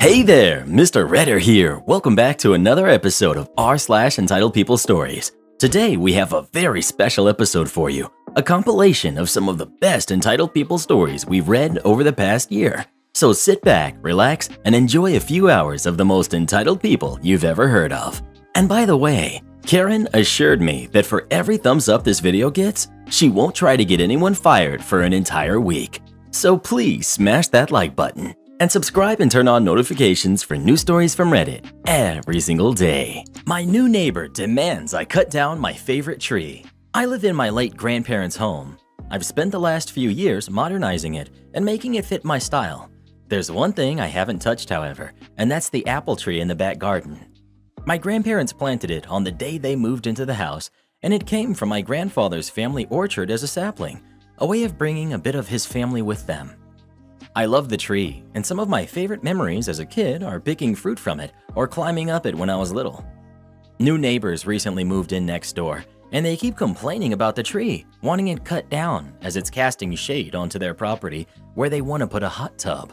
Hey there, Mr. Redder here. Welcome back to another episode of r slash entitled people stories. Today we have a very special episode for you, a compilation of some of the best entitled people stories we've read over the past year. So sit back, relax, and enjoy a few hours of the most entitled people you've ever heard of. And by the way, Karen assured me that for every thumbs up this video gets, she won't try to get anyone fired for an entire week. So please smash that like button and subscribe and turn on notifications for new stories from Reddit every single day. My new neighbor demands I cut down my favorite tree. I live in my late grandparents' home. I've spent the last few years modernizing it and making it fit my style. There's one thing I haven't touched, however, and that's the apple tree in the back garden. My grandparents planted it on the day they moved into the house, and it came from my grandfather's family orchard as a sapling, a way of bringing a bit of his family with them. I love the tree, and some of my favorite memories as a kid are picking fruit from it or climbing up it when I was little. New neighbors recently moved in next door, and they keep complaining about the tree, wanting it cut down as it's casting shade onto their property where they want to put a hot tub.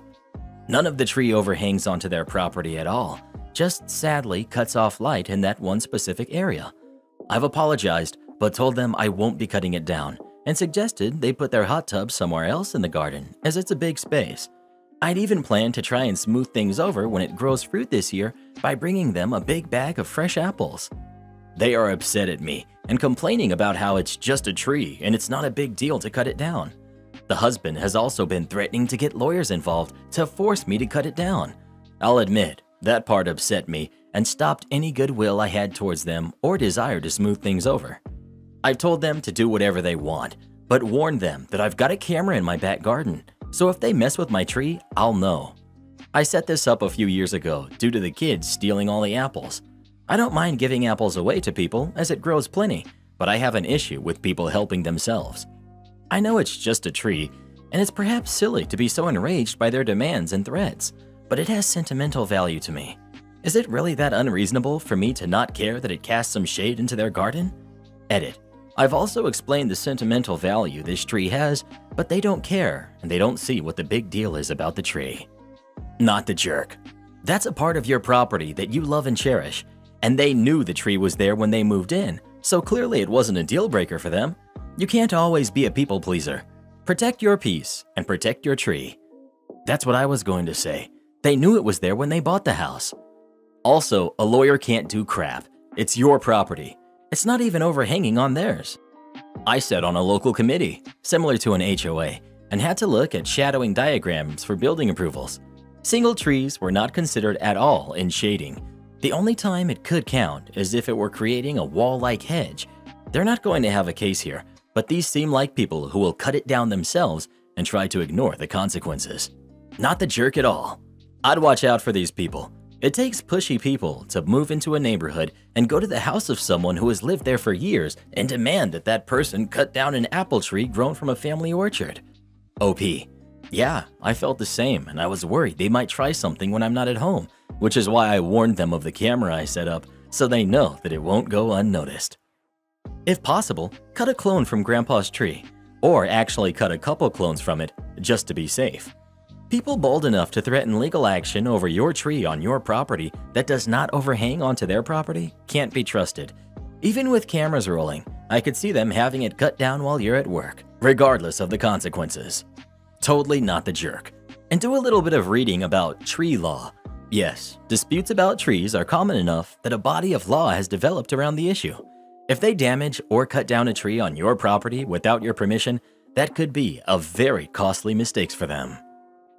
None of the tree overhangs onto their property at all, just sadly cuts off light in that one specific area. I've apologized, but told them I won't be cutting it down and suggested they put their hot tub somewhere else in the garden as it's a big space. I'd even planned to try and smooth things over when it grows fruit this year by bringing them a big bag of fresh apples. They are upset at me and complaining about how it's just a tree and it's not a big deal to cut it down. The husband has also been threatening to get lawyers involved to force me to cut it down. I'll admit, that part upset me and stopped any goodwill I had towards them or desire to smooth things over. I've told them to do whatever they want, but warned them that I've got a camera in my back garden, so if they mess with my tree, I'll know. I set this up a few years ago due to the kids stealing all the apples. I don't mind giving apples away to people as it grows plenty, but I have an issue with people helping themselves. I know it's just a tree, and it's perhaps silly to be so enraged by their demands and threats, but it has sentimental value to me. Is it really that unreasonable for me to not care that it casts some shade into their garden? Edit. I've also explained the sentimental value this tree has, but they don't care and they don't see what the big deal is about the tree. Not the jerk. That's a part of your property that you love and cherish, and they knew the tree was there when they moved in, so clearly it wasn't a deal breaker for them. You can't always be a people pleaser. Protect your peace and protect your tree. That's what I was going to say. They knew it was there when they bought the house. Also, a lawyer can't do crap. It's your property. It's not even overhanging on theirs. I sat on a local committee, similar to an HOA, and had to look at shadowing diagrams for building approvals. Single trees were not considered at all in shading. The only time it could count is if it were creating a wall-like hedge. They're not going to have a case here, but these seem like people who will cut it down themselves and try to ignore the consequences. Not the jerk at all. I'd watch out for these people. It takes pushy people to move into a neighborhood and go to the house of someone who has lived there for years and demand that that person cut down an apple tree grown from a family orchard. OP. Yeah, I felt the same and I was worried they might try something when I'm not at home, which is why I warned them of the camera I set up so they know that it won't go unnoticed. If possible, cut a clone from Grandpa's tree, or actually cut a couple clones from it just to be safe. People bold enough to threaten legal action over your tree on your property that does not overhang onto their property can't be trusted. Even with cameras rolling, I could see them having it cut down while you're at work, regardless of the consequences. Totally not the jerk. And do a little bit of reading about tree law. Yes, disputes about trees are common enough that a body of law has developed around the issue. If they damage or cut down a tree on your property without your permission, that could be a very costly mistake for them.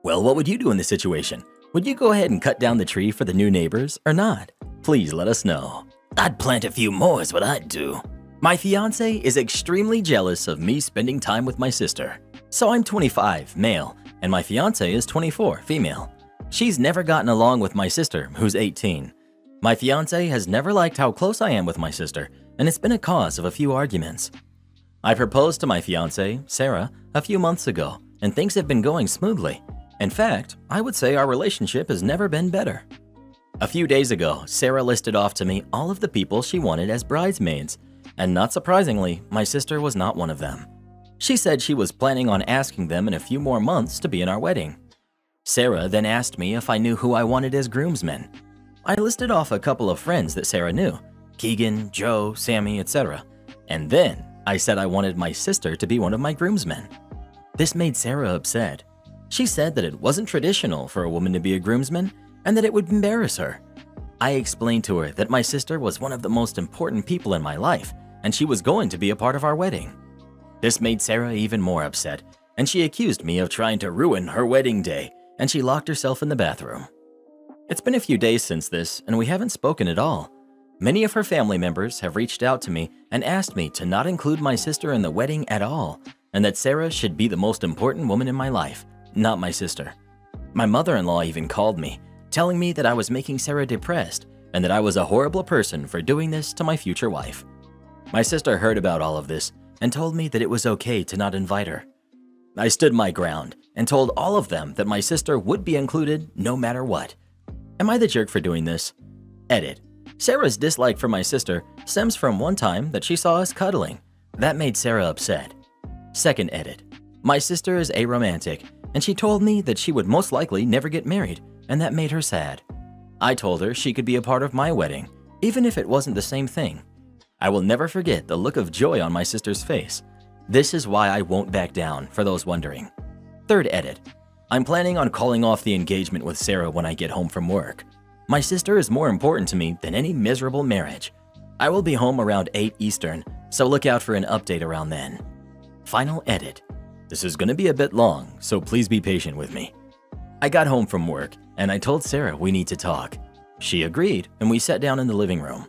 Well, what would you do in this situation? Would you go ahead and cut down the tree for the new neighbors or not? Please let us know. I'd plant a few more is what I'd do. My fiance is extremely jealous of me spending time with my sister. So I'm 25, male, and my fiance is 24, female. She's never gotten along with my sister, who's 18. My fiance has never liked how close I am with my sister, and it's been a cause of a few arguments. I proposed to my fiance, Sarah, a few months ago, and things have been going smoothly. In fact, I would say our relationship has never been better. A few days ago, Sarah listed off to me all of the people she wanted as bridesmaids, and not surprisingly, my sister was not one of them. She said she was planning on asking them in a few more months to be in our wedding. Sarah then asked me if I knew who I wanted as groomsmen. I listed off a couple of friends that Sarah knew Keegan, Joe, Sammy, etc. And then I said I wanted my sister to be one of my groomsmen. This made Sarah upset. She said that it wasn't traditional for a woman to be a groomsman and that it would embarrass her. I explained to her that my sister was one of the most important people in my life and she was going to be a part of our wedding. This made Sarah even more upset, and she accused me of trying to ruin her wedding day, and she locked herself in the bathroom. It's been a few days since this, and we haven't spoken at all. Many of her family members have reached out to me and asked me to not include my sister in the wedding at all, and that Sarah should be the most important woman in my life, not my sister. My mother in law even called me, telling me that I was making Sarah depressed and that I was a horrible person for doing this to my future wife. My sister heard about all of this and told me that it was okay to not invite her. I stood my ground and told all of them that my sister would be included no matter what. Am I the jerk for doing this? Edit. Sarah's dislike for my sister stems from one time that she saw us cuddling. That made Sarah upset. Second edit. My sister is aromantic, and she told me that she would most likely never get married, and that made her sad. I told her she could be a part of my wedding, even if it wasn't the same thing. I will never forget the look of joy on my sister's face. This is why I won't back down, for those wondering. Third edit. I'm planning on calling off the engagement with Sarah when I get home from work. My sister is more important to me than any miserable marriage. I will be home around 8 Eastern, so look out for an update around then. Final edit. This is gonna be a bit long, so please be patient with me. I got home from work and I told Sarah we need to talk. She agreed and we sat down in the living room.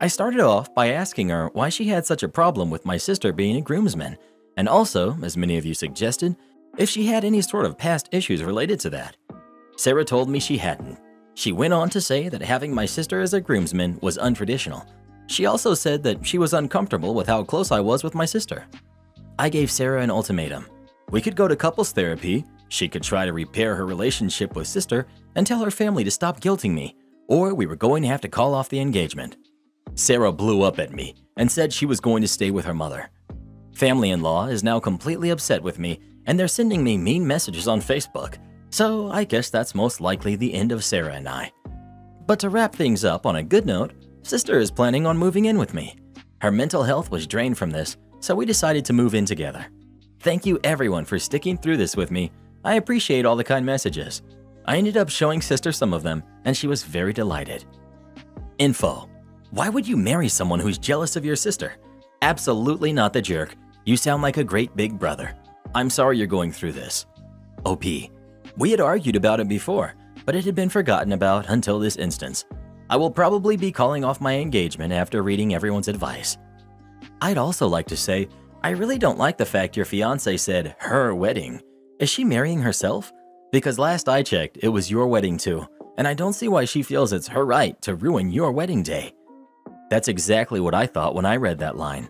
I started off by asking her why she had such a problem with my sister being a groomsman, and also, as many of you suggested, if she had any sort of past issues related to that. Sarah told me she hadn't. She went on to say that having my sister as a groomsman was untraditional. She also said that she was uncomfortable with how close I was with my sister. I gave Sarah an ultimatum. We could go to couples therapy, she could try to repair her relationship with sister and tell her family to stop guilting me, or we were going to have to call off the engagement. Sarah blew up at me and said she was going to stay with her mother. Family in law is now completely upset with me and they're sending me mean messages on Facebook, so I guess that's most likely the end of Sarah and I. But to wrap things up on a good note, Sister is planning on moving in with me. Her mental health was drained from this, so we decided to move in together. Thank you everyone for sticking through this with me. I appreciate all the kind messages. I ended up showing Sister some of them, and she was very delighted. Info why would you marry someone who's jealous of your sister? Absolutely not the jerk. You sound like a great big brother. I'm sorry you're going through this. OP. We had argued about it before, but it had been forgotten about until this instance. I will probably be calling off my engagement after reading everyone's advice. I'd also like to say, I really don't like the fact your fiance said her wedding. Is she marrying herself? Because last I checked, it was your wedding too, and I don't see why she feels it's her right to ruin your wedding day. That's exactly what I thought when I read that line.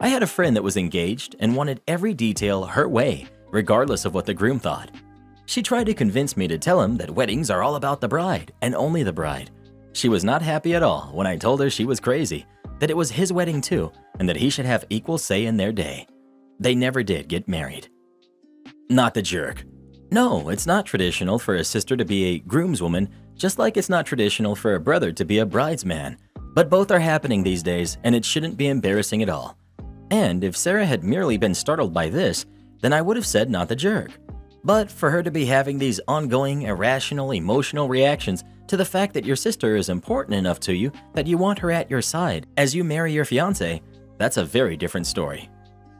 I had a friend that was engaged and wanted every detail her way, regardless of what the groom thought. She tried to convince me to tell him that weddings are all about the bride and only the bride. She was not happy at all when I told her she was crazy, that it was his wedding too, and that he should have equal say in their day. They never did get married. Not the jerk. No, it's not traditional for a sister to be a groomswoman, just like it's not traditional for a brother to be a bridesman. But both are happening these days, and it shouldn't be embarrassing at all. And if Sarah had merely been startled by this, then I would have said not the jerk. But for her to be having these ongoing, irrational, emotional reactions to the fact that your sister is important enough to you that you want her at your side as you marry your fiance, that's a very different story.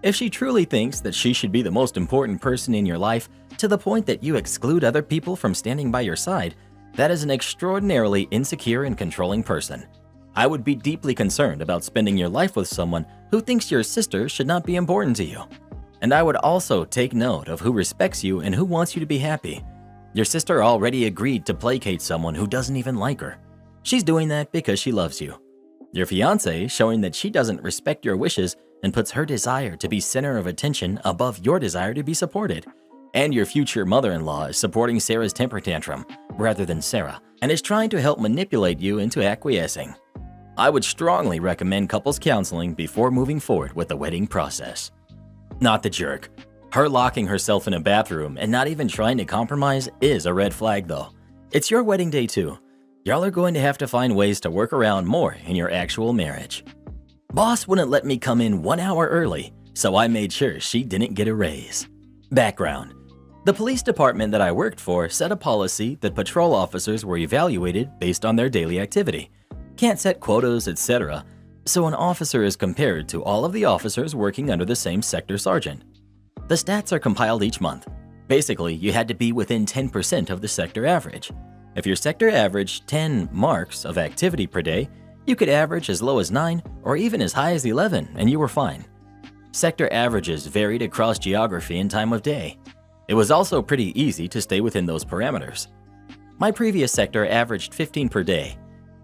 If she truly thinks that she should be the most important person in your life to the point that you exclude other people from standing by your side, that is an extraordinarily insecure and controlling person. I would be deeply concerned about spending your life with someone who thinks your sister should not be important to you. And I would also take note of who respects you and who wants you to be happy. Your sister already agreed to placate someone who doesn't even like her. She's doing that because she loves you. Your fiance showing that she doesn't respect your wishes and puts her desire to be center of attention above your desire to be supported. And your future mother-in-law is supporting Sarah's temper tantrum rather than Sarah and is trying to help manipulate you into acquiescing. I would strongly recommend couples counseling before moving forward with the wedding process. Not the jerk. Her locking herself in a bathroom and not even trying to compromise is a red flag though. It's your wedding day too. Y'all are going to have to find ways to work around more in your actual marriage. Boss wouldn't let me come in one hour early, so I made sure she didn't get a raise. Background The police department that I worked for set a policy that patrol officers were evaluated based on their daily activity. Can't set quotas, etc., so an officer is compared to all of the officers working under the same sector sergeant. The stats are compiled each month. Basically, you had to be within 10% of the sector average. If your sector averaged 10 marks of activity per day, you could average as low as 9 or even as high as 11 and you were fine. Sector averages varied across geography and time of day. It was also pretty easy to stay within those parameters. My previous sector averaged 15 per day.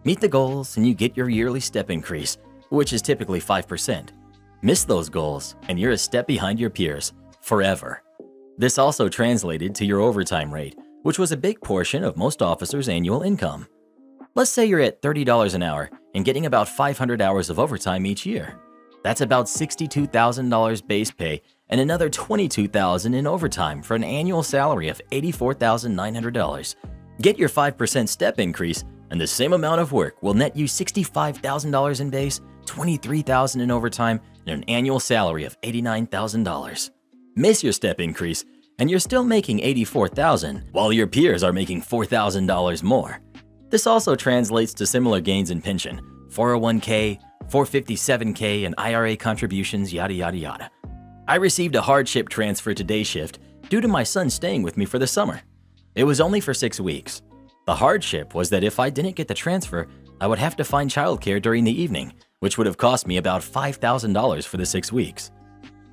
Meet the goals and you get your yearly step increase, which is typically 5%. Miss those goals and you're a step behind your peers, forever. This also translated to your overtime rate, which was a big portion of most officers' annual income. Let's say you're at $30 an hour and getting about 500 hours of overtime each year. That's about $62,000 base pay and another $22,000 in overtime for an annual salary of $84,900. Get your 5% step increase and the same amount of work will net you $65,000 in base, $23,000 in overtime, and an annual salary of $89,000. Miss your step increase and you're still making 84,000 while your peers are making $4,000 more. This also translates to similar gains in pension, 401k, 457k, and IRA contributions, yada yada yada. I received a hardship transfer to day shift due to my son staying with me for the summer. It was only for six weeks. The hardship was that if I didn't get the transfer, I would have to find childcare during the evening, which would have cost me about $5,000 for the six weeks.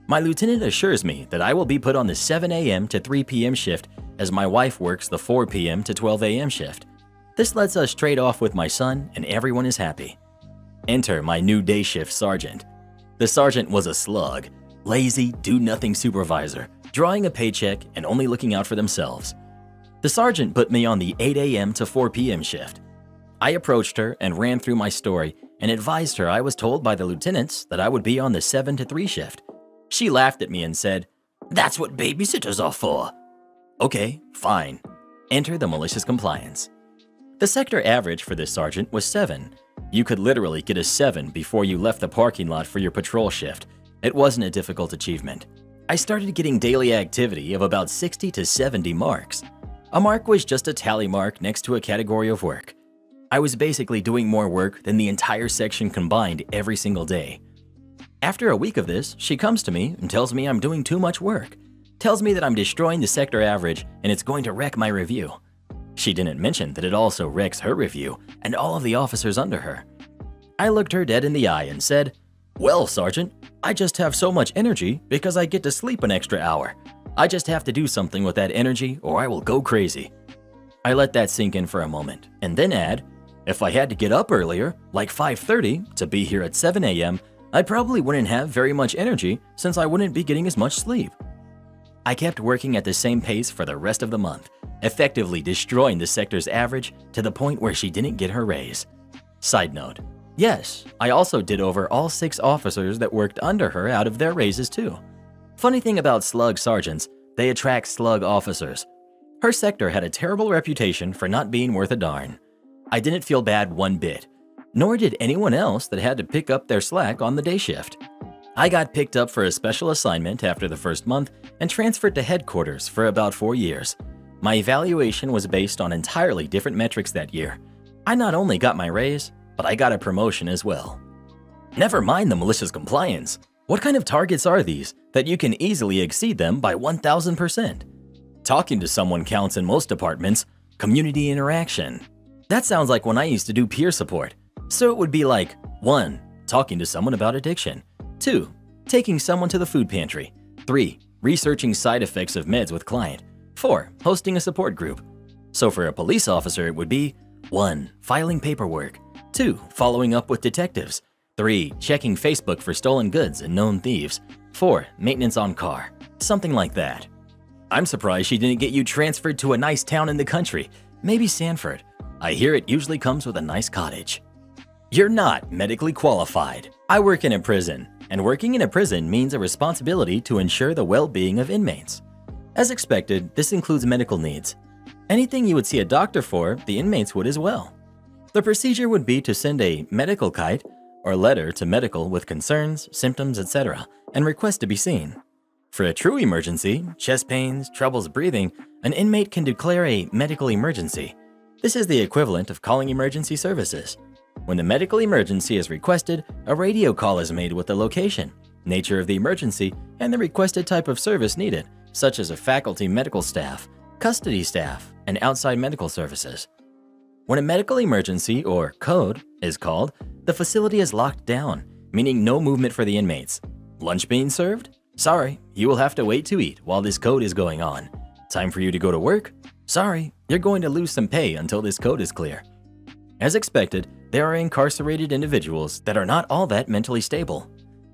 My lieutenant assures me that I will be put on the 7 a.m. to 3 p.m. shift as my wife works the 4 p.m. to 12 a.m. shift. This lets us trade off with my son and everyone is happy. Enter my new day shift sergeant. The sergeant was a slug, lazy, do-nothing supervisor, drawing a paycheck and only looking out for themselves. The sergeant put me on the 8 a.m. to 4 p.m. shift. I approached her and ran through my story and advised her I was told by the lieutenants that I would be on the 7 to 3 shift. She laughed at me and said, That's what babysitters are for. Okay, fine. Enter the malicious compliance. The sector average for this sergeant was 7. You could literally get a 7 before you left the parking lot for your patrol shift. It wasn't a difficult achievement. I started getting daily activity of about 60 to 70 marks. A mark was just a tally mark next to a category of work. I was basically doing more work than the entire section combined every single day. After a week of this, she comes to me and tells me I'm doing too much work. Tells me that I'm destroying the sector average and it's going to wreck my review. She didn't mention that it also wrecks her review and all of the officers under her. I looked her dead in the eye and said, Well, Sergeant, I just have so much energy because I get to sleep an extra hour. I just have to do something with that energy or I will go crazy. I let that sink in for a moment and then add, if I had to get up earlier, like 5.30, to be here at 7 a.m., I probably wouldn't have very much energy since I wouldn't be getting as much sleep. I kept working at the same pace for the rest of the month, effectively destroying the sector's average to the point where she didn't get her raise. Side note, yes, I also did over all six officers that worked under her out of their raises too. Funny thing about slug sergeants, they attract slug officers. Her sector had a terrible reputation for not being worth a darn. I didn't feel bad one bit, nor did anyone else that had to pick up their slack on the day shift. I got picked up for a special assignment after the first month and transferred to headquarters for about four years. My evaluation was based on entirely different metrics that year. I not only got my raise, but I got a promotion as well. Never mind the malicious compliance. What kind of targets are these that you can easily exceed them by 1000%? Talking to someone counts in most departments, community interaction. That sounds like when I used to do peer support. So it would be like 1. Talking to someone about addiction 2. Taking someone to the food pantry 3. Researching side effects of meds with client 4. Hosting a support group So for a police officer it would be 1. Filing paperwork 2. Following up with detectives 3. Checking Facebook for stolen goods and known thieves 4. Maintenance on car Something like that. I'm surprised she didn't get you transferred to a nice town in the country, maybe Sanford. I hear it usually comes with a nice cottage. You're not medically qualified. I work in a prison. and working in a prison means a responsibility to ensure the well-being of inmates. As expected, this includes medical needs. Anything you would see a doctor for, the inmates would as well. The procedure would be to send a medical kite or letter to medical with concerns, symptoms, etc., and request to be seen. For a true emergency, chest pains, troubles breathing, an inmate can declare a medical emergency. This is the equivalent of calling emergency services. When the medical emergency is requested, a radio call is made with the location, nature of the emergency, and the requested type of service needed, such as a faculty medical staff, custody staff, and outside medical services. When a medical emergency, or code, is called, the facility is locked down, meaning no movement for the inmates. Lunch being served? Sorry, you will have to wait to eat while this code is going on. Time for you to go to work? Sorry, you're going to lose some pay until this code is clear. As expected, there are incarcerated individuals that are not all that mentally stable.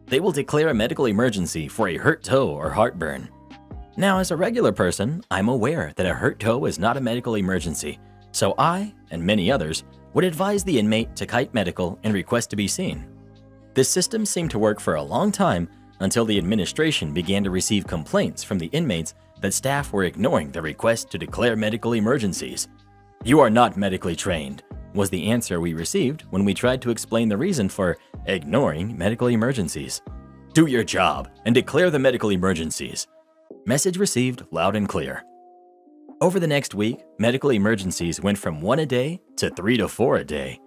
They will declare a medical emergency for a hurt toe or heartburn. Now, as a regular person, I'm aware that a hurt toe is not a medical emergency, so I, and many others, would advise the inmate to kite medical and request to be seen. This system seemed to work for a long time until the administration began to receive complaints from the inmates that staff were ignoring the request to declare medical emergencies. You are not medically trained, was the answer we received when we tried to explain the reason for ignoring medical emergencies. Do your job and declare the medical emergencies. Message received loud and clear. Over the next week, medical emergencies went from one a day to three to four a day.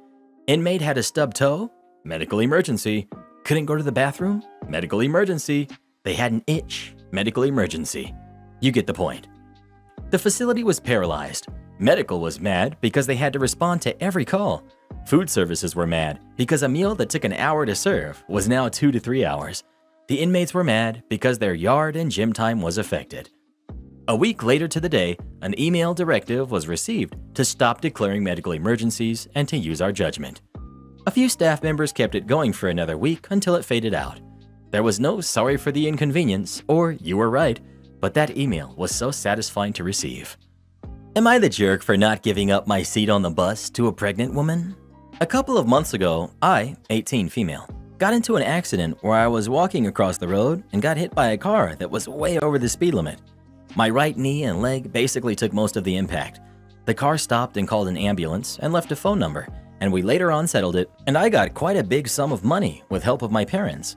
Inmate had a stub toe? Medical emergency. Couldn't go to the bathroom? Medical emergency. They had an itch? Medical emergency. You get the point. The facility was paralyzed. Medical was mad because they had to respond to every call. Food services were mad because a meal that took an hour to serve was now two to three hours. The inmates were mad because their yard and gym time was affected. A week later to the day, an email directive was received to stop declaring medical emergencies and to use our judgment. A few staff members kept it going for another week until it faded out. There was no sorry for the inconvenience or you were right, but that email was so satisfying to receive. Am I the jerk for not giving up my seat on the bus to a pregnant woman? A couple of months ago, I, 18 female, got into an accident where I was walking across the road and got hit by a car that was way over the speed limit. My right knee and leg basically took most of the impact. The car stopped and called an ambulance and left a phone number, and we later on settled it, and I got quite a big sum of money with help of my parents.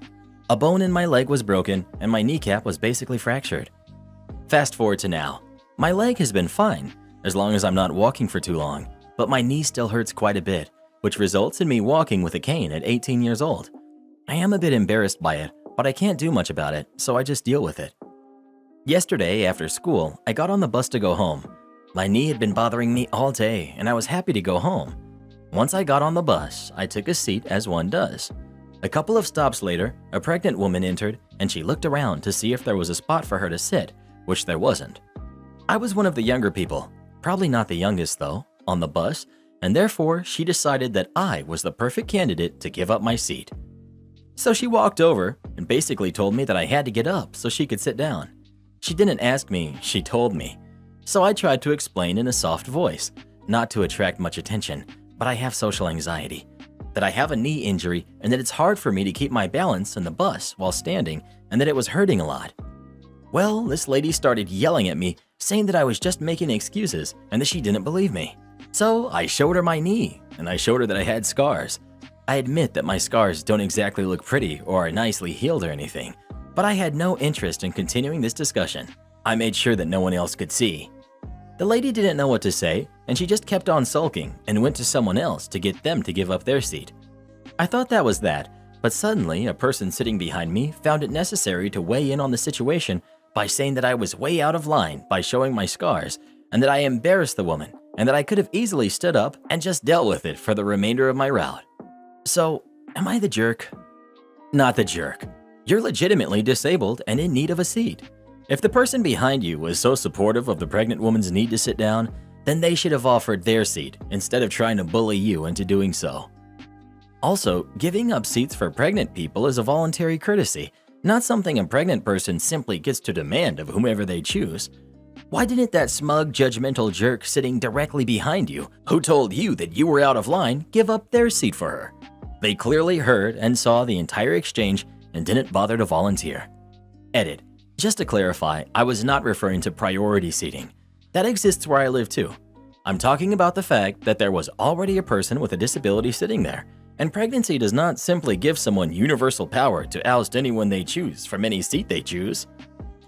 A bone in my leg was broken, and my kneecap was basically fractured. Fast forward to now. My leg has been fine, as long as I'm not walking for too long, but my knee still hurts quite a bit, which results in me walking with a cane at 18 years old. I am a bit embarrassed by it, but I can't do much about it, so I just deal with it. Yesterday, after school, I got on the bus to go home. My knee had been bothering me all day, and I was happy to go home. Once I got on the bus, I took a seat as one does. A couple of stops later, a pregnant woman entered, and she looked around to see if there was a spot for her to sit, which there wasn't. I was one of the younger people, probably not the youngest though, on the bus, and therefore she decided that I was the perfect candidate to give up my seat. So she walked over and basically told me that I had to get up so she could sit down. She didn't ask me, she told me. So I tried to explain in a soft voice, not to attract much attention, but I have social anxiety. That I have a knee injury and that it's hard for me to keep my balance in the bus while standing and that it was hurting a lot. Well, this lady started yelling at me saying that I was just making excuses and that she didn't believe me. So I showed her my knee, and I showed her that I had scars. I admit that my scars don't exactly look pretty or are nicely healed or anything, but I had no interest in continuing this discussion. I made sure that no one else could see. The lady didn't know what to say, and she just kept on sulking and went to someone else to get them to give up their seat. I thought that was that, but suddenly a person sitting behind me found it necessary to weigh in on the situation by saying that I was way out of line by showing my scars and that I embarrassed the woman and that I could have easily stood up and just dealt with it for the remainder of my route. So, am I the jerk? Not the jerk. You're legitimately disabled and in need of a seat. If the person behind you was so supportive of the pregnant woman's need to sit down, then they should have offered their seat instead of trying to bully you into doing so. Also, giving up seats for pregnant people is a voluntary courtesy not something a pregnant person simply gets to demand of whomever they choose. Why didn't that smug, judgmental jerk sitting directly behind you, who told you that you were out of line, give up their seat for her? They clearly heard and saw the entire exchange and didn't bother to volunteer. Edit. Just to clarify, I was not referring to priority seating. That exists where I live too. I'm talking about the fact that there was already a person with a disability sitting there, and pregnancy does not simply give someone universal power to oust anyone they choose from any seat they choose.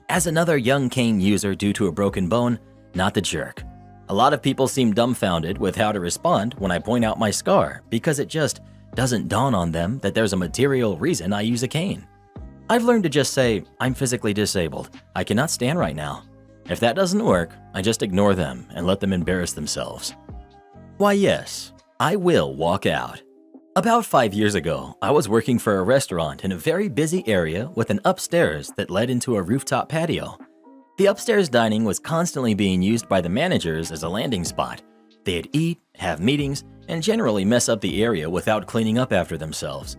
As another young cane user due to a broken bone, not the jerk. A lot of people seem dumbfounded with how to respond when I point out my scar because it just doesn't dawn on them that there's a material reason I use a cane. I've learned to just say, I'm physically disabled. I cannot stand right now. If that doesn't work, I just ignore them and let them embarrass themselves. Why, yes, I will walk out. About five years ago, I was working for a restaurant in a very busy area with an upstairs that led into a rooftop patio. The upstairs dining was constantly being used by the managers as a landing spot. They'd eat, have meetings, and generally mess up the area without cleaning up after themselves.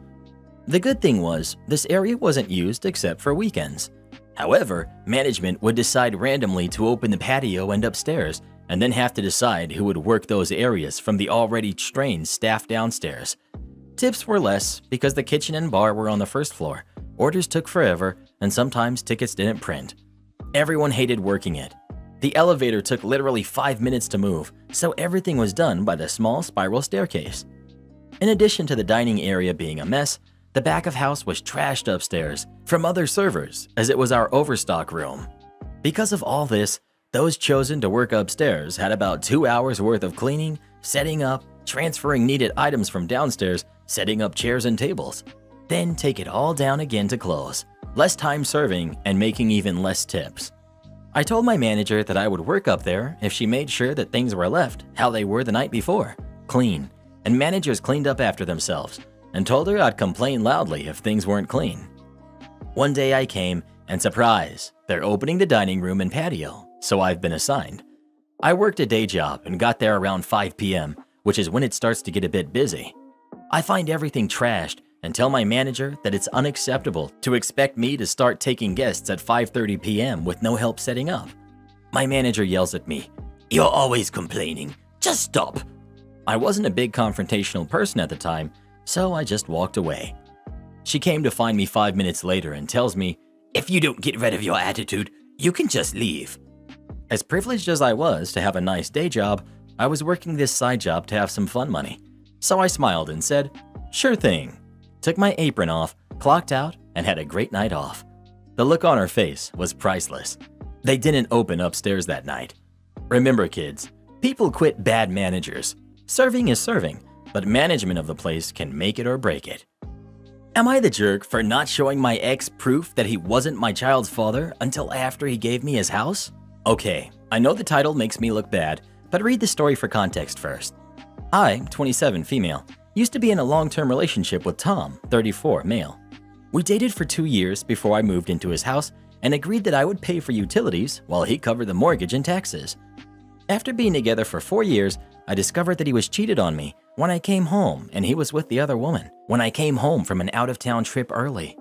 The good thing was, this area wasn't used except for weekends. However, management would decide randomly to open the patio and upstairs, and then have to decide who would work those areas from the already strained staff downstairs. Tips were less because the kitchen and bar were on the first floor, orders took forever, and sometimes tickets didn't print. Everyone hated working it. The elevator took literally five minutes to move, so everything was done by the small spiral staircase. In addition to the dining area being a mess, the back of house was trashed upstairs from other servers as it was our overstock room. Because of all this, those chosen to work upstairs had about two hours worth of cleaning, setting up, transferring needed items from downstairs, setting up chairs and tables. Then take it all down again to close, less time serving and making even less tips. I told my manager that I would work up there if she made sure that things were left how they were the night before, clean, and managers cleaned up after themselves, and told her I'd complain loudly if things weren't clean. One day I came, and surprise, they're opening the dining room and patio, so I've been assigned. I worked a day job and got there around 5 p.m., which is when it starts to get a bit busy. I find everything trashed and tell my manager that it's unacceptable to expect me to start taking guests at 5:30 p.m. with no help setting up. My manager yells at me, "You're always complaining. Just stop." I wasn't a big confrontational person at the time, so I just walked away. She came to find me five minutes later and tells me, If you don't get rid of your attitude, you can just leave. As privileged as I was to have a nice day job, I was working this side job to have some fun money. So I smiled and said, Sure thing. Took my apron off, clocked out, and had a great night off. The look on her face was priceless. They didn't open upstairs that night. Remember, kids, people quit bad managers. Serving is serving, but management of the place can make it or break it. Am I the jerk for not showing my ex proof that he wasn't my child's father until after he gave me his house? Okay, I know the title makes me look bad, but read the story for context first. I, 27 female, used to be in a long-term relationship with Tom, 34 male. We dated for two years before I moved into his house and agreed that I would pay for utilities while he covered the mortgage and taxes. After being together for four years, I discovered that he was cheated on me when I came home and he was with the other woman, when I came home from an out of town trip early.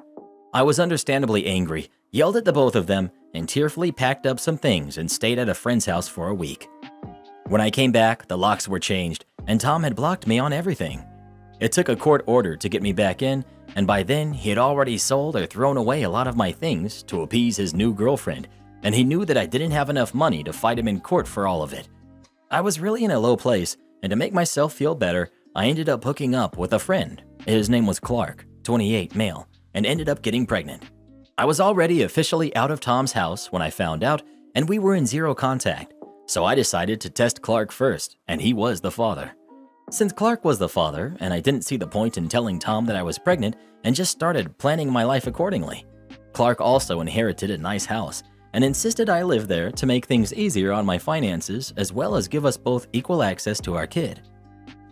I was understandably angry, yelled at the both of them, and tearfully packed up some things and stayed at a friend's house for a week. When I came back, the locks were changed, and Tom had blocked me on everything. It took a court order to get me back in, and by then he had already sold or thrown away a lot of my things to appease his new girlfriend, and he knew that I didn't have enough money to fight him in court for all of it. I was really in a low place, and to make myself feel better, I ended up hooking up with a friend. His name was Clark, 28 male, and ended up getting pregnant. I was already officially out of Tom's house when I found out, and we were in zero contact, so I decided to test Clark first, and he was the father. Since Clark was the father, and I didn't see the point in telling Tom that I was pregnant, and just started planning my life accordingly. Clark also inherited a nice house, and insisted I live there to make things easier on my finances as well as give us both equal access to our kid.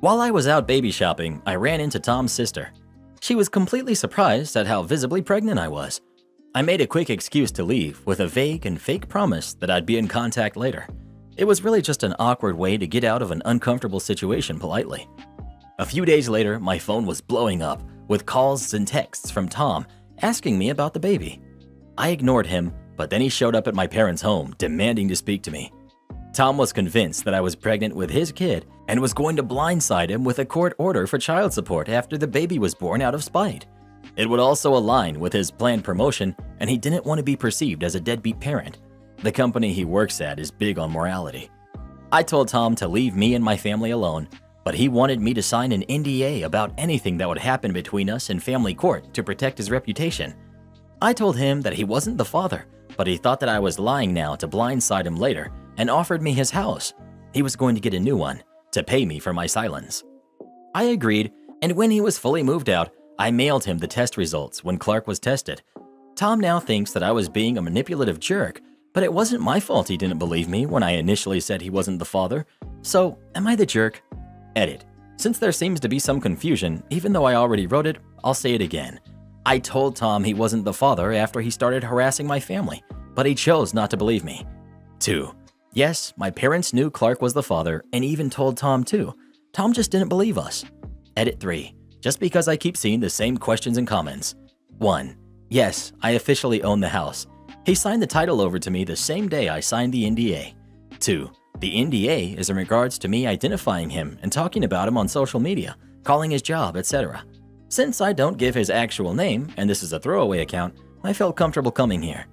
While I was out baby shopping, I ran into Tom's sister. She was completely surprised at how visibly pregnant I was. I made a quick excuse to leave with a vague and fake promise that I'd be in contact later. It was really just an awkward way to get out of an uncomfortable situation politely. A few days later, my phone was blowing up with calls and texts from Tom asking me about the baby. I ignored him but then he showed up at my parents' home demanding to speak to me. Tom was convinced that I was pregnant with his kid and was going to blindside him with a court order for child support after the baby was born out of spite. It would also align with his planned promotion, and he didn't want to be perceived as a deadbeat parent. The company he works at is big on morality. I told Tom to leave me and my family alone, but he wanted me to sign an NDA about anything that would happen between us in family court to protect his reputation. I told him that he wasn't the father, but he thought that I was lying now to blindside him later and offered me his house. He was going to get a new one to pay me for my silence. I agreed, and when he was fully moved out, I mailed him the test results when Clark was tested. Tom now thinks that I was being a manipulative jerk, but it wasn't my fault he didn't believe me when I initially said he wasn't the father. So, am I the jerk? Edit. Since there seems to be some confusion, even though I already wrote it, I'll say it again. I told Tom he wasn't the father after he started harassing my family, but he chose not to believe me. 2. Yes, my parents knew Clark was the father and even told Tom too. Tom just didn't believe us. Edit 3. Just because I keep seeing the same questions and comments. 1. Yes, I officially own the house. He signed the title over to me the same day I signed the NDA. 2. The NDA is in regards to me identifying him and talking about him on social media, calling his job, etc. Since I don't give his actual name, and this is a throwaway account, I felt comfortable coming here.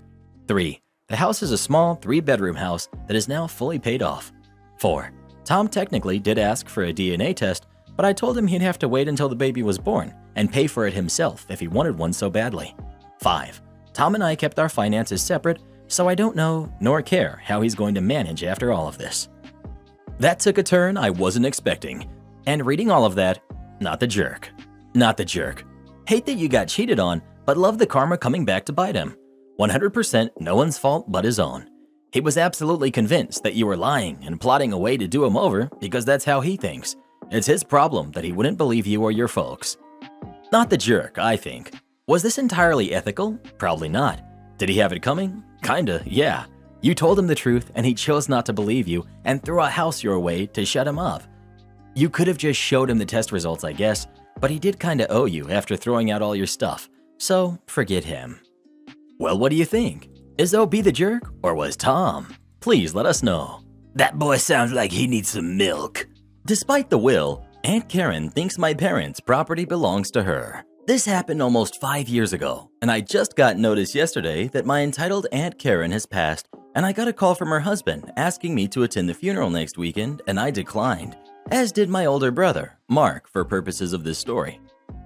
3. The house is a small three bedroom house that is now fully paid off. 4. Tom technically did ask for a DNA test, but I told him he'd have to wait until the baby was born and pay for it himself if he wanted one so badly. 5. Tom and I kept our finances separate, so I don't know nor care how he's going to manage after all of this. That took a turn I wasn't expecting, and reading all of that, not the jerk. Not the jerk. Hate that you got cheated on, but love the karma coming back to bite him. 100% no one's fault but his own. He was absolutely convinced that you were lying and plotting a way to do him over because that's how he thinks. It's his problem that he wouldn't believe you or your folks. Not the jerk, I think. Was this entirely ethical? Probably not. Did he have it coming? Kinda, yeah. You told him the truth and he chose not to believe you and threw a house your way to shut him up. You could have just showed him the test results, I guess, but he did kinda owe you after throwing out all your stuff, so forget him. Well, what do you think? Is OP the jerk or was Tom? Please let us know. That boy sounds like he needs some milk. Despite the will, Aunt Karen thinks my parents' property belongs to her. This happened almost five years ago, and I just got notice yesterday that my entitled Aunt Karen has passed, and I got a call from her husband asking me to attend the funeral next weekend, and I declined, as did my older brother, Mark, for purposes of this story.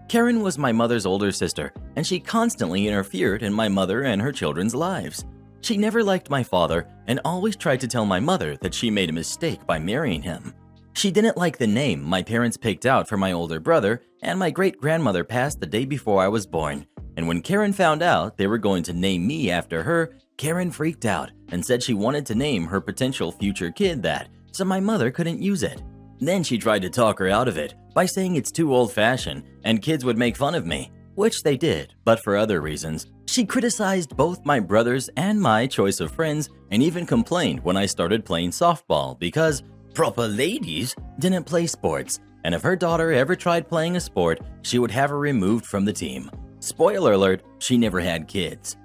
Karen was my mother's older sister, and she constantly interfered in my mother and her children's lives. She never liked my father and always tried to tell my mother that she made a mistake by marrying him. She didn't like the name my parents picked out for my older brother, and my great grandmother passed the day before I was born. And when Karen found out they were going to name me after her, Karen freaked out and said she wanted to name her potential future kid that, so my mother couldn't use it. Then she tried to talk her out of it by saying it's too old fashioned and kids would make fun of me, which they did, but for other reasons. She criticized both my brothers and my choice of friends and even complained when I started playing softball because proper ladies didn't play sports, and if her daughter ever tried playing a sport, she would have her removed from the team. Spoiler alert, she never had kids.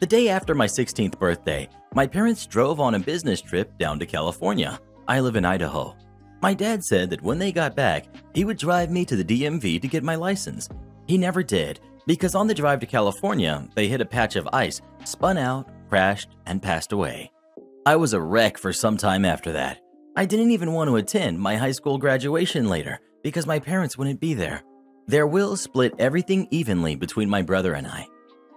The day after my 16th birthday, my parents drove on a business trip down to California. I live in Idaho. My dad said that when they got back, he would drive me to the DMV to get my license. He never did, because on the drive to California, they hit a patch of ice, spun out, crashed, and passed away. I was a wreck for some time after that. I didn't even want to attend my high school graduation later because my parents wouldn't be there. Their will split everything evenly between my brother and I.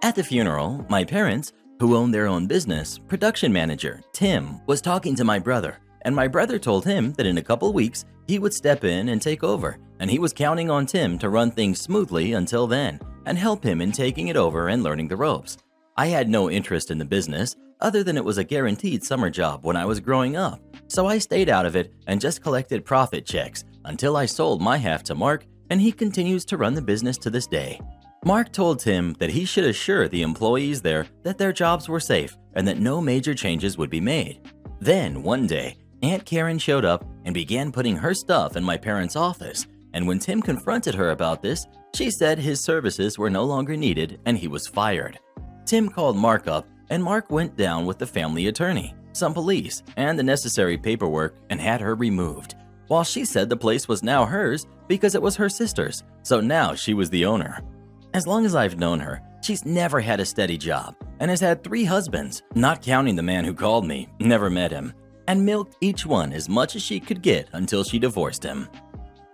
At the funeral, my parents, who own their own business, production manager, Tim, was talking to my brother and my brother told him that in a couple weeks he would step in and take over, and he was counting on Tim to run things smoothly until then and help him in taking it over and learning the ropes. I had no interest in the business other than it was a guaranteed summer job when I was growing up, so I stayed out of it and just collected profit checks until I sold my half to Mark, and he continues to run the business to this day. Mark told Tim that he should assure the employees there that their jobs were safe and that no major changes would be made. Then, one day, Aunt Karen showed up and began putting her stuff in my parents' office, and when Tim confronted her about this, she said his services were no longer needed and he was fired. Tim called Mark up, and Mark went down with the family attorney, some police, and the necessary paperwork and had her removed, while she said the place was now hers because it was her sister's, so now she was the owner. As long as I've known her, she's never had a steady job and has had three husbands, not counting the man who called me, never met him, and milked each one as much as she could get until she divorced him.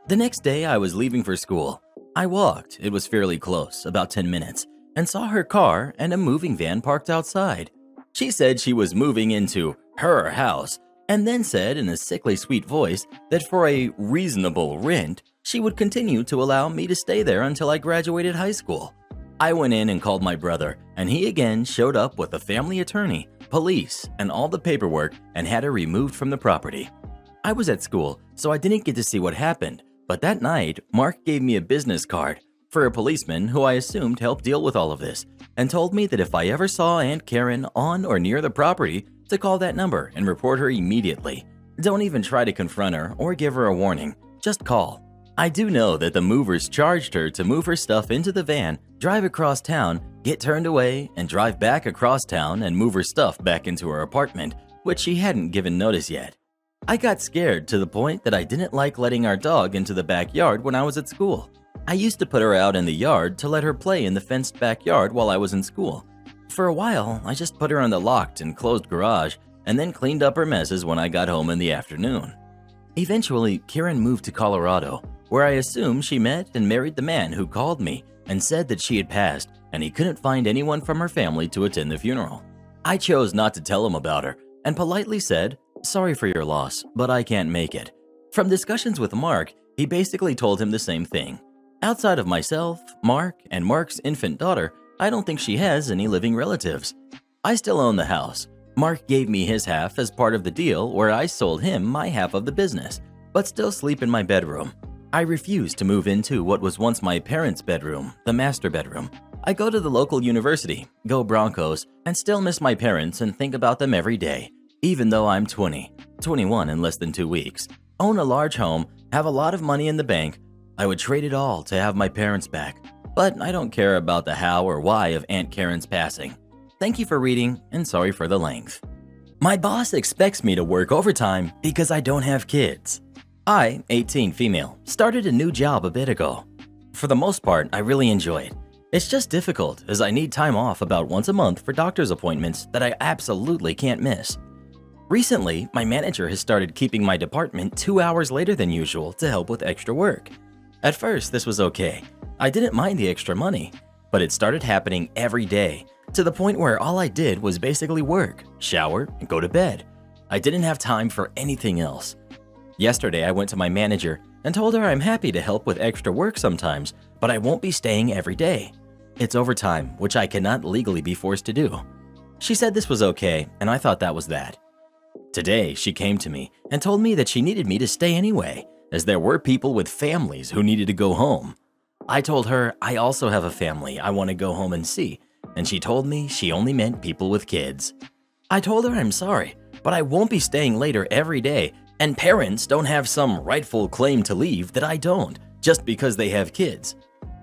The next day, I was leaving for school. I walked, it was fairly close, about 10 minutes, and saw her car and a moving van parked outside. She said she was moving into her house and then said in a sickly sweet voice that for a reasonable rent, she would continue to allow me to stay there until I graduated high school. I went in and called my brother, and he again showed up with a family attorney, police, and all the paperwork and had her removed from the property. I was at school, so I didn't get to see what happened, but that night, Mark gave me a business card for a policeman who I assumed helped deal with all of this, and told me that if I ever saw Aunt Karen on or near the property, to call that number and report her immediately. Don't even try to confront her or give her a warning, just call. I do know that the movers charged her to move her stuff into the van, drive across town, get turned away, and drive back across town and move her stuff back into her apartment, which she hadn't given notice yet. I got scared to the point that I didn't like letting our dog into the backyard when I was at school. I used to put her out in the yard to let her play in the fenced backyard while I was in school. For a while, I just put her in the locked and closed garage and then cleaned up her messes when I got home in the afternoon. Eventually, Karen moved to Colorado, where I assume she met and married the man who called me and said that she had passed and he couldn't find anyone from her family to attend the funeral. I chose not to tell him about her and politely said, Sorry for your loss, but I can't make it. From discussions with Mark, he basically told him the same thing. Outside of myself, Mark, and Mark's infant daughter, I don't think she has any living relatives. I still own the house. Mark gave me his half as part of the deal where I sold him my half of the business, but still sleep in my bedroom. I refuse to move into what was once my parents' bedroom, the master bedroom. I go to the local university, go Broncos, and still miss my parents and think about them every day, even though I'm 20, 21 in less than two weeks, own a large home, have a lot of money in the bank. I would trade it all to have my parents back, but I don't care about the how or why of Aunt Karen's passing. Thank you for reading, and sorry for the length. My boss expects me to work overtime because I don't have kids. I, 18 female, started a new job a bit ago. For the most part, I really enjoy it. It's just difficult as I need time off about once a month for doctor's appointments that I absolutely can't miss. Recently, my manager has started keeping my department two hours later than usual to help with extra work. At first, this was okay. I didn't mind the extra money, but it started happening every day to the point where all I did was basically work, shower, and go to bed. I didn't have time for anything else. Yesterday, I went to my manager and told her I'm happy to help with extra work sometimes, but I won't be staying every day. It's overtime, which I cannot legally be forced to do. She said this was okay, and I thought that was that. Today, she came to me and told me that she needed me to stay anyway, as there were people with families who needed to go home. I told her I also have a family I want to go home and see, and she told me she only meant people with kids. I told her I'm sorry, but I won't be staying later every day and parents don't have some rightful claim to leave that I don't, just because they have kids.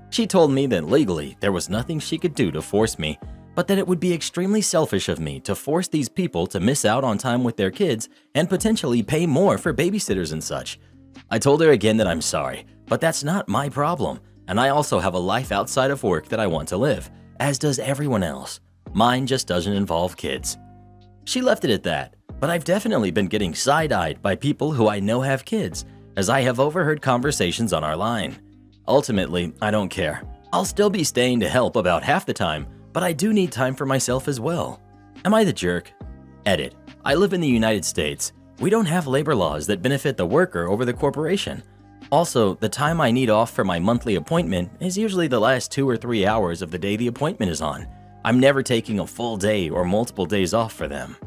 She told me that legally there was nothing she could do to force me, but that it would be extremely selfish of me to force these people to miss out on time with their kids and potentially pay more for babysitters and such. I told her again that I'm sorry, but that's not my problem, and I also have a life outside of work that I want to live, as does everyone else. Mine just doesn't involve kids. She left it at that, but I've definitely been getting side eyed by people who I know have kids, as I have overheard conversations on our line. Ultimately, I don't care. I'll still be staying to help about half the time, but I do need time for myself as well. Am I the jerk? Edit. I live in the United States. We don't have labor laws that benefit the worker over the corporation. Also, the time I need off for my monthly appointment is usually the last two or three hours of the day the appointment is on. I'm never taking a full day or multiple days off for them.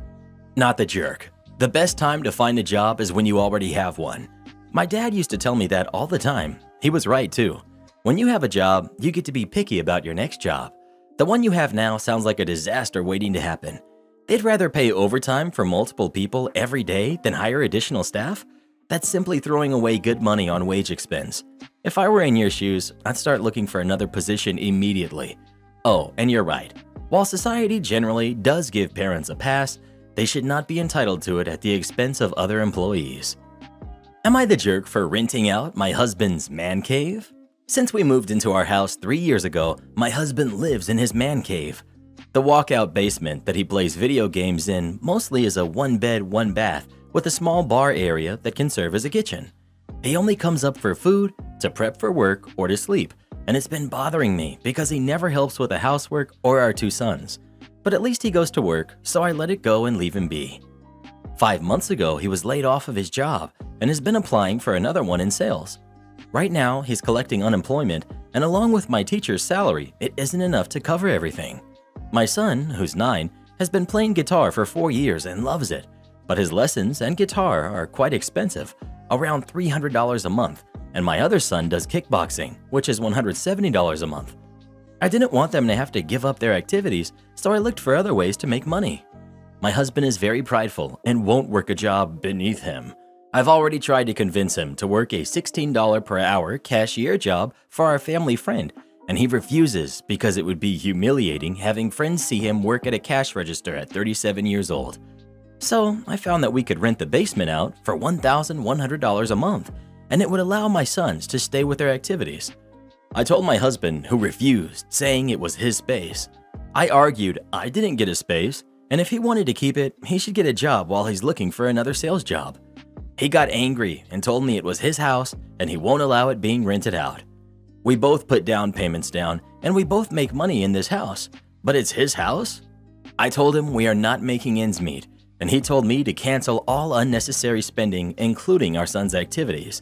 Not the jerk. The best time to find a job is when you already have one. My dad used to tell me that all the time. He was right too. When you have a job, you get to be picky about your next job. The one you have now sounds like a disaster waiting to happen. They'd rather pay overtime for multiple people every day than hire additional staff? That's simply throwing away good money on wage expense. If I were in your shoes, I'd start looking for another position immediately. Oh, and you're right. While society generally does give parents a pass, they should not be entitled to it at the expense of other employees. Am I the jerk for renting out my husband's man cave? Since we moved into our house three years ago, my husband lives in his man cave. The walkout basement that he plays video games in mostly is a one bed, one bath with a small bar area that can serve as a kitchen. He only comes up for food, to prep for work, or to sleep, and it's been bothering me because he never helps with the housework or our two sons. But at least he goes to work, so I let it go and leave him be. Five months ago, he was laid off of his job and has been applying for another one in sales. Right now, he's collecting unemployment, and along with my teacher's salary, it isn't enough to cover everything. My son, who's nine, has been playing guitar for four years and loves it, but his lessons and guitar are quite expensive, around $300 a month, and my other son does kickboxing, which is $170 a month. I didn't want them to have to give up their activities, so I looked for other ways to make money. My husband is very prideful and won't work a job beneath him. I've already tried to convince him to work a $16 per hour cashier job for our family friend, and he refuses because it would be humiliating having friends see him work at a cash register at 37 years old. So I found that we could rent the basement out for $1,100 a month, and it would allow my sons to stay with their activities. I told my husband, who refused, saying it was his space. I argued I didn't get a space, and if he wanted to keep it, he should get a job while he's looking for another sales job. He got angry and told me it was his house and he won't allow it being rented out. We both put down payments down and we both make money in this house, but it's his house? I told him we are not making ends meet and he told me to cancel all unnecessary spending, including our son's activities.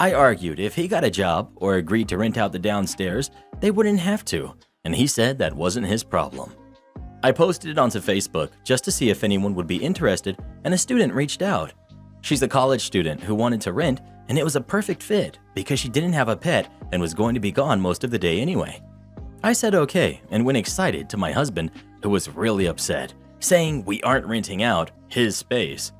I argued if he got a job or agreed to rent out the downstairs, they wouldn't have to, and he said that wasn't his problem. I posted it onto Facebook just to see if anyone would be interested, and a student reached out. She's a college student who wanted to rent, and it was a perfect fit because she didn't have a pet and was going to be gone most of the day anyway. I said okay and went excited to my husband, who was really upset saying we aren't renting out his space.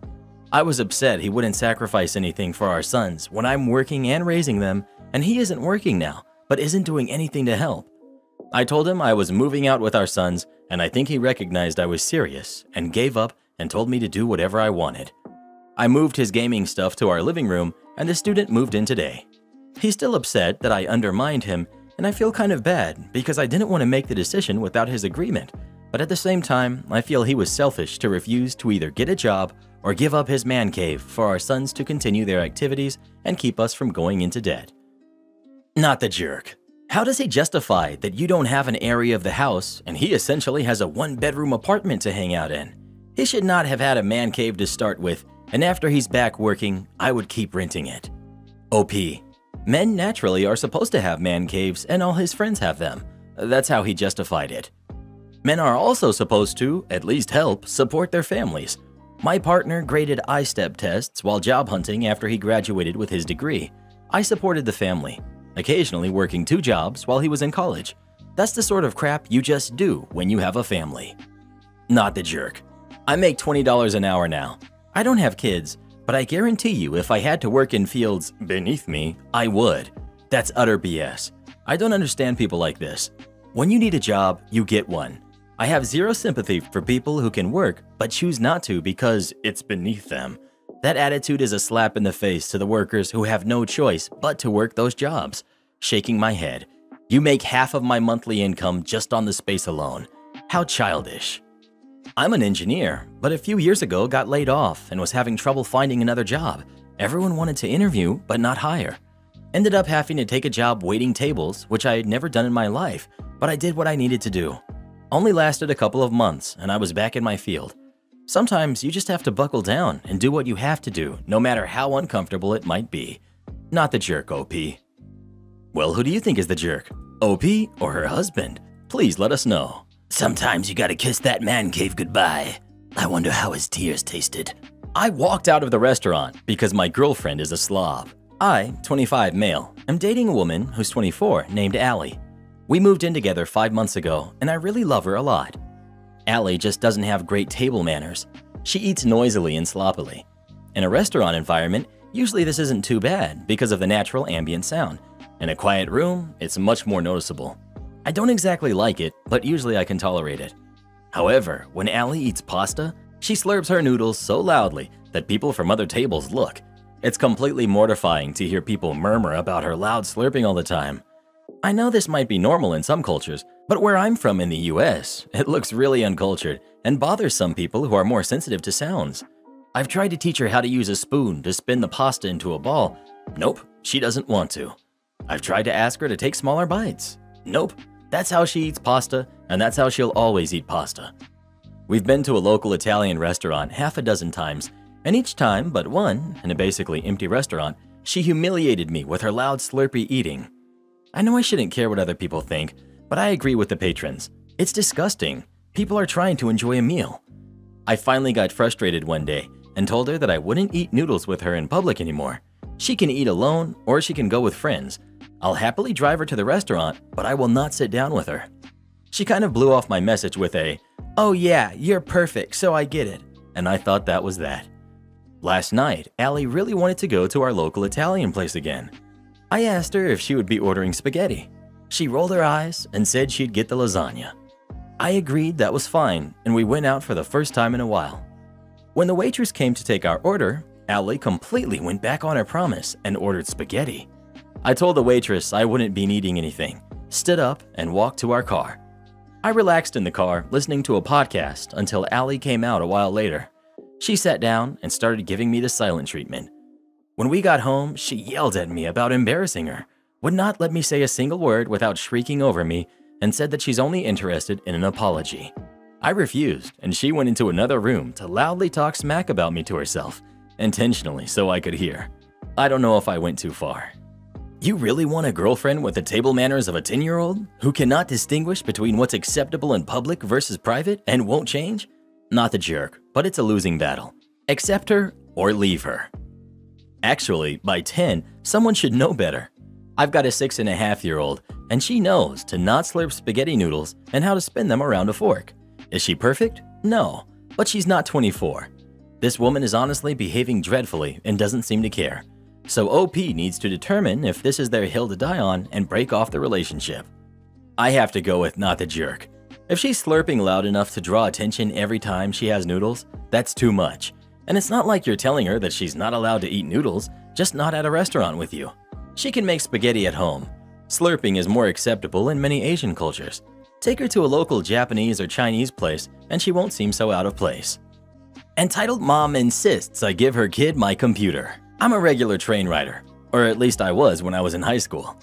I was upset he wouldn't sacrifice anything for our sons when I'm working and raising them, and he isn't working now, but isn't doing anything to help. I told him I was moving out with our sons, and I think he recognized I was serious and gave up and told me to do whatever I wanted. I moved his gaming stuff to our living room, and the student moved in today. He's still upset that I undermined him, and I feel kind of bad because I didn't want to make the decision without his agreement, but at the same time, I feel he was selfish to refuse to either get a job or give up his man cave for our sons to continue their activities and keep us from going into debt. Not the jerk. How does he justify that you don't have an area of the house and he essentially has a one bedroom apartment to hang out in? He should not have had a man cave to start with, and after he's back working, I would keep renting it. OP. Men naturally are supposed to have man caves, and all his friends have them. That's how he justified it. Men are also supposed to, at least help, support their families. My partner graded I-STEP tests while job hunting after he graduated with his degree. I supported the family, occasionally working two jobs while he was in college. That's the sort of crap you just do when you have a family. Not the jerk. I make $20 an hour now. I don't have kids, but I guarantee you if I had to work in fields beneath me, I would. That's utter BS. I don't understand people like this. When you need a job, you get one. I have zero sympathy for people who can work but choose not to because it's beneath them. That attitude is a slap in the face to the workers who have no choice but to work those jobs. Shaking my head. You make half of my monthly income just on the space alone. How childish. I'm an engineer, but a few years ago got laid off and was having trouble finding another job. Everyone wanted to interview but not hire. Ended up having to take a job waiting tables, which I had never done in my life, but I did what I needed to do. Only lasted a couple of months and I was back in my field. Sometimes you just have to buckle down and do what you have to do, no matter how uncomfortable it might be. Not the jerk, OP. Well, who do you think is the jerk? OP or her husband? Please let us know. Sometimes you gotta kiss that man cave goodbye. I wonder how his tears tasted. I walked out of the restaurant because my girlfriend is a slob. I, 25 male, am dating a woman who's 24 named Allie. We moved in together five months ago, and I really love her a lot. Allie just doesn't have great table manners. She eats noisily and sloppily. In a restaurant environment, usually this isn't too bad because of the natural ambient sound. In a quiet room, it's much more noticeable. I don't exactly like it, but usually I can tolerate it. However, when Allie eats pasta, she slurps her noodles so loudly that people from other tables look. It's completely mortifying to hear people murmur about her loud slurping all the time. I know this might be normal in some cultures, but where I'm from in the US, it looks really uncultured and bothers some people who are more sensitive to sounds. I've tried to teach her how to use a spoon to spin the pasta into a ball. Nope, she doesn't want to. I've tried to ask her to take smaller bites. Nope, that's how she eats pasta, and that's how she'll always eat pasta. We've been to a local Italian restaurant half a dozen times, and each time but one, in a basically empty restaurant, she humiliated me with her loud slurpy eating. I know I shouldn't care what other people think, but I agree with the patrons. It's disgusting. People are trying to enjoy a meal. I finally got frustrated one day and told her that I wouldn't eat noodles with her in public anymore. She can eat alone or she can go with friends. I'll happily drive her to the restaurant, but I will not sit down with her. She kind of blew off my message with a, Oh yeah, you're perfect, so I get it. And I thought that was that. Last night, Allie really wanted to go to our local Italian place again. I asked her if she would be ordering spaghetti. She rolled her eyes and said she'd get the lasagna. I agreed that was fine, and we went out for the first time in a while. When the waitress came to take our order, Allie completely went back on her promise and ordered spaghetti. I told the waitress I wouldn't be needing anything, stood up, and walked to our car. I relaxed in the car, listening to a podcast until Allie came out a while later. She sat down and started giving me the silent treatment. When we got home, she yelled at me about embarrassing her, would not let me say a single word without shrieking over me, and said that she's only interested in an apology. I refused, and she went into another room to loudly talk smack about me to herself, intentionally so I could hear. I don't know if I went too far. You really want a girlfriend with the table manners of a 10 year old who cannot distinguish between what's acceptable in public versus private and won't change? Not the jerk, but it's a losing battle. Accept her or leave her. Actually, by 10, someone should know better. I've got a six and a half year old, and she knows to not slurp spaghetti noodles and how to spin them around a fork. Is she perfect? No, but she's not 24. This woman is honestly behaving dreadfully and doesn't seem to care. So OP needs to determine if this is their hill to die on and break off the relationship. I have to go with not the jerk. If she's slurping loud enough to draw attention every time she has noodles, that's too much. And it's not like you're telling her that she's not allowed to eat noodles, just not at a restaurant with you. She can make spaghetti at home. Slurping is more acceptable in many Asian cultures, Take her to a local Japanese or Chinese place and she won't seem so out of place. Entitled mom insists I give her kid my computer. I'm a regular train rider, or at least I was when I was in high school.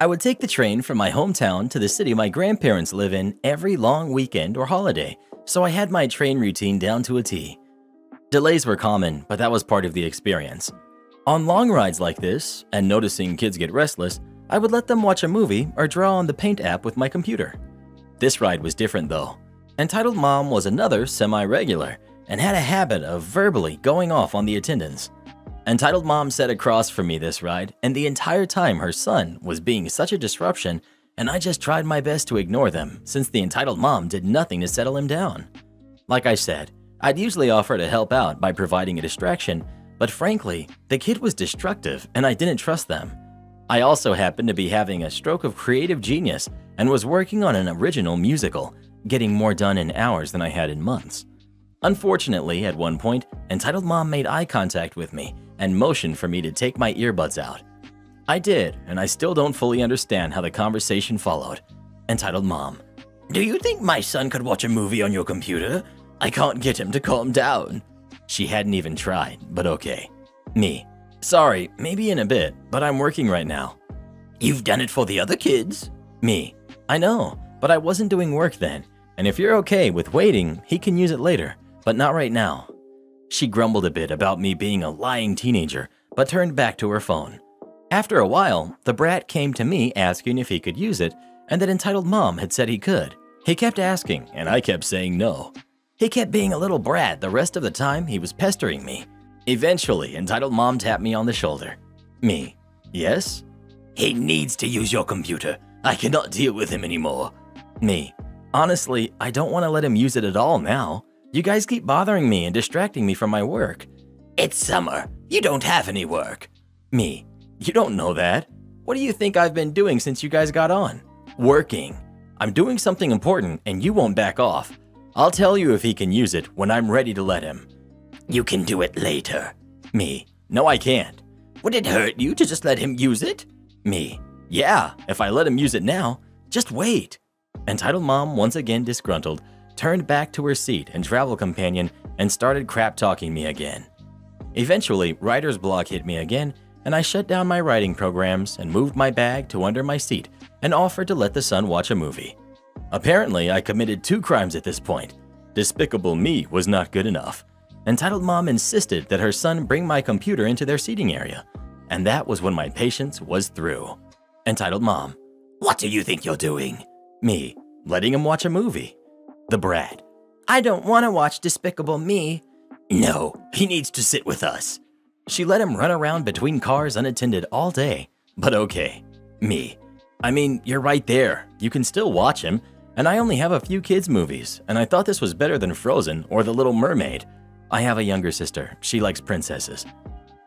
I would take the train from my hometown to the city my grandparents live in every long weekend or holiday, so I had my train routine down to a T. Delays were common, but that was part of the experience. On long rides like this, and noticing kids get restless, I would let them watch a movie or draw on the Paint app with my computer. This ride was different though. Entitled Mom was another semi-regular and had a habit of verbally going off on the attendants. Entitled Mom sat across from me this ride, and the entire time her son was being such a disruption, and I just tried my best to ignore them since the Entitled Mom did nothing to settle him down. Like I said, I'd usually offer to help out by providing a distraction, but frankly, the kid was destructive and I didn't trust them. I also happened to be having a stroke of creative genius and was working on an original musical, getting more done in hours than I had in months. Unfortunately, at one point, Entitled Mom made eye contact with me and motioned for me to take my earbuds out. I did, and I still don't fully understand how the conversation followed. Entitled Mom, Do you think my son could watch a movie on your computer? I can't get him to calm down. She hadn't even tried, but okay. Me, Sorry, maybe in a bit, but I'm working right now. You've done it for the other kids. Me. I know, but I wasn't doing work then, and if you're okay with waiting, he can use it later, but not right now. She grumbled a bit about me being a lying teenager, but turned back to her phone. After a while, the brat came to me asking if he could use it, and that entitled mom had said he could. He kept asking, and I kept saying no. He kept being a little brat the rest of the time he was pestering me. Eventually, entitled mom tapped me on the shoulder. Me. Yes? He needs to use your computer. I cannot deal with him anymore. Me. Honestly, I don't want to let him use it at all now. You guys keep bothering me and distracting me from my work. It's summer. You don't have any work. Me. You don't know that. What do you think I've been doing since you guys got on? Working. I'm doing something important and you won't back off. I'll tell you if he can use it when I'm ready to let him. You can do it later. Me. No, I can't. Would it hurt you to just let him use it? Me. Yeah, if I let him use it now, just wait. Entitled Mom, once again disgruntled, turned back to her seat and travel companion and started crap talking me again. Eventually, writer's block hit me again, and I shut down my writing programs and moved my bag to under my seat and offered to let the son watch a movie. Apparently, I committed two crimes at this point. Despicable Me was not good enough. Entitled Mom insisted that her son bring my computer into their seating area, and that was when my patience was through. Entitled Mom, What do you think you're doing? Me, letting him watch a movie. The brat, I don't want to watch Despicable Me. No, he needs to sit with us. She let him run around between cars unattended all day, but okay. Me, I mean, you're right there. You can still watch him, and I only have a few kids' movies, and I thought this was better than Frozen or The Little Mermaid. I have a younger sister. She likes princesses.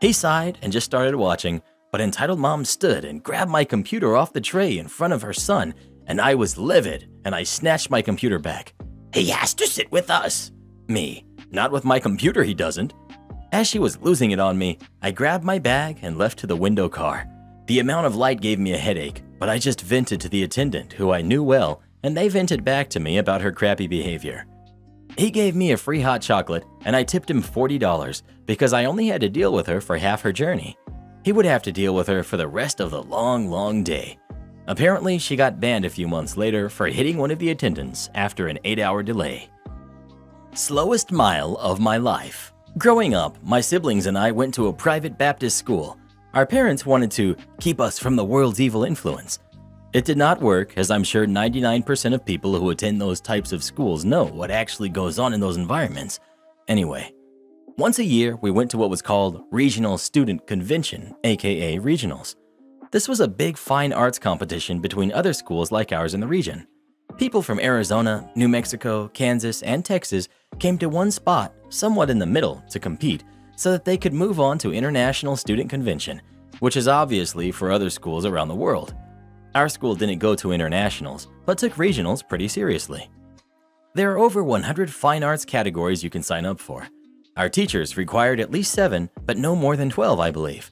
He sighed and just started watching, but entitled mom stood and grabbed my computer off the tray in front of her son, and I was livid, and I snatched my computer back. He has to sit with us. Me. Not with my computer, he doesn't. As she was losing it on me, I grabbed my bag and left to the window car. The amount of light gave me a headache, but I just vented to the attendant, who I knew well, and they vented back to me about her crappy behavior. He gave me a free hot chocolate, and I tipped him $40 because I only had to deal with her for half her journey. He would have to deal with her for the rest of the long, long day. Apparently, she got banned a few months later for hitting one of the attendants after an 8 hour delay. Slowest mile of my life. Growing up, my siblings and I went to a private Baptist school. Our parents wanted to keep us from the world's evil influence. It did not work, as I'm sure 99% of people who attend those types of schools know what actually goes on in those environments. Anyway, once a year, we went to what was called Regional Student Convention, aka Regionals. This was a big fine arts competition between other schools like ours in the region. People from Arizona, New Mexico, Kansas, and Texas came to one spot, somewhat in the middle, to compete so that they could move on to International Student Convention, which is obviously for other schools around the world. Our school didn't go to internationals, but took regionals pretty seriously. There are over 100 fine arts categories you can sign up for. Our teachers required at least 7, but no more than 12, I believe.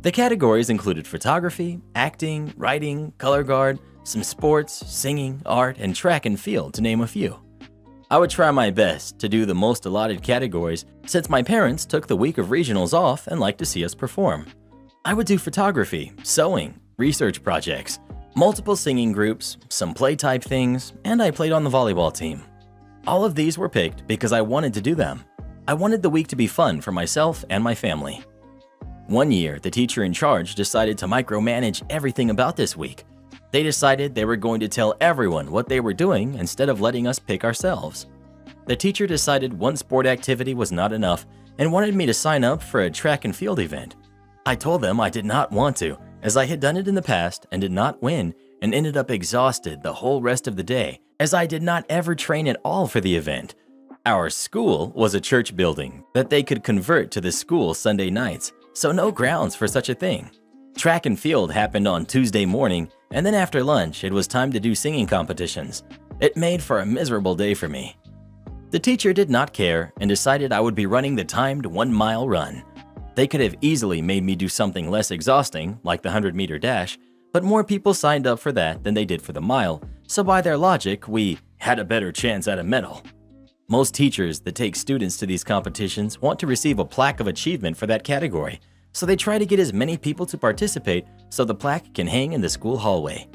The categories included photography, acting, writing, color guard, some sports, singing, art, and track and field, to name a few. I would try my best to do the most allotted categories since my parents took the week of regionals off and liked to see us perform. I would do photography, sewing, research projects, multiple singing groups, some play type things, and I played on the volleyball team. All of these were picked because I wanted to do them. I wanted the week to be fun for myself and my family. One year, the teacher in charge decided to micromanage everything about this week they decided they were going to tell everyone what they were doing instead of letting us pick ourselves. The teacher decided one sport activity was not enough and wanted me to sign up for a track and field event. I told them I did not want to, as I had done it in the past and did not win and ended up exhausted the whole rest of the day, as I did not ever train at all for the event. Our school was a church building that they could convert to the school Sunday nights, so no grounds for such a thing. Track and field happened on Tuesday morning, and then after lunch, it was time to do singing competitions. It made for a miserable day for me. The teacher did not care and decided I would be running the timed one mile run. They could have easily made me do something less exhausting, like the 100 meter dash, but more people signed up for that than they did for the mile, so by their logic, we had a better chance at a medal. Most teachers that take students to these competitions want to receive a plaque of achievement for that category, so they try to get as many people to participate so the plaque can hang in the school hallway.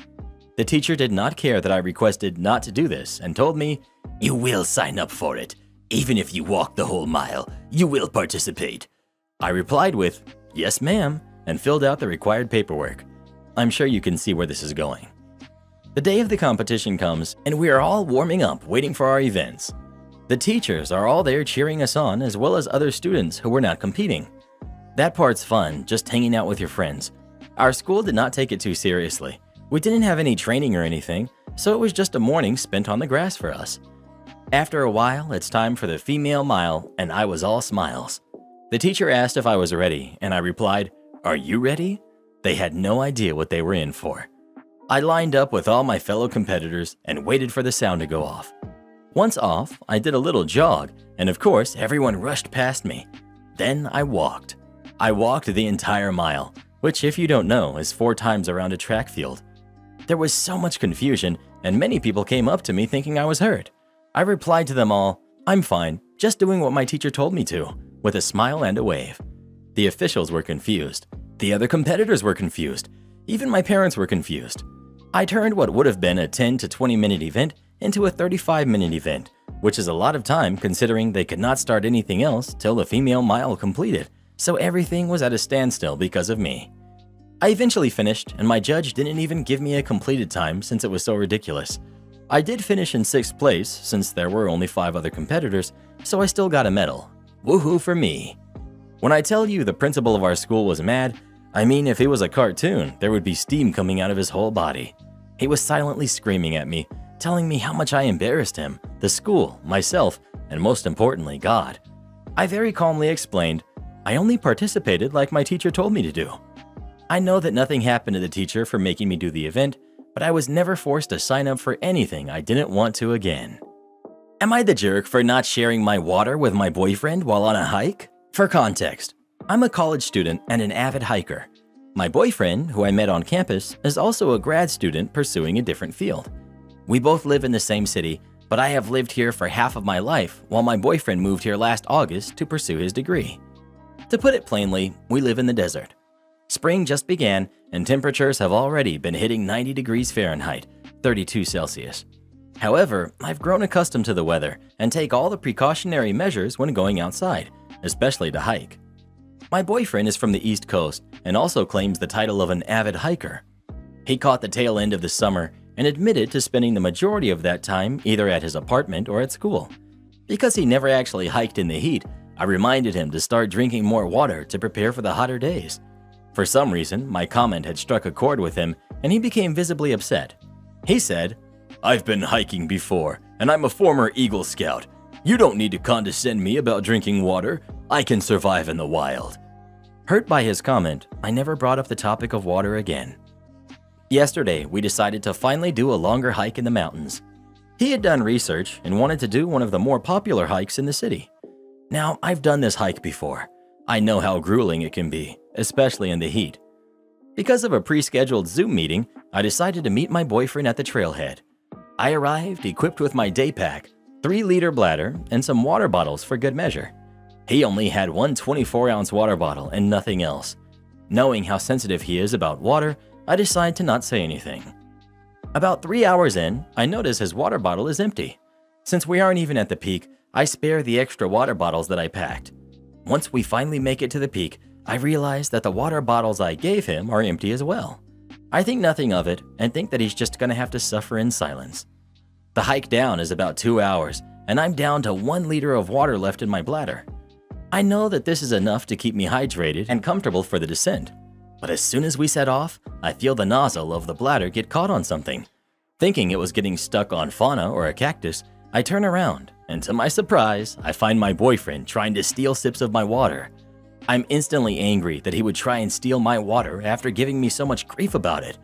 The teacher did not care that I requested not to do this and told me, You will sign up for it. Even if you walk the whole mile, you will participate. I replied with, Yes, ma'am, and filled out the required paperwork. I'm sure you can see where this is going. The day of the competition comes, and we are all warming up, waiting for our events. The teachers are all there cheering us on, as well as other students who were not competing. That part's fun, just hanging out with your friends. Our school did not take it too seriously. We didn't have any training or anything, so it was just a morning spent on the grass for us. After a while, it's time for the female mile, and I was all smiles. The teacher asked if I was ready, and I replied, Are you ready? They had no idea what they were in for. I lined up with all my fellow competitors and waited for the sound to go off. Once off, I did a little jog, and of course, everyone rushed past me. Then I walked. I walked the entire mile. which, if you don't know, is four times around a track field. There was so much confusion, and many people came up to me thinking I was hurt. I replied to them all, I'm fine, just doing what my teacher told me to, with a smile and a wave. The officials were confused. The other competitors were confused. Even my parents were confused. I turned what would have been a 10 to 20 minute event into a 35 minute event, which is a lot of time considering they could not start anything else till the female mile completed, so everything was at a standstill because of me. I eventually finished, and my judge didn't even give me a completed time since it was so ridiculous. I did finish in 6th place since there were only 5 other competitors, so I still got a medal. Woohoo for me! When I tell you the principal of our school was mad, I mean if it was a cartoon, there would be steam coming out of his whole body. He was silently screaming at me, telling me how much I embarrassed him, the school, myself, and most importantly, God. I very calmly explained, I only participated like my teacher told me to do. I know that nothing happened to the teacher for making me do the event, but I was never forced to sign up for anything I didn't want to again. Am I the jerk for not sharing my water with my boyfriend while on a hike? For context, I'm a college student and an avid hiker. My boyfriend, who I met on campus, is also a grad student pursuing a different field. We both live in the same city, but I have lived here for half of my life while my boyfriend moved here last August to pursue his degree. To put it plainly, we live in the desert. Spring just began, and temperatures have already been hitting 90 degrees Fahrenheit, 32 Celsius. However, I've grown accustomed to the weather and take all the precautionary measures when going outside, especially to hike. My boyfriend is from the East Coast and also claims the title of an avid hiker. He caught the tail end of the summer and admitted to spending the majority of that time either at his apartment or at school. Because he never actually hiked in the heat, I reminded him to start drinking more water to prepare for the hotter days. For some reason, my comment had struck a chord with him, and he became visibly upset. He said, I've been hiking before, and I'm a former Eagle Scout. You don't need to condescend me about drinking water. I can survive in the wild. Hurt by his comment, I never brought up the topic of water again. Yesterday, we decided to finally do a longer hike in the mountains. He had done research and wanted to do one of the more popular hikes in the city. Now, I've done this hike before. I know how grueling it can be, especially in the heat. Because of a pre-scheduled Zoom meeting, I decided to meet my boyfriend at the trailhead. I arrived equipped with my day pack, 3-liter bladder, and some water bottles for good measure. He only had one 24-ounce water bottle and nothing else. Knowing how sensitive he is about water, I decide to not say anything. About three hours in, I notice his water bottle is empty. Since we aren't even at the peak, I spare the extra water bottles that I packed. Once we finally make it to the peak, I realize that the water bottles I gave him are empty as well. I think nothing of it and think that he's just gonna have to suffer in silence. The hike down is about two hours, and I'm down to one liter of water left in my bladder. I know that this is enough to keep me hydrated and comfortable for the descent. But as soon as we set off, I feel the nozzle of the bladder get caught on something. Thinking it was getting stuck on fauna or a cactus, I turn around, and to my surprise, I find my boyfriend trying to steal sips of my water. I'm instantly angry that he would try and steal my water after giving me so much grief about it.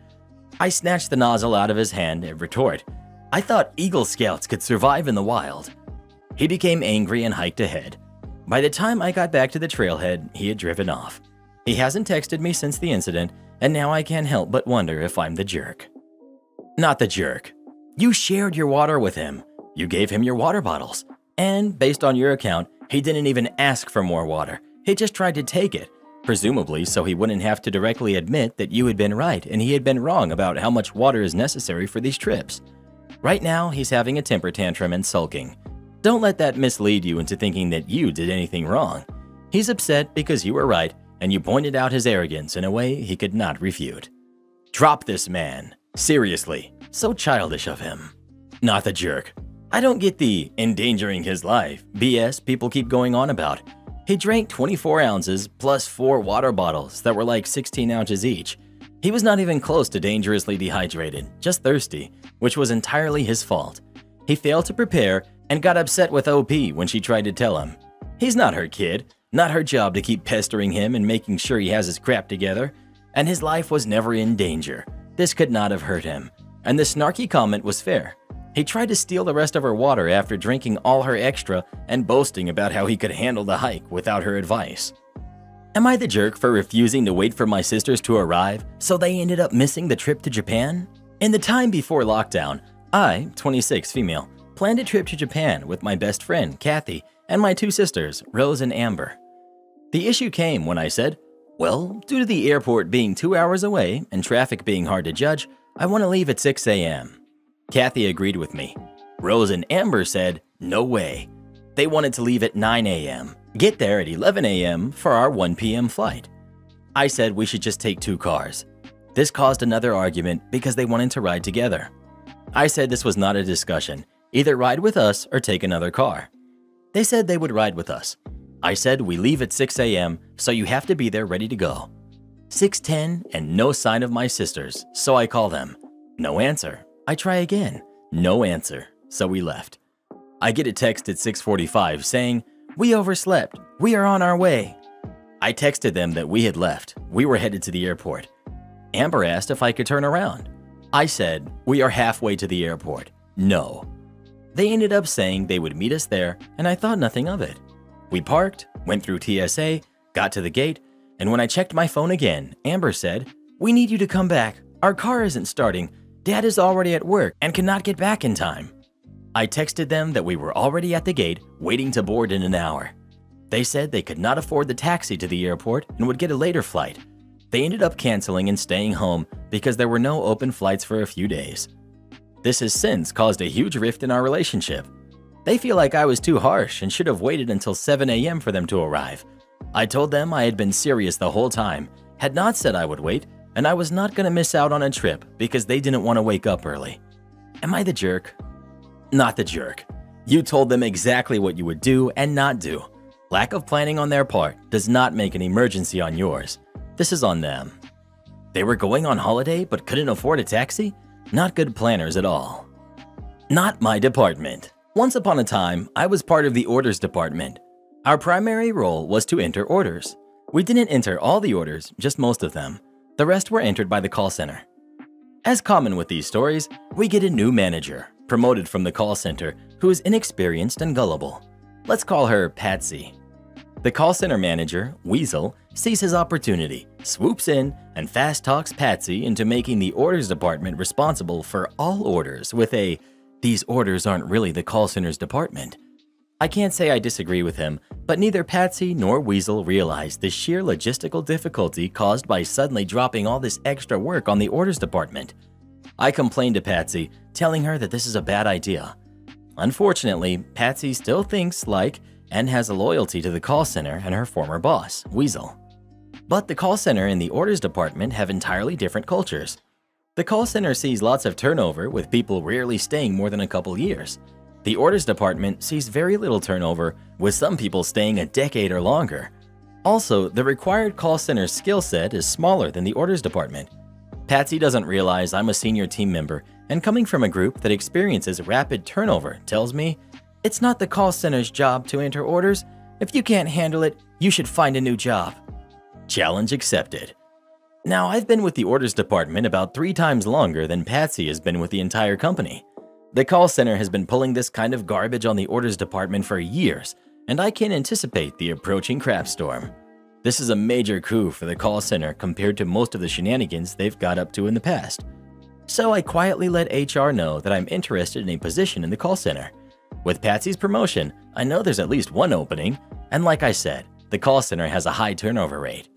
I snatch the nozzle out of his hand and retort, I thought Eagle Scouts could survive in the wild. He became angry and hiked ahead. By the time I got back to the trailhead, he had driven off. He hasn't texted me since the incident, and now I can't help but wonder if I'm the jerk. Not the jerk. You shared your water with him. You gave him your water bottles. And based on your account, he didn't even ask for more water. He just tried to take it, presumably so he wouldn't have to directly admit that you had been right and he had been wrong about how much water is necessary for these trips. Right now, he's having a temper tantrum and sulking. Don't let that mislead you into thinking that you did anything wrong. He's upset because you were right and you pointed out his arrogance in a way he could not refute. Drop this man. Seriously, so childish of him. Not the jerk. I don't get the endangering his life BS people keep going on about. He drank 24 ounces plus 4 water bottles that were like 16 ounces each. He was not even close to dangerously dehydrated, just thirsty, which was entirely his fault. He failed to prepare and got upset with OP when she tried to tell him. He's not her kid, not her job to keep pestering him and making sure he has his crap together. And his life was never in danger. This could not have hurt him. And the snarky comment was fair. He tried to steal the rest of her water after drinking all her extra and boasting about how he could handle the hike without her advice. Am I the jerk for refusing to wait for my sisters to arrive, so they ended up missing the trip to Japan? In the time before lockdown, I, 26 female, planned a trip to Japan with my best friend, Kathy, and my two sisters, Rose and Amber. The issue came when I said, Well, due to the airport being two hours away and traffic being hard to judge, I want to leave at 6 a.m. Kathy agreed with me. Rose and Amber said, No way. They wanted to leave at 9 a.m., get there at 11 a.m. for our 1 p.m. flight. I said we should just take two cars. This caused another argument because they wanted to ride together. I said this was not a discussion, either ride with us or take another car. They said they would ride with us. I said we leave at 6 a.m., so you have to be there ready to go. 6:10 and no sign of my sisters, so I call them. No answer. I try again. No answer. So we left. I get a text at 6:45 saying, "We overslept. We are on our way." I texted them that we had left. We were headed to the airport. Amber asked if I could turn around. I said, "We are halfway to the airport." No. They ended up saying they would meet us there, and I thought nothing of it. We parked, went through TSA, got to the gate, and when I checked my phone again, Amber said, We need you to come back. Our car isn't starting. Dad is already at work and cannot get back in time. I texted them that we were already at the gate, waiting to board in an hour. They said they could not afford the taxi to the airport and would get a later flight. They ended up canceling and staying home because there were no open flights for a few days. This has since caused a huge rift in our relationship. They feel like I was too harsh and should have waited until 7 a.m. for them to arrive. I told them I had been serious the whole time, had not said I would wait, and I was not going to miss out on a trip because they didn't want to wake up early. Am I the jerk? Not the jerk. You told them exactly what you would do and not do. Lack of planning on their part does not make an emergency on yours. This is on them. They were going on holiday but couldn't afford a taxi? Not good planners at all. Not my department. Once upon a time, I was part of the orders department. Our primary role was to enter orders. We didn't enter all the orders, just most of them. The rest were entered by the call center. As common with these stories, we get a new manager, promoted from the call center, who is inexperienced and gullible. Let's call her Patsy. The call center manager, Weasel, sees his opportunity, swoops in, and fast talks Patsy into making the orders department responsible for all orders with a, these orders aren't really the call center's department. I can't say I disagree with him, but neither Patsy nor Weasel realize the sheer logistical difficulty caused by suddenly dropping all this extra work on the orders department. I complained to Patsy, telling her that this is a bad idea. Unfortunately, Patsy still thinks like and has a loyalty to the call center and her former boss, Weasel. But the call center and the orders department have entirely different cultures. The call center sees lots of turnover with people rarely staying more than a couple years. The orders department sees very little turnover with some people staying a decade or longer. Also, the required call center skill set is smaller than the orders department. Patsy doesn't realize I'm a senior team member and coming from a group that experiences rapid turnover tells me it's not the call center's job to enter orders. If you can't handle it, you should find a new job. Challenge accepted. Now, I've been with the orders department about three times longer than Patsy has been with the entire company. The call center has been pulling this kind of garbage on the orders department for years, and I can anticipate the approaching crap storm. This is a major coup for the call center compared to most of the shenanigans they've got up to in the past. So I quietly let HR know that I'm interested in a position in the call center. With Patsy's promotion, I know there's at least one opening, and like I said, the call center has a high turnover rate.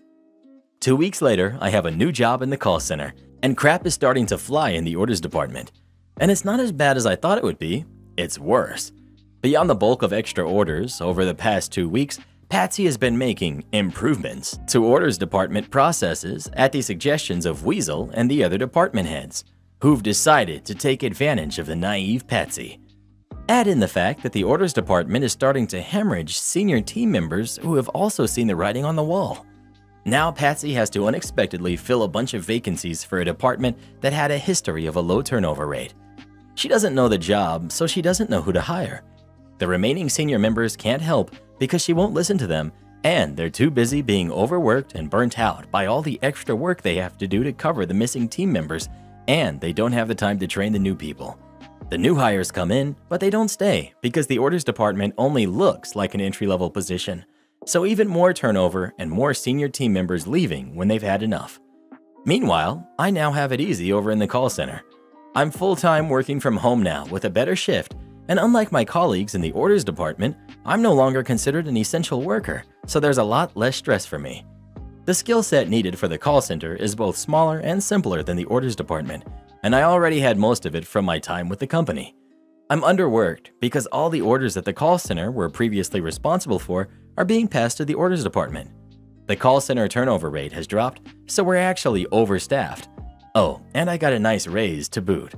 Two weeks later, I have a new job in the call center, and crap is starting to fly in the orders department. And it's not as bad as I thought it would be, it's worse. Beyond the bulk of extra orders, over the past two weeks, Patsy has been making improvements to orders department processes at the suggestions of Weasel and the other department heads, who've decided to take advantage of the naive Patsy. Add in the fact that the orders department is starting to hemorrhage senior team members who have also seen the writing on the wall. Now Patsy has to unexpectedly fill a bunch of vacancies for a department that had a history of a low turnover rate. She doesn't know the job, so she doesn't know who to hire. The remaining senior members can't help because she won't listen to them, and they're too busy being overworked and burnt out by all the extra work they have to do to cover the missing team members, and they don't have the time to train the new people. The new hires come in, but they don't stay because the orders department only looks like an entry level position. so even more turnover and more senior team members leaving when they've had enough. Meanwhile, I now have it easy over in the call center. I'm full time working from home now with a better shift, and unlike my colleagues in the orders department, I'm no longer considered an essential worker, so there's a lot less stress for me. The skill set needed for the call center is both smaller and simpler than the orders department, and I already had most of it from my time with the company. I'm underworked because all the orders that the call center were previously responsible for are being passed to the orders department. The call center turnover rate has dropped, so we're actually overstaffed. Oh, and I got a nice raise to boot.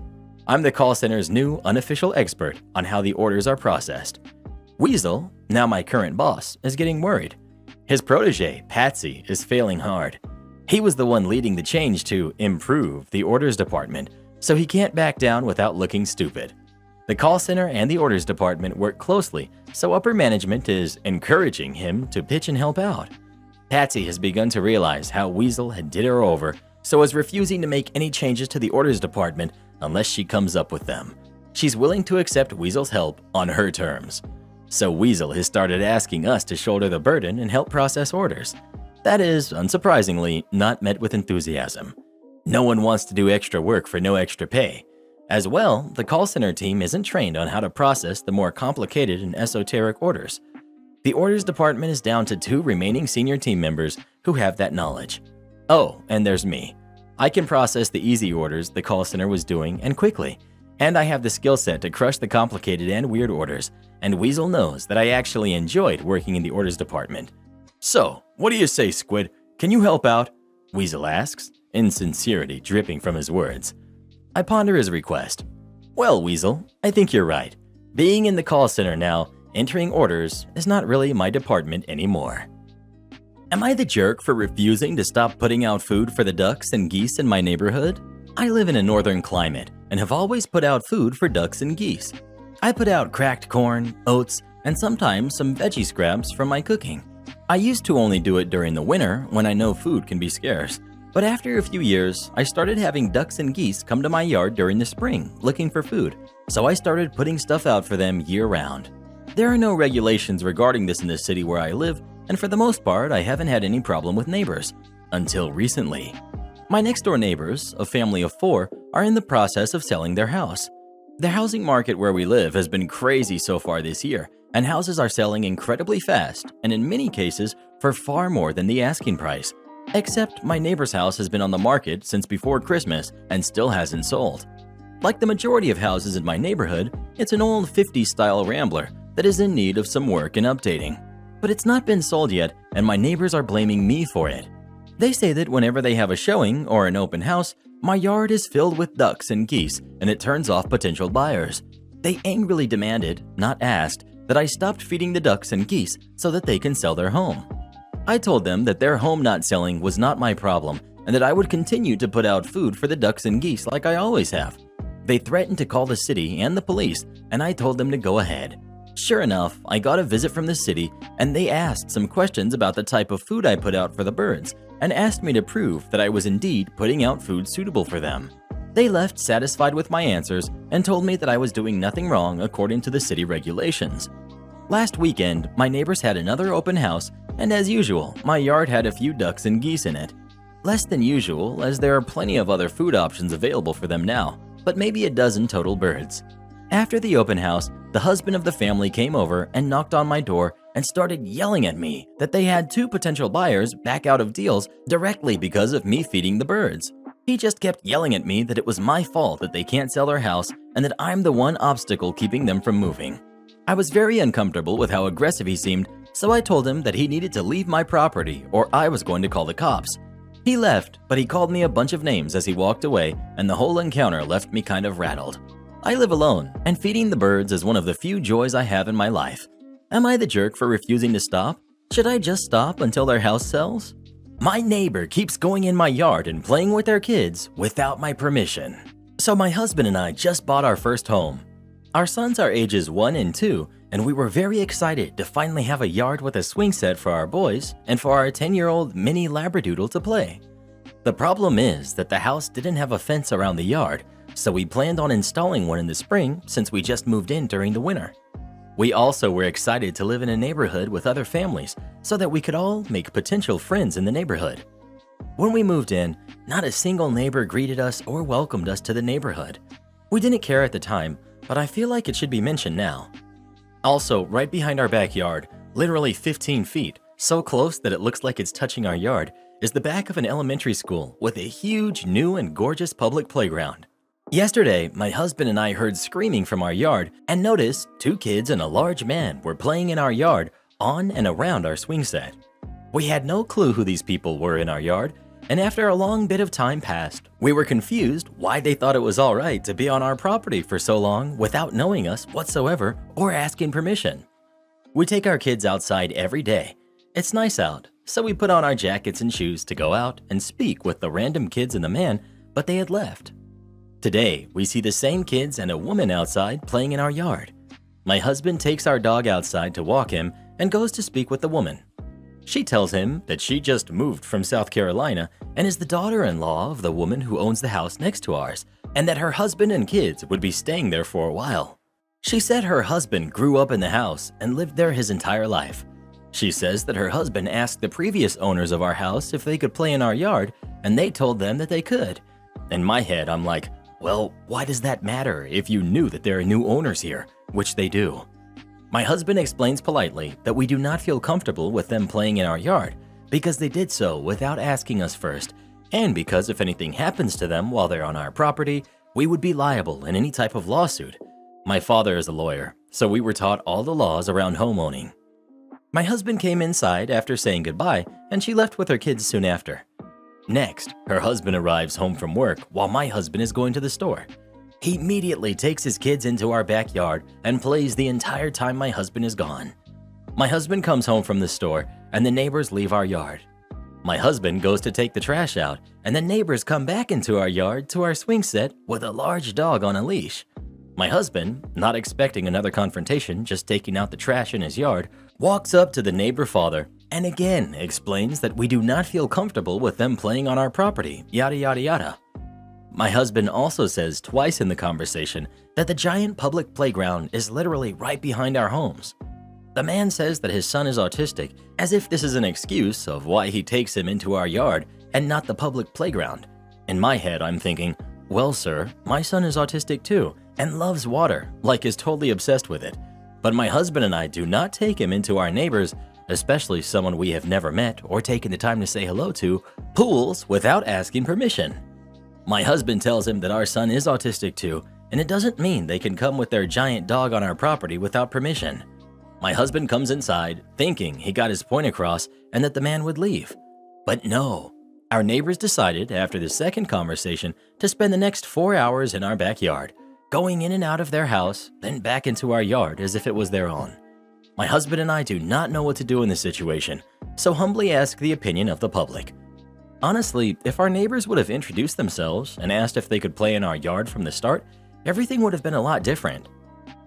I'm the call center's new unofficial expert on how the orders are processed. Weasel, now my current boss, is getting worried. His protege, Patsy, is failing hard. He was the one leading the change to improve the orders department, so he can't back down without looking stupid. The call center and the orders department work closely, so upper management is encouraging him to pitch and help out. Patsy has begun to realize how Weasel had did her over, so is refusing to make any changes to the orders department unless she comes up with them. She's willing to accept Weasel's help on her terms. So Weasel has started asking us to shoulder the burden and help process orders. That is, unsurprisingly, not met with enthusiasm. No one wants to do extra work for no extra pay. As well, the call center team isn't trained on how to process the more complicated and esoteric orders. The orders department is down to two remaining senior team members who have that knowledge. Oh, and there's me. I can process the easy orders the call center was doing and quickly, and I have the skill set to crush the complicated and weird orders, and Weasel knows that I actually enjoyed working in the orders department. So, what do you say, Squid? Can you help out? Weasel asks, insincerity dripping from his words. I ponder his request. Well, Weasel, I think you're right. Being in the call center now entering orders is not really my department anymore. Am I the jerk for refusing to stop putting out food for the ducks and geese in my neighborhood? I live in a northern climate and have always put out food for ducks and geese. I put out cracked corn, oats, and sometimes some veggie scraps from my cooking. I used to only do it during the winter when I know food can be scarce. But after a few years, I started having ducks and geese come to my yard during the spring looking for food, so I started putting stuff out for them year round. There are no regulations regarding this in the city where I live, and for the most part, I haven't had any problem with neighbors. Until recently. My next door neighbors, a family of four, are in the process of selling their house. The housing market where we live has been crazy so far this year, and houses are selling incredibly fast, and in many cases, for far more than the asking price. Except my neighbor's house has been on the market since before Christmas and still hasn't sold. Like the majority of houses in my neighborhood, it's an old 50s style rambler that is in need of some work and updating. But it's not been sold yet, and my neighbors are blaming me for it. They say that whenever they have a showing or an open house, my yard is filled with ducks and geese and it turns off potential buyers. They angrily demanded, not asked, that I stopped feeding the ducks and geese so that they can sell their home. I told them that their home not selling was not my problem and that I would continue to put out food for the ducks and geese like I always have. They threatened to call the city and the police, and I told them to go ahead. Sure enough, I got a visit from the city and they asked some questions about the type of food I put out for the birds and asked me to prove that I was indeed putting out food suitable for them. They left satisfied with my answers and told me that I was doing nothing wrong according to the city regulations. Last weekend, my neighbors had another open house, and as usual, my yard had a few ducks and geese in it. Less than usual, as there are plenty of other food options available for them now, but maybe a dozen total birds. After the open house, the husband of the family came over and knocked on my door and started yelling at me that they had two potential buyers back out of deals directly because of me feeding the birds. He just kept yelling at me that it was my fault that they can't sell their house and that I'm the one obstacle keeping them from moving. I was very uncomfortable with how aggressive he seemed, so I told him that he needed to leave my property or I was going to call the cops. He left, but he called me a bunch of names as he walked away, and the whole encounter left me kind of rattled. I live alone, and feeding the birds is one of the few joys I have in my life. Am I the jerk for refusing to stop? Should I just stop until their house sells? My neighbor keeps going in my yard and playing with their kids without my permission. So my husband and I just bought our first home. Our sons are ages 1 and 2, and we were very excited to finally have a yard with a swing set for our boys and for our 10-year-old mini Labradoodle to play. The problem is that the house didn't have a fence around the yard, so we planned on installing one in the spring since we just moved in during the winter. We also were excited to live in a neighborhood with other families so that we could all make potential friends in the neighborhood. When we moved in, not a single neighbor greeted us or welcomed us to the neighborhood. We didn't care at the time, but I feel like it should be mentioned now. Also, right behind our backyard, literally 15 feet, so close that it looks like it's touching our yard, is the back of an elementary school with a huge, new, and gorgeous public playground. Yesterday, my husband and I heard screaming from our yard and noticed two kids and a large man were playing in our yard on and around our swing set. We had no clue who these people were in our yard, and after a long bit of time passed, we were confused why they thought it was alright to be on our property for so long without knowing us whatsoever or asking permission. We take our kids outside every day. It's nice out, so we put on our jackets and shoes to go out and speak with the random kids and the man, but they had left. Today, we see the same kids and a woman outside playing in our yard. My husband takes our dog outside to walk him and goes to speak with the woman. She tells him that she just moved from South Carolina and is the daughter-in-law of the woman who owns the house next to ours, and that her husband and kids would be staying there for a while. She said her husband grew up in the house and lived there his entire life. She says that her husband asked the previous owners of our house if they could play in our yard, and they told them that they could. In my head, I'm like, well, why does that matter if you knew that there are new owners here, which they do? My husband explains politely that we do not feel comfortable with them playing in our yard because they did so without asking us first, and because if anything happens to them while they're on our property, we would be liable in any type of lawsuit. My father is a lawyer, so we were taught all the laws around homeowning. My husband came inside after saying goodbye, and she left with her kids soon after. Next, her husband arrives home from work while my husband is going to the store. He immediately takes his kids into our backyard and plays the entire time my husband is gone. My husband comes home from the store and the neighbors leave our yard. My husband goes to take the trash out and the neighbors come back into our yard to our swing set with a large dog on a leash. My husband, not expecting another confrontation just taking out the trash in his yard, walks up to the neighbor father and again explains that we do not feel comfortable with them playing on our property, yada yada yada. My husband also says twice in the conversation that the giant public playground is literally right behind our homes. The man says that his son is autistic as if this is an excuse of why he takes him into our yard and not the public playground. In my head, I'm thinking, well, sir, my son is autistic too and loves water, like is totally obsessed with it. But my husband and I do not take him into our neighbors especially someone we have never met or taken the time to say hello to, pools without asking permission. My husband tells him that our son is autistic too, and it doesn't mean they can come with their giant dog on our property without permission. My husband comes inside, thinking he got his point across and that the man would leave. But no, our neighbors decided after the second conversation to spend the next four hours in our backyard, going in and out of their house, then back into our yard as if it was their own. My husband and I do not know what to do in this situation, so humbly ask the opinion of the public. Honestly, if our neighbors would have introduced themselves and asked if they could play in our yard from the start, everything would have been a lot different.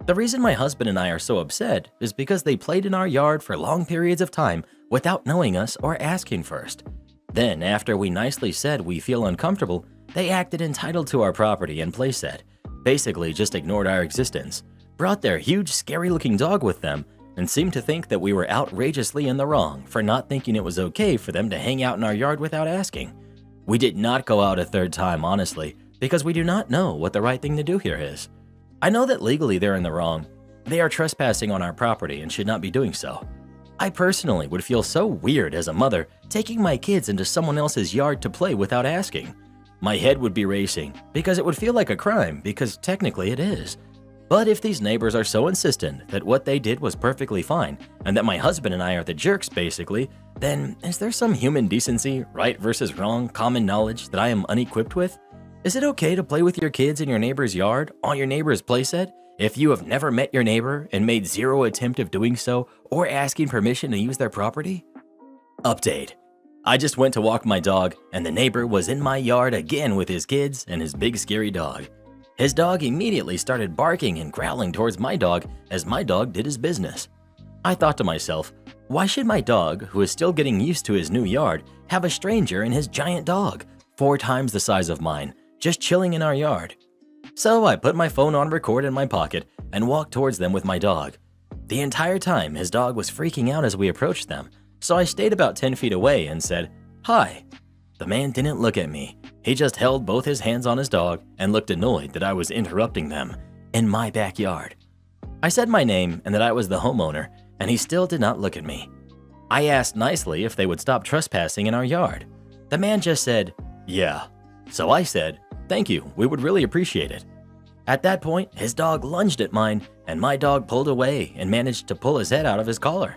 The reason my husband and I are so upset is because they played in our yard for long periods of time without knowing us or asking first. Then, after we nicely said we feel uncomfortable, they acted entitled to our property and playset, basically just ignored our existence, brought their huge scary looking dog with them, and seemed to think that we were outrageously in the wrong for not thinking it was okay for them to hang out in our yard without asking. We did not go out a third time, honestly, because we do not know what the right thing to do here is. I know that legally they're in the wrong. They are trespassing on our property and should not be doing so. I personally would feel so weird as a mother taking my kids into someone else's yard to play without asking. My head would be racing because it would feel like a crime because technically it is. But if these neighbors are so insistent that what they did was perfectly fine, and that my husband and I are the jerks basically, then is there some human decency, right versus wrong, common knowledge that I am unequipped with? Is it okay to play with your kids in your neighbor's yard, on your neighbor's playset, if you have never met your neighbor and made zero attempt of doing so or asking permission to use their property? Update. I just went to walk my dog, and the neighbor was in my yard again with his kids and his big scary dog. His dog immediately started barking and growling towards my dog as my dog did his business. I thought to myself, why should my dog, who is still getting used to his new yard, have a stranger and his giant dog, four times the size of mine, just chilling in our yard? So I put my phone on record in my pocket and walked towards them with my dog. The entire time, his dog was freaking out as we approached them, so I stayed about 10 feet away and said, Hi. The man didn't look at me. He just held both his hands on his dog and looked annoyed that I was interrupting them in my backyard. I said my name and that I was the homeowner, and he still did not look at me. I asked nicely if they would stop trespassing in our yard. The man just said, Yeah. So I said, Thank you, we would really appreciate it. At that point, his dog lunged at mine, and my dog pulled away and managed to pull his head out of his collar.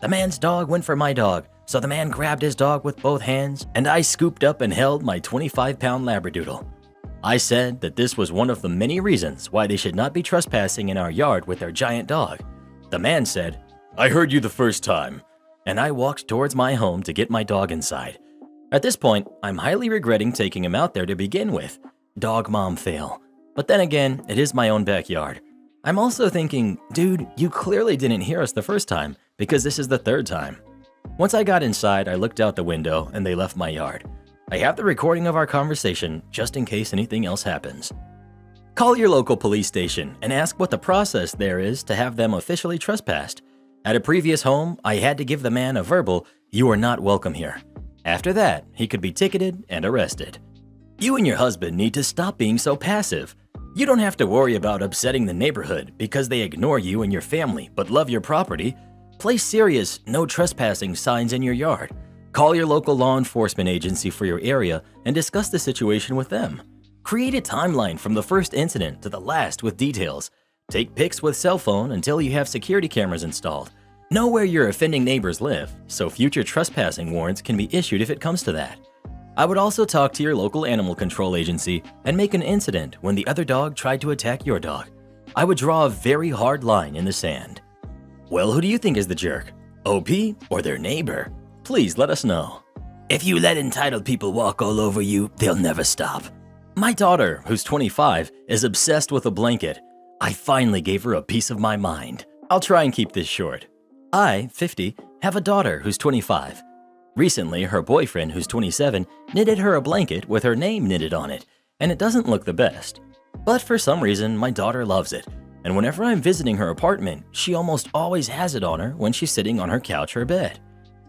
The man's dog went for my dog, so the man grabbed his dog with both hands, and I scooped up and held my 25 pound Labradoodle. I said that this was one of the many reasons why they should not be trespassing in our yard with their giant dog. The man said, I heard you the first time, and I walked towards my home to get my dog inside. At this point, I'm highly regretting taking him out there to begin with. Dog mom fail. But then again, it is my own backyard. I'm also thinking, dude, you clearly didn't hear us the first time because this is the third time. Once I got inside, I looked out the window and they left my yard. I have the recording of our conversation just in case anything else happens. Call your local police station and ask what the process there is to have them officially trespassed. At a previous home, I had to give the man a verbal, you are not welcome here. After that, he could be ticketed and arrested. You and your husband need to stop being so passive. You don't have to worry about upsetting the neighborhood because they ignore you and your family but love your property. Place serious no trespassing signs in your yard. Call your local law enforcement agency for your area and discuss the situation with them. Create a timeline from the first incident to the last with details. Take pics with cell phone until you have security cameras installed. Know where your offending neighbors live, so future trespassing warrants can be issued if it comes to that. I would also talk to your local animal control agency and make an incident when the other dog tried to attack your dog. I would draw a very hard line in the sand. Well, who do you think is the jerk? OP or their neighbor? Please let us know. If you let entitled people walk all over you, they'll never stop. My daughter, who's 25, is obsessed with a blanket. I finally gave her a piece of my mind. I'll try and keep this short. I, 50, have a daughter who's 25. Recently, her boyfriend, who's 27, knitted her a blanket with her name knitted on it, and it doesn't look the best. But for some reason, my daughter loves it, and whenever I'm visiting her apartment, she almost always has it on her when she's sitting on her couch or bed.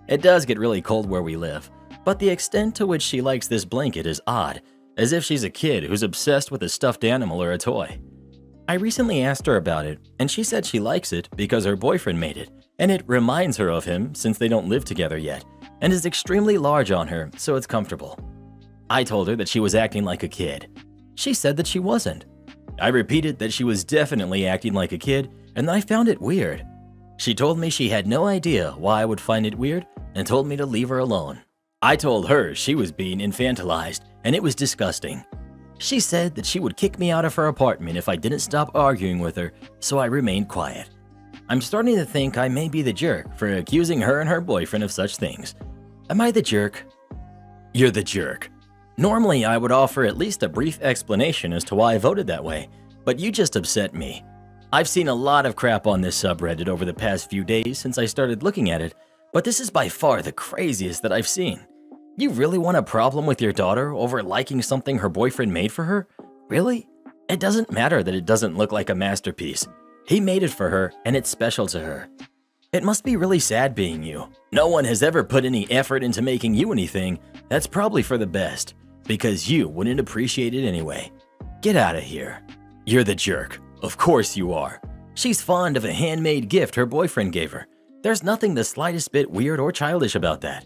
It does get really cold where we live, but the extent to which she likes this blanket is odd, as if she's a kid who's obsessed with a stuffed animal or a toy. I recently asked her about it, and she said she likes it because her boyfriend made it, and it reminds her of him since they don't live together yet, and is extremely large on her, so it's comfortable. I told her that she was acting like a kid. She said that she wasn't. I repeated that she was definitely acting like a kid, and that I found it weird. She told me she had no idea why I would find it weird and told me to leave her alone. I told her she was being infantilized, and it was disgusting. She said that she would kick me out of her apartment if I didn't stop arguing with her, so I remained quiet. I'm starting to think I may be the jerk for accusing her and her boyfriend of such things. Am I the jerk? You're the jerk. Normally, I would offer at least a brief explanation as to why I voted that way, but you just upset me. I've seen a lot of crap on this subreddit over the past few days since I started looking at it, but this is by far the craziest that I've seen. You really want a problem with your daughter over liking something her boyfriend made for her? Really? It doesn't matter that it doesn't look like a masterpiece. He made it for her, and it's special to her. It must be really sad being you. No one has ever put any effort into making you anything. That's probably for the best, because you wouldn't appreciate it anyway. Get out of here. You're the jerk. Of course you are. She's fond of a handmade gift her boyfriend gave her. There's nothing the slightest bit weird or childish about that.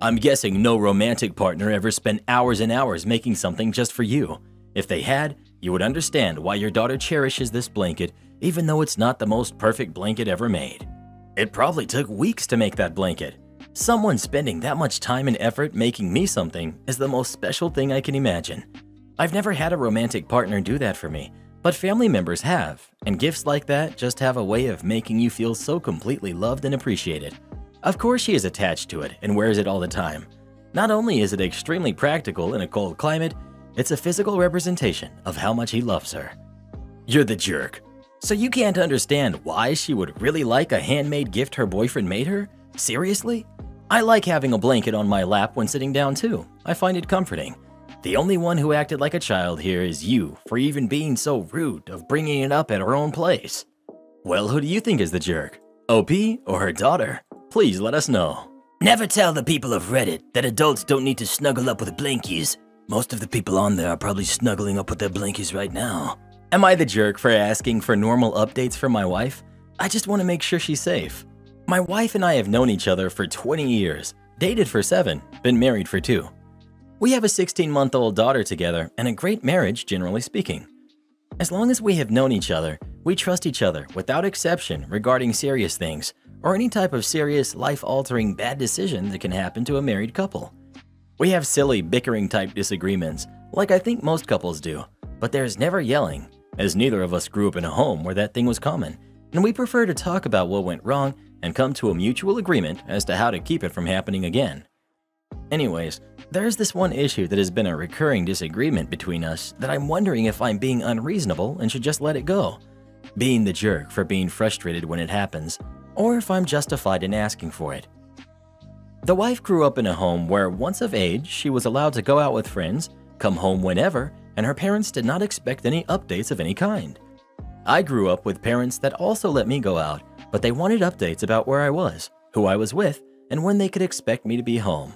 I'm guessing no romantic partner ever spent hours and hours making something just for you. If they had, you would understand why your daughter cherishes this blanket even though it's not the most perfect blanket ever made. It probably took weeks to make that blanket. Someone spending that much time and effort making me something is the most special thing I can imagine. I've never had a romantic partner do that for me, but family members have, and gifts like that just have a way of making you feel so completely loved and appreciated. Of course she is attached to it and wears it all the time. Not only is it extremely practical in a cold climate, it's a physical representation of how much he loves her. You're the jerk. So you can't understand why she would really like a handmade gift her boyfriend made her? Seriously? I like having a blanket on my lap when sitting down too. I find it comforting. The only one who acted like a child here is you for even being so rude of bringing it up at her own place. Well, who do you think is the jerk? OP or her daughter? Please let us know. Never tell the people of Reddit that adults don't need to snuggle up with blankies. Most of the people on there are probably snuggling up with their blankies right now. Am I the jerk for asking for normal updates from my wife? I just want to make sure she's safe. My wife and I have known each other for 20 years, dated for 7, been married for 2. We have a 16 month old daughter together and a great marriage, generally speaking. As long as we have known each other, we trust each other without exception regarding serious things or any type of serious, life altering bad decision that can happen to a married couple. We have silly, bickering type disagreements, like I think most couples do, but there's never yelling, as neither of us grew up in a home where that thing was common, and we prefer to talk about what went wrong and come to a mutual agreement as to how to keep it from happening again. Anyways, there's this one issue that has been a recurring disagreement between us that I'm wondering if I'm being unreasonable and should just let it go. Being the jerk for being frustrated when it happens, or if I'm justified in asking for it. The wife grew up in a home where, once of age, she was allowed to go out with friends, come home whenever, and her parents did not expect any updates of any kind. I grew up with parents that also let me go out, but they wanted updates about where I was, who I was with, and when they could expect me to be home.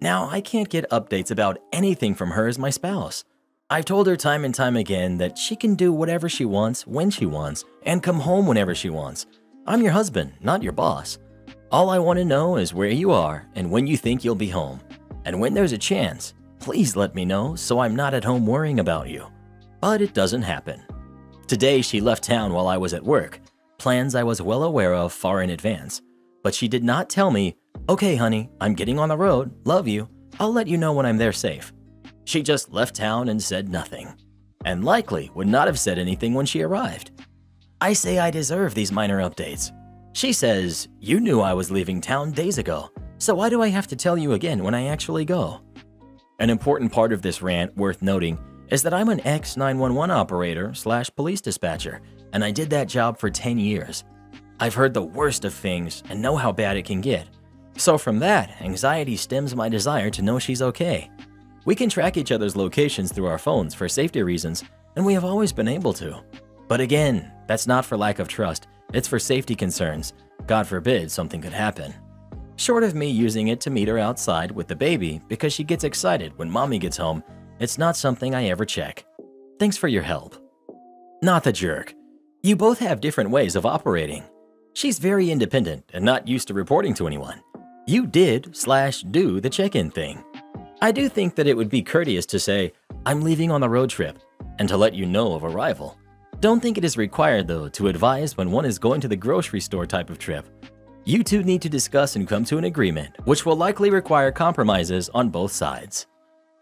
Now, I can't get updates about anything from her as my spouse. I've told her time and time again that she can do whatever she wants when she wants and come home whenever she wants. I'm your husband, not your boss. All I want to know is where you are and when you think you'll be home. And when there's a chance, please let me know so I'm not at home worrying about you. But it doesn't happen. Today, she left town while I was at work, plans I was well aware of far in advance. But she did not tell me Okay, honey, I'm getting on the road. Love you. I'll let you know when I'm there safe. She just left town and said nothing, and likely would not have said anything when she arrived. I say I deserve these minor updates. She says, You knew I was leaving town days ago, so why do I have to tell you again when I actually go? An important part of this rant worth noting is that I'm an ex 911 operator slash police dispatcher, and I did that job for 10 years. I've heard the worst of things and know how bad it can get. So from that, anxiety stems my desire to know she's okay. We can track each other's locations through our phones for safety reasons, and we have always been able to. But again, that's not for lack of trust, it's for safety concerns. God forbid something could happen. Short of me using it to meet her outside with the baby because she gets excited when mommy gets home, it's not something I ever check. Thanks for your help. Not the jerk. You both have different ways of operating. She's very independent and not used to reporting to anyone you did slash do the check-in thing. I do think that it would be courteous to say, I'm leaving on the road trip, and to let you know of arrival. Don't think it is required though to advise when one is going to the grocery store type of trip. You two need to discuss and come to an agreement, which will likely require compromises on both sides.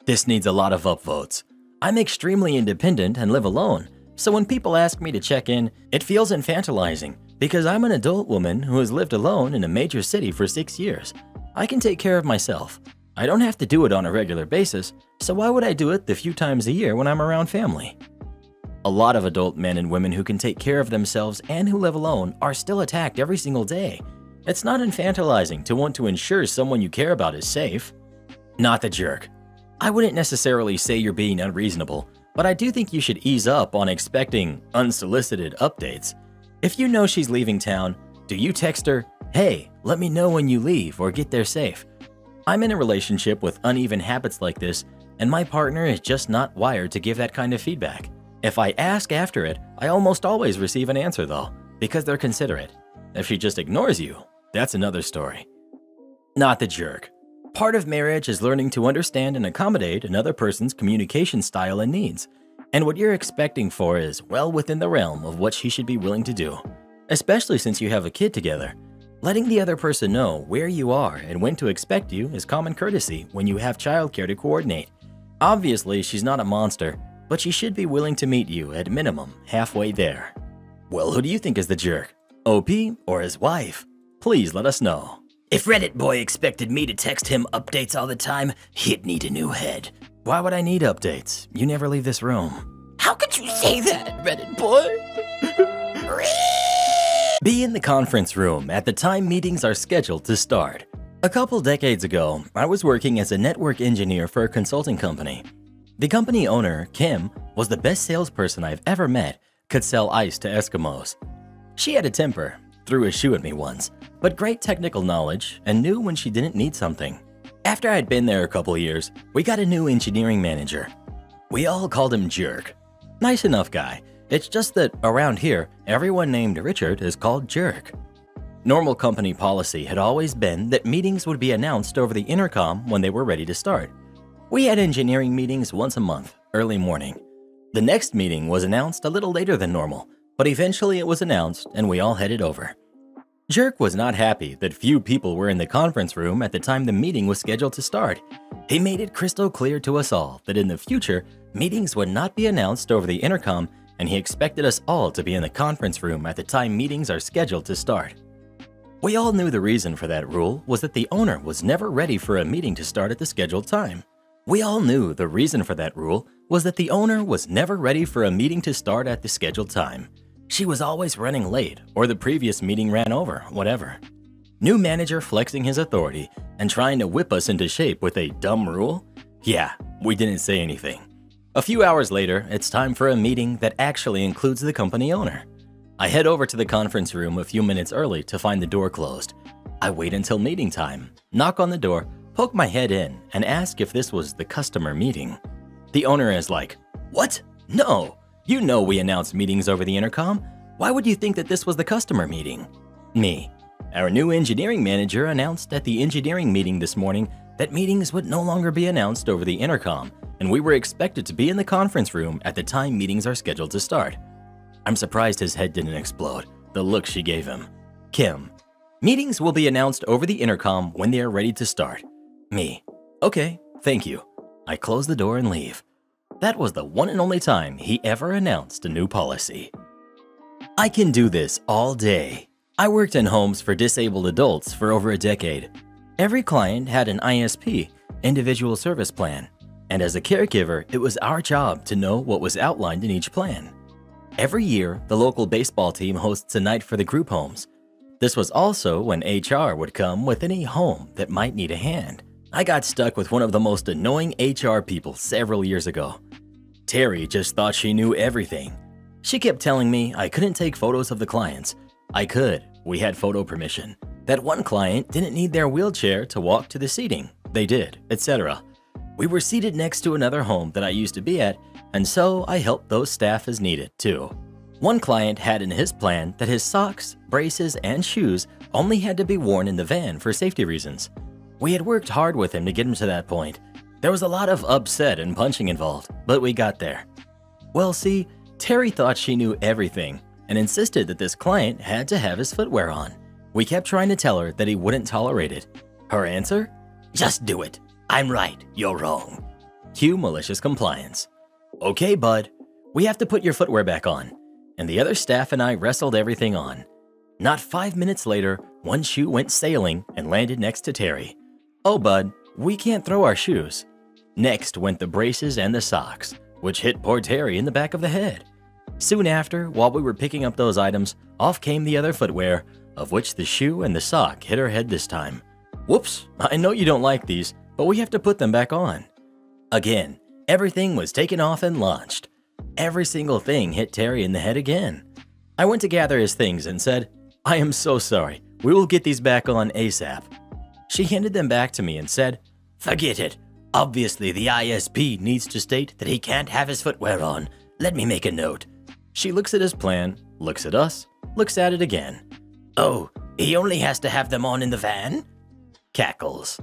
This needs a lot of upvotes. I'm extremely independent and live alone, so when people ask me to check in, it feels infantilizing because I'm an adult woman who has lived alone in a major city for six years. I can take care of myself. I don't have to do it on a regular basis, so why would I do it the few times a year when I'm around family? A lot of adult men and women who can take care of themselves and who live alone are still attacked every single day. It's not infantilizing to want to ensure someone you care about is safe. Not the jerk. I wouldn't necessarily say you're being unreasonable, but I do think you should ease up on expecting unsolicited updates. If you know she's leaving town, do you text her, hey, let me know when you leave or get there safe? I'm in a relationship with uneven habits like this, and my partner is just not wired to give that kind of feedback. If I ask after it, I almost always receive an answer though, because they're considerate. If she just ignores you, that's another story. Not the jerk. Part of marriage is learning to understand and accommodate another person's communication style and needs and what you're expecting for is well within the realm of what she should be willing to do, especially since you have a kid together. Letting the other person know where you are and when to expect you is common courtesy when you have childcare to coordinate. Obviously, she's not a monster, but she should be willing to meet you at minimum halfway there. Well, who do you think is the jerk? OP or his wife? Please let us know. If Reddit boy expected me to text him updates all the time, he'd need a new head. Why would I need updates? You never leave this room. How could you say that, Reddit boy? Be in the conference room at the time meetings are scheduled to start. A couple decades ago, I was working as a network engineer for a consulting company. The company owner, Kim, was the best salesperson I've ever met, could sell ice to Eskimos. She had a temper, threw a shoe at me once, but great technical knowledge and knew when she didn't need something. After I'd been there a couple years, we got a new engineering manager. We all called him Jerk. Nice enough guy. It's just that around here, everyone named Richard is called Jerk. Normal company policy had always been that meetings would be announced over the intercom when they were ready to start. We had engineering meetings once a month, early morning. The next meeting was announced a little later than normal, but eventually it was announced and we all headed over. Jerk was not happy that few people were in the conference room at the time the meeting was scheduled to start. He made it crystal clear to us all that in the future, meetings would not be announced over the intercom and he expected us all to be in the conference room at the time meetings are scheduled to start. We all knew the reason for that rule was that the owner was never ready for a meeting to start at the scheduled time. We all knew the reason for that rule was that the owner was never ready for a meeting to start at the scheduled time. She was always running late, or the previous meeting ran over, whatever. New manager flexing his authority and trying to whip us into shape with a dumb rule? Yeah, we didn't say anything. A few hours later, it's time for a meeting that actually includes the company owner. I head over to the conference room a few minutes early to find the door closed. I wait until meeting time, knock on the door, poke my head in, and ask if this was the customer meeting. The owner is like, What? No, you know we announce meetings over the intercom. Why would you think that this was the customer meeting? Me. Our new engineering manager announced at the engineering meeting this morning that meetings would no longer be announced over the intercom, and we were expected to be in the conference room at the time meetings are scheduled to start. I'm surprised his head didn't explode, the look she gave him. Kim. Meetings will be announced over the intercom when they are ready to start. Me. Okay, thank you. I close the door and leave. That was the one and only time he ever announced a new policy. I can do this all day. I worked in homes for disabled adults for over a decade. Every client had an ISP, Individual Service Plan, and as a caregiver, it was our job to know what was outlined in each plan. Every year, the local baseball team hosts a night for the group homes. This was also when HR would come with any home that might need a hand. I got stuck with one of the most annoying HR people several years ago. Terry just thought she knew everything. She kept telling me I couldn't take photos of the clients. I could, we had photo permission. That one client didn't need their wheelchair to walk to the seating. They did, etc. We were seated next to another home that I used to be at, and so I helped those staff as needed, too. One client had in his plan that his socks, braces, and shoes only had to be worn in the van for safety reasons. We had worked hard with him to get him to that point, there was a lot of upset and punching involved, but we got there. Well, see, Terry thought she knew everything and insisted that this client had to have his footwear on. We kept trying to tell her that he wouldn't tolerate it. Her answer? Just do it. I'm right, you're wrong. Cue malicious compliance. Okay, bud, we have to put your footwear back on. And the other staff and I wrestled everything on. Not five minutes later, one shoe went sailing and landed next to Terry. Oh, bud, we can't throw our shoes. Next went the braces and the socks, which hit poor Terry in the back of the head. Soon after, while we were picking up those items, off came the other footwear, of which the shoe and the sock hit her head this time. Whoops, I know you don't like these, but we have to put them back on. Again, everything was taken off and launched. Every single thing hit Terry in the head again. I went to gather his things and said, I am so sorry. We will get these back on ASAP. She handed them back to me and said, Forget it. Obviously, the ISP needs to state that he can't have his footwear on. Let me make a note. She looks at his plan, looks at us, looks at it again. Oh, he only has to have them on in the van? Cackles.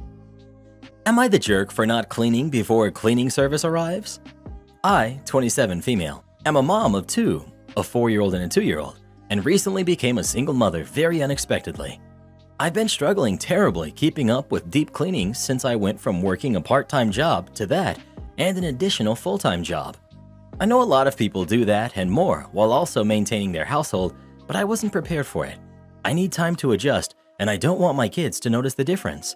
Am I the jerk for not cleaning before a cleaning service arrives? I, 27 female, am a mom of two, a four year old and a two year old, and recently became a single mother very unexpectedly. I've been struggling terribly keeping up with deep cleaning since I went from working a part-time job to that and an additional full-time job. I know a lot of people do that and more while also maintaining their household, but I wasn't prepared for it. I need time to adjust and I don't want my kids to notice the difference.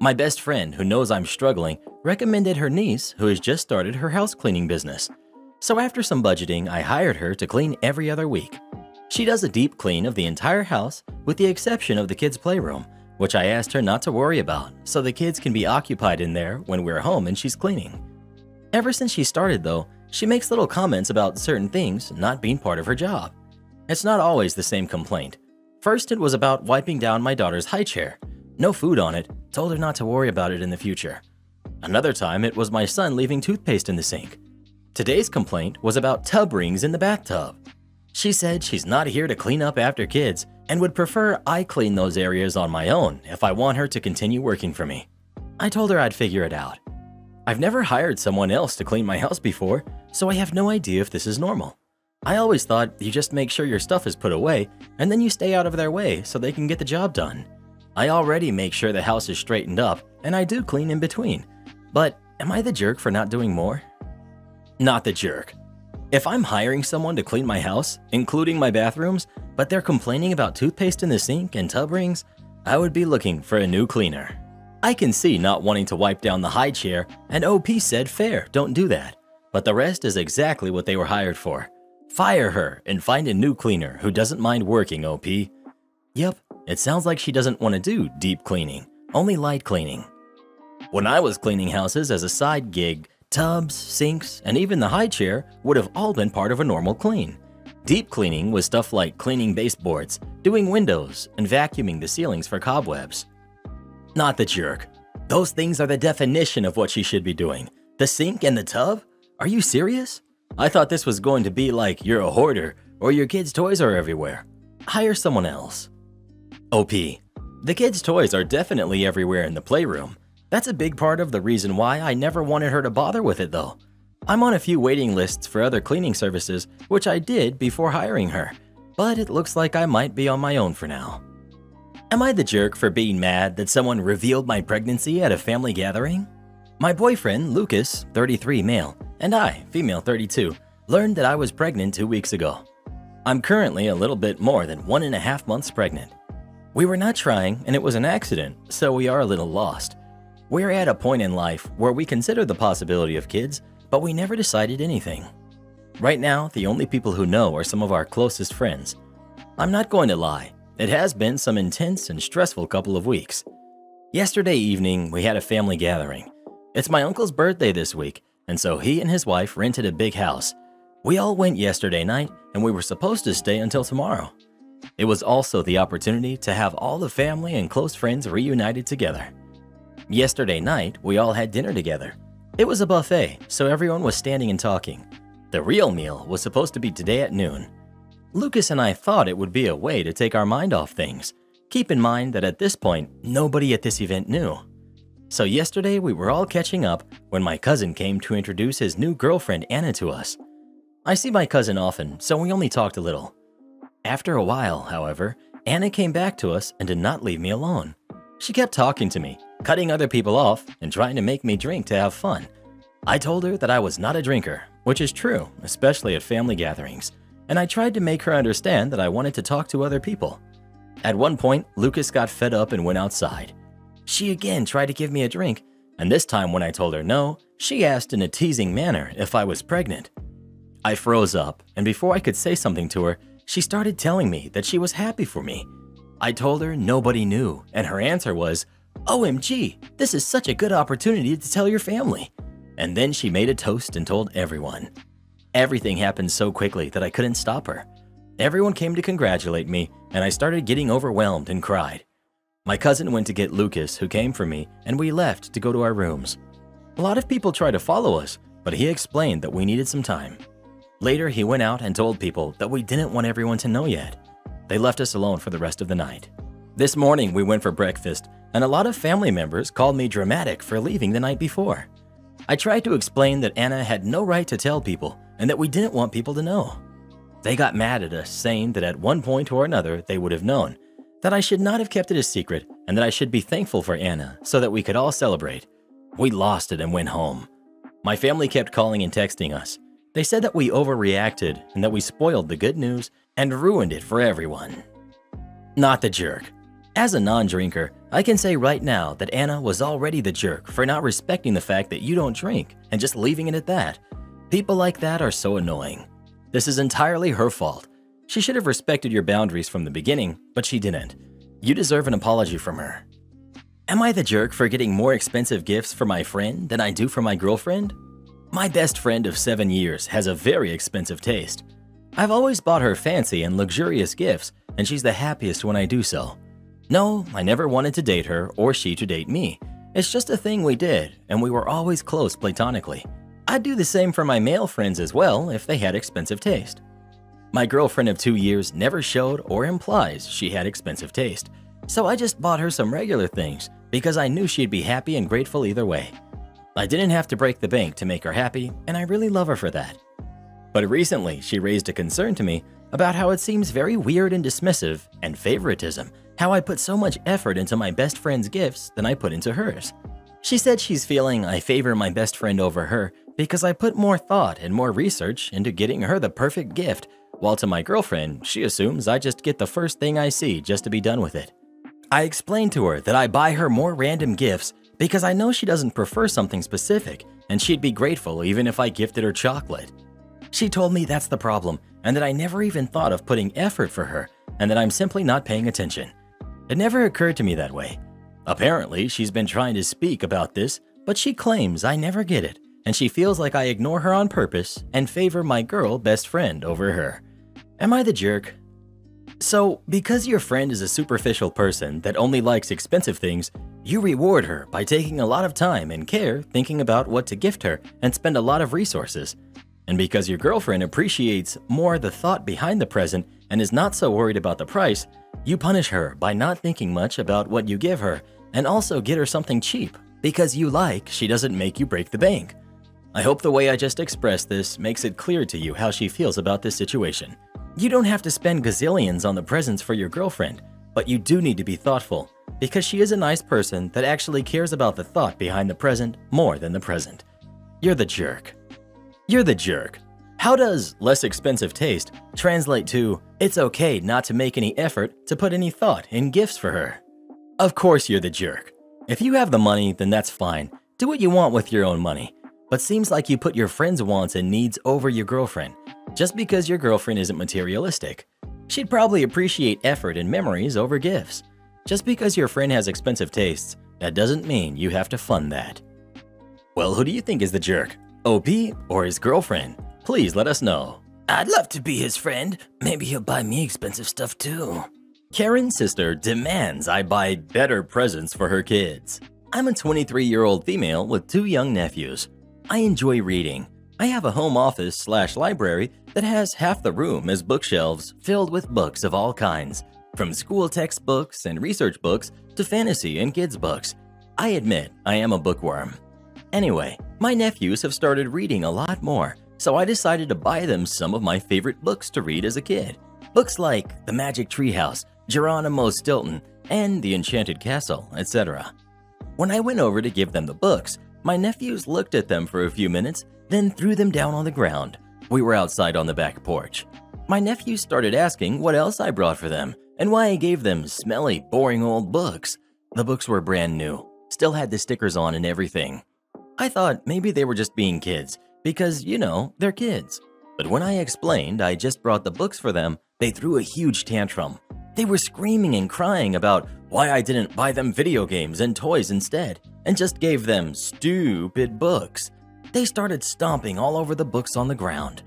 My best friend, who knows I'm struggling, recommended her niece, who has just started her house cleaning business. So after some budgeting, I hired her to clean every other week. She does a deep clean of the entire house with the exception of the kids' playroom, which I asked her not to worry about so the kids can be occupied in there when we're home and she's cleaning. Ever since she started though, she makes little comments about certain things not being part of her job. It's not always the same complaint. First, it was about wiping down my daughter's high chair. No food on it, told her not to worry about it in the future. Another time, it was my son leaving toothpaste in the sink. Today's complaint was about tub rings in the bathtub. She said she's not here to clean up after kids and would prefer I clean those areas on my own if I want her to continue working for me. I told her I'd figure it out. I've never hired someone else to clean my house before, so I have no idea if this is normal. I always thought you just make sure your stuff is put away and then you stay out of their way so they can get the job done. I already make sure the house is straightened up and I do clean in between. But am I the jerk for not doing more? Not the jerk. If I'm hiring someone to clean my house, including my bathrooms, but they're complaining about toothpaste in the sink and tub rings, I would be looking for a new cleaner. I can see not wanting to wipe down the high chair, and OP said fair, don't do that. But the rest is exactly what they were hired for. Fire her and find a new cleaner who doesn't mind working, OP. Yep, it sounds like she doesn't want to do deep cleaning, only light cleaning. When I was cleaning houses as a side gig, tubs, sinks, and even the high chair would have all been part of a normal clean. Deep cleaning was stuff like cleaning baseboards, doing windows, and vacuuming the ceilings for cobwebs. Not the jerk. Those things are the definition of what she should be doing. The sink and the tub? Are you serious? I thought this was going to be like you're a hoarder or your kids' toys are everywhere. Hire someone else. OP. The kids' toys are definitely everywhere in the playroom. That's a big part of the reason why I never wanted her to bother with it though. I'm on a few waiting lists for other cleaning services, which I did before hiring her, but it looks like I might be on my own for now. Am I the jerk for being mad that someone revealed my pregnancy at a family gathering? My boyfriend, Lucas, 33 male, and I, female 32, learned that I was pregnant two weeks ago. I'm currently a little bit more than one and a half months pregnant. We were not trying, and it was an accident, so we are a little lost. We're at a point in life where we consider the possibility of kids, but we never decided anything. Right now, the only people who know are some of our closest friends. I'm not going to lie, it has been some intense and stressful couple of weeks. Yesterday evening, we had a family gathering. It's my uncle's birthday this week, and so he and his wife rented a big house. We all went yesterday night, and we were supposed to stay until tomorrow. It was also the opportunity to have all the family and close friends reunited together. Yesterday night, we all had dinner together. It was a buffet, so everyone was standing and talking. The real meal was supposed to be today at noon. Lucas and I thought it would be a way to take our mind off things. Keep in mind that at this point, nobody at this event knew. So yesterday we were all catching up when my cousin came to introduce his new girlfriend Anna to us. I see my cousin often, so we only talked a little. After a while, however, Anna came back to us and did not leave me alone. She kept talking to me, cutting other people off and trying to make me drink to have fun. I told her that I was not a drinker, which is true, especially at family gatherings, and I tried to make her understand that I wanted to talk to other people. At one point, Lucas got fed up and went outside. She again tried to give me a drink, and this time when I told her no, she asked in a teasing manner if I was pregnant. I froze up, and before I could say something to her, she started telling me that she was happy for me. I told her nobody knew, and her answer was, OMG, this is such a good opportunity to tell your family. And then she made a toast and told everyone. Everything happened so quickly that I couldn't stop her. Everyone came to congratulate me, and I started getting overwhelmed and cried. My cousin went to get Lucas, who came for me, and we left to go to our rooms. A lot of people tried to follow us, but he explained that we needed some time. Later, he went out and told people that we didn't want everyone to know yet. They left us alone for the rest of the night. This morning, we went for breakfast, and a lot of family members called me dramatic for leaving the night before. I tried to explain that Anna had no right to tell people and that we didn't want people to know. They got mad at us, saying that at one point or another they would have known, that I should not have kept it a secret and that I should be thankful for Anna so that we could all celebrate. We lost it and went home. My family kept calling and texting us. They said that we overreacted and that we spoiled the good news and ruined it for everyone. Not the jerk. As a non drinker, I can say right now that Anna was already the jerk for not respecting the fact that you don't drink and just leaving it at that. People like that are so annoying. This is entirely her fault she should have respected your boundaries from the beginning, but she didn't. You deserve an apology from her. Am I the jerk for getting more expensive gifts for my friend than I do for my girlfriend? My best friend of seven years has a very expensive taste. I've always bought her fancy and luxurious gifts, and she's the happiest when I do so. No, I never wanted to date her or she to date me. It's just a thing we did, and we were always close platonically. I'd do the same for my male friends as well if they had expensive taste. My girlfriend of two years never showed or implies she had expensive taste, so I just bought her some regular things because I knew she'd be happy and grateful either way. I didn't have to break the bank to make her happy, and I really love her for that. But recently, she raised a concern to me about how it seems very weird and dismissive and favoritism how I put so much effort into my best friend's gifts than I put into hers. She said she's feeling I favor my best friend over her because I put more thought and more research into getting her the perfect gift, while to my girlfriend, she assumes I just get the first thing I see just to be done with it. I explained to her that I buy her more random gifts because I know she doesn't prefer something specific and she'd be grateful even if I gifted her chocolate. She told me that's the problem and that I never even thought of putting effort for her and that I'm simply not paying attention. It never occurred to me that way. Apparently, she's been trying to speak about this, but she claims I never get it and she feels like I ignore her on purpose and favor my girl best friend over her. Am I the jerk? So, because your friend is a superficial person that only likes expensive things, you reward her by taking a lot of time and care thinking about what to gift her and spend a lot of resources. And because your girlfriend appreciates more the thought behind the present and is not so worried about the price, you punish her by not thinking much about what you give her and also get her something cheap because you like she doesn't make you break the bank. I hope the way I just expressed this makes it clear to you how she feels about this situation. You don't have to spend gazillions on the presents for your girlfriend, but you do need to be thoughtful because she is a nice person that actually cares about the thought behind the present more than the present. You're the jerk. You're the jerk. How does less expensive taste translate to it's okay not to make any effort to put any thought in gifts for her? Of course you're the jerk. If you have the money, then that's fine. Do what you want with your own money. But seems like you put your friend's wants and needs over your girlfriend just because your girlfriend isn't materialistic. She'd probably appreciate effort and memories over gifts. Just because your friend has expensive tastes, that doesn't mean you have to fund that. Well, who do you think is the jerk? OP or his girlfriend? Please let us know. I'd love to be his friend. Maybe he'll buy me expensive stuff too. Karen's sister demands I buy better presents for her kids. I'm a 23 year old female with two young nephews. I enjoy reading. I have a home office slash library that has half the room as bookshelves filled with books of all kinds, from school textbooks and research books to fantasy and kids' books. I admit I am a bookworm. Anyway, my nephews have started reading a lot more, so I decided to buy them some of my favorite books to read as a kid. Books like The Magic Treehouse, Geronimo Stilton, and The Enchanted Castle, etc. When I went over to give them the books, my nephews looked at them for a few minutes then threw them down on the ground. We were outside on the back porch. My nephews started asking what else I brought for them and why I gave them smelly, boring old books. The books were brand new, still had the stickers on and everything. I thought maybe they were just being kids, because, you know, they're kids. But when I explained I just brought the books for them, they threw a huge tantrum. They were screaming and crying about why I didn't buy them video games and toys instead, and just gave them stupid books. They started stomping all over the books on the ground.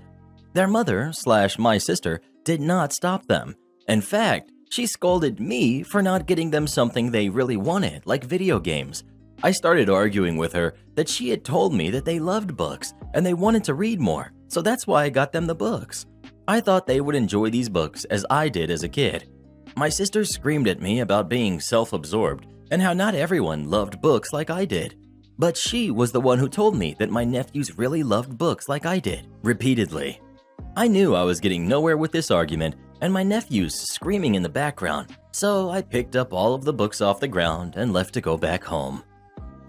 Their mother, slash my sister, did not stop them. In fact, she scolded me for not getting them something they really wanted, like video games. I started arguing with her that she had told me that they loved books and they wanted to read more, so that's why I got them the books. I thought they would enjoy these books as I did as a kid. My sister screamed at me about being self absorbed and how not everyone loved books like I did. But she was the one who told me that my nephews really loved books like I did, repeatedly. I knew I was getting nowhere with this argument, and my nephews screaming in the background, so I picked up all of the books off the ground and left to go back home.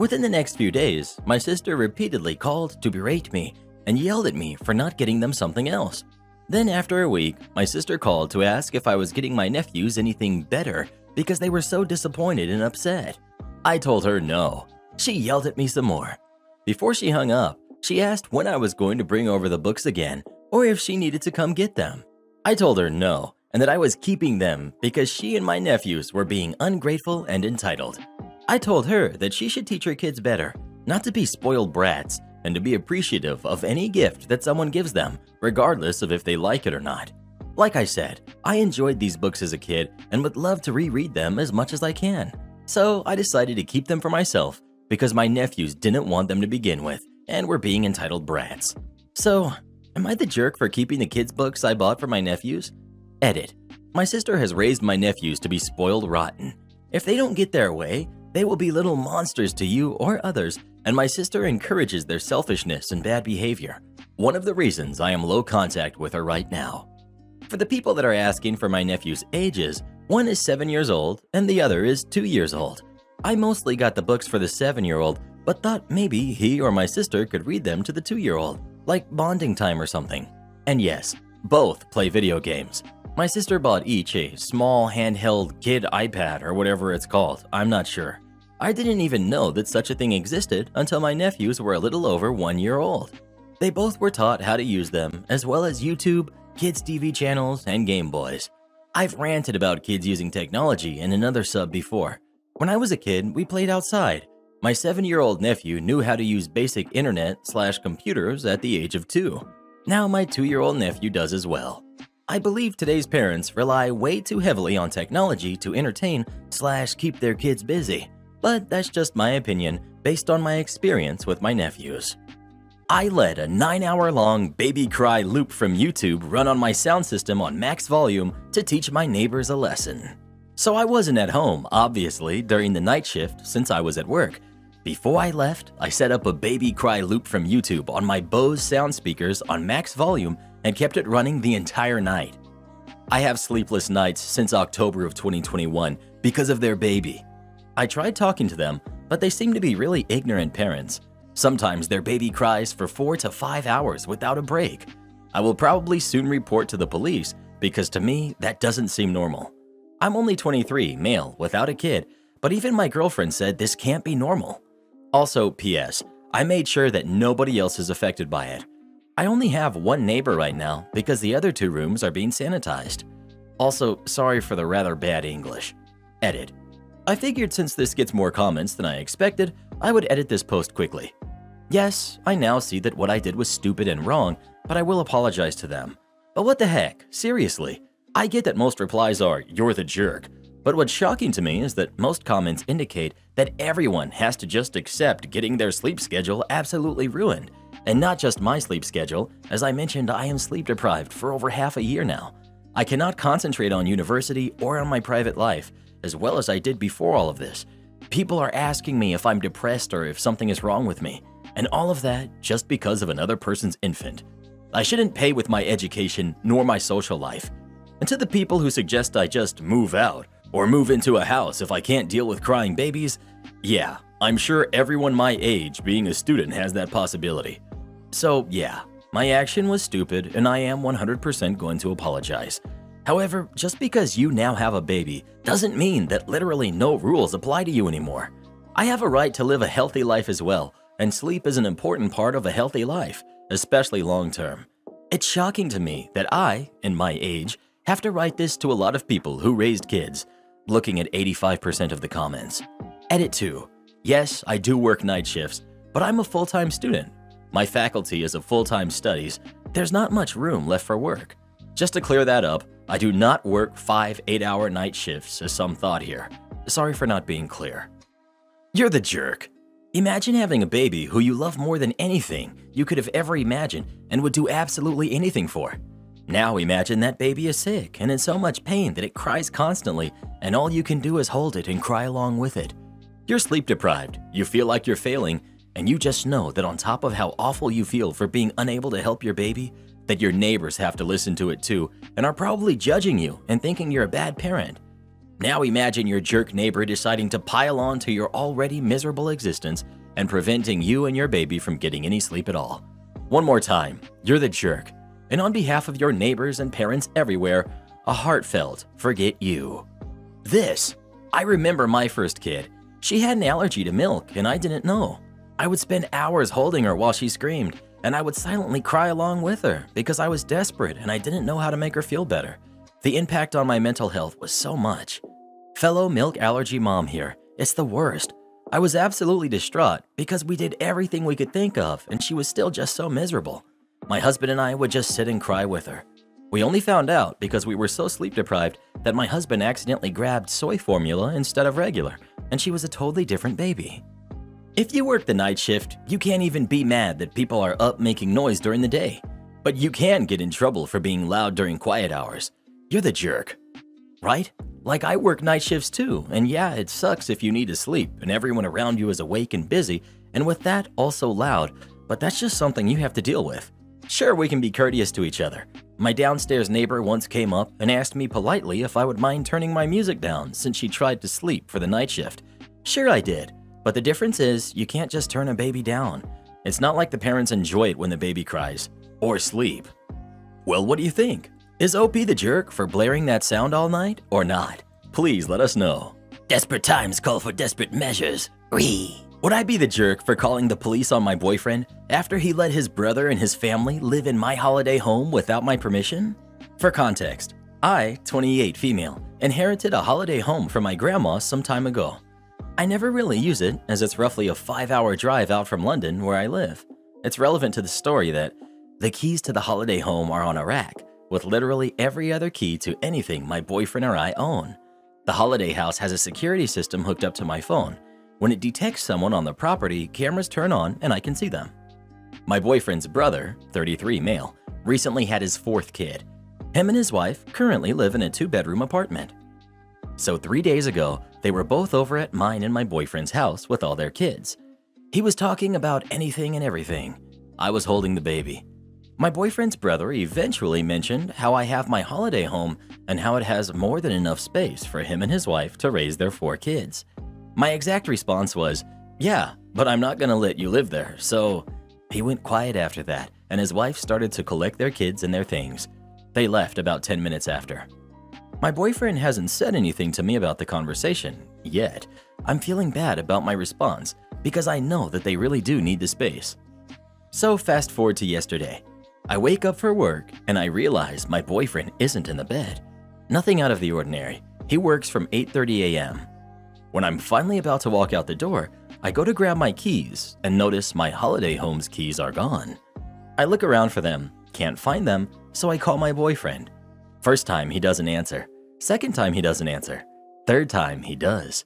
Within the next few days, my sister repeatedly called to berate me and yelled at me for not getting them something else. Then, after a week, my sister called to ask if I was getting my nephews anything better because they were so disappointed and upset. I told her no, she yelled at me some more. Before she hung up, she asked when I was going to bring over the books again or if she needed to come get them. I told her no and that I was keeping them because she and my nephews were being ungrateful and entitled. I told her that she should teach her kids better, not to be spoiled brats, and to be appreciative of any gift that someone gives them, regardless of if they like it or not. Like I said, I enjoyed these books as a kid and would love to reread them as much as I can. So I decided to keep them for myself because my nephews didn't want them to begin with and were being entitled brats. So, am I the jerk for keeping the kids' books I bought for my nephews? Edit. My sister has raised my nephews to be spoiled rotten. If they don't get their way, they will be little monsters to you or others, and my sister encourages their selfishness and bad behavior. One of the reasons I am low contact with her right now. For the people that are asking for my nephew's ages, one is 7 years old and the other is 2 years old. I mostly got the books for the 7 year old, but thought maybe he or my sister could read them to the 2 year old, like bonding time or something. And yes, both play video games. My sister bought each a small handheld kid iPad or whatever it's called, I'm not sure. I didn't even know that such a thing existed until my nephews were a little over one year old. They both were taught how to use them, as well as YouTube, kids' TV channels, and Game Boys. I've ranted about kids using technology in another sub before. When I was a kid, we played outside. My seven year old nephew knew how to use basic internet slash computers at the age of two. Now my two year old nephew does as well. I believe today's parents rely way too heavily on technology to entertain slash keep their kids busy, but that's just my opinion based on my experience with my nephews. I let a 9 hour long baby cry loop from YouTube run on my sound system on max volume to teach my neighbors a lesson. So I wasn't at home, obviously, during the night shift since I was at work. Before I left, I set up a baby cry loop from YouTube on my Bose sound speakers on max volume and kept it running the entire night. I have sleepless nights since October of 2021 because of their baby. I tried talking to them, but they seem to be really ignorant parents. Sometimes their baby cries for four to five hours without a break. I will probably soon report to the police because to me, that doesn't seem normal. I'm only 23, male, without a kid, but even my girlfriend said this can't be normal. Also, P.S., I made sure that nobody else is affected by it. I only have one neighbor right now because the other two rooms are being sanitized. Also, sorry for the rather bad English. Edit. I figured since this gets more comments than I expected, I would edit this post quickly. Yes, I now see that what I did was stupid and wrong, but I will apologize to them. But what the heck, seriously? I get that most replies are, you're the jerk, but what's shocking to me is that most comments indicate that everyone has to just accept getting their sleep schedule absolutely ruined and not just my sleep schedule, as I mentioned, I am sleep deprived for over half a year now. I cannot concentrate on university or on my private life, as well as I did before all of this. People are asking me if I'm depressed or if something is wrong with me, and all of that just because of another person's infant. I shouldn't pay with my education nor my social life. And to the people who suggest I just move out or move into a house if I can't deal with crying babies, yeah, I'm sure everyone my age being a student has that possibility. So, yeah, my action was stupid and I am 100% going to apologize. However, just because you now have a baby doesn't mean that literally no rules apply to you anymore. I have a right to live a healthy life as well, and sleep is an important part of a healthy life, especially long term. It's shocking to me that I, in my age, have to write this to a lot of people who raised kids, looking at 85% of the comments. Edit 2. Yes, I do work night shifts, but I'm a full time student my faculty is of full-time studies, there's not much room left for work. Just to clear that up, I do not work five eight-hour night shifts as some thought here. Sorry for not being clear. You're the jerk. Imagine having a baby who you love more than anything you could have ever imagined and would do absolutely anything for. Now imagine that baby is sick and in so much pain that it cries constantly and all you can do is hold it and cry along with it. You're sleep deprived, you feel like you're failing, and you just know that on top of how awful you feel for being unable to help your baby, that your neighbors have to listen to it too and are probably judging you and thinking you're a bad parent. Now imagine your jerk neighbor deciding to pile on to your already miserable existence and preventing you and your baby from getting any sleep at all. One more time, you're the jerk. And on behalf of your neighbors and parents everywhere, a heartfelt forget you. This, I remember my first kid. She had an allergy to milk and I didn't know. I would spend hours holding her while she screamed, and I would silently cry along with her because I was desperate and I didn't know how to make her feel better. The impact on my mental health was so much. Fellow milk allergy mom here, it's the worst. I was absolutely distraught because we did everything we could think of and she was still just so miserable. My husband and I would just sit and cry with her. We only found out because we were so sleep deprived that my husband accidentally grabbed soy formula instead of regular, and she was a totally different baby. If you work the night shift, you can't even be mad that people are up making noise during the day. But you can get in trouble for being loud during quiet hours. You're the jerk. Right? Like I work night shifts too, and yeah, it sucks if you need to sleep and everyone around you is awake and busy, and with that, also loud, but that's just something you have to deal with. Sure, we can be courteous to each other. My downstairs neighbor once came up and asked me politely if I would mind turning my music down since she tried to sleep for the night shift. Sure, I did, but the difference is you can't just turn a baby down. It's not like the parents enjoy it when the baby cries or sleep. Well, what do you think? Is OP the jerk for blaring that sound all night or not? Please let us know. Desperate times call for desperate measures. Ree. Would I be the jerk for calling the police on my boyfriend after he let his brother and his family live in my holiday home without my permission? For context, I, 28 female, inherited a holiday home from my grandma some time ago. I never really use it as it's roughly a 5-hour drive out from London where I live. It's relevant to the story that the keys to the holiday home are on a rack, with literally every other key to anything my boyfriend or I own. The holiday house has a security system hooked up to my phone. When it detects someone on the property, cameras turn on and I can see them. My boyfriend's brother, 33 male, recently had his fourth kid. Him and his wife currently live in a two-bedroom apartment. So three days ago, they were both over at mine and my boyfriend's house with all their kids. He was talking about anything and everything. I was holding the baby. My boyfriend's brother eventually mentioned how I have my holiday home and how it has more than enough space for him and his wife to raise their four kids. My exact response was, yeah, but I'm not gonna let you live there, so... He went quiet after that, and his wife started to collect their kids and their things. They left about 10 minutes after. My boyfriend hasn't said anything to me about the conversation, yet. I'm feeling bad about my response, because I know that they really do need the space. So fast forward to yesterday. I wake up for work and I realize my boyfriend isn't in the bed. Nothing out of the ordinary. He works from 8.30 a.m. When I'm finally about to walk out the door, I go to grab my keys and notice my holiday home's keys are gone. I look around for them, can't find them, so I call my boyfriend. First time he doesn't answer. Second time he doesn't answer. Third time he does.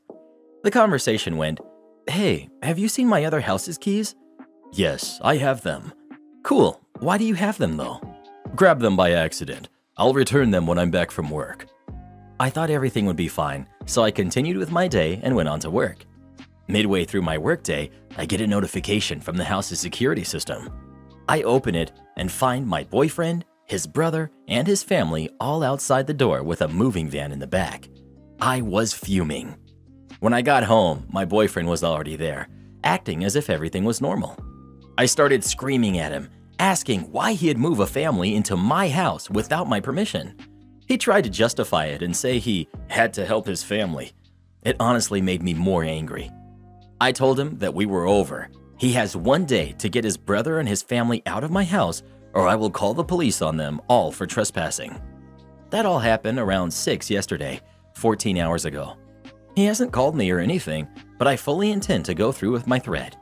The conversation went, Hey, have you seen my other house's keys? Yes, I have them. Cool, why do you have them though? Grab them by accident. I'll return them when I'm back from work. I thought everything would be fine, so I continued with my day and went on to work. Midway through my workday, I get a notification from the house's security system. I open it and find my boyfriend, his brother, and his family all outside the door with a moving van in the back. I was fuming. When I got home, my boyfriend was already there, acting as if everything was normal. I started screaming at him asking why he'd move a family into my house without my permission. He tried to justify it and say he had to help his family. It honestly made me more angry. I told him that we were over. He has one day to get his brother and his family out of my house or I will call the police on them all for trespassing. That all happened around 6 yesterday, 14 hours ago. He hasn't called me or anything, but I fully intend to go through with my threat.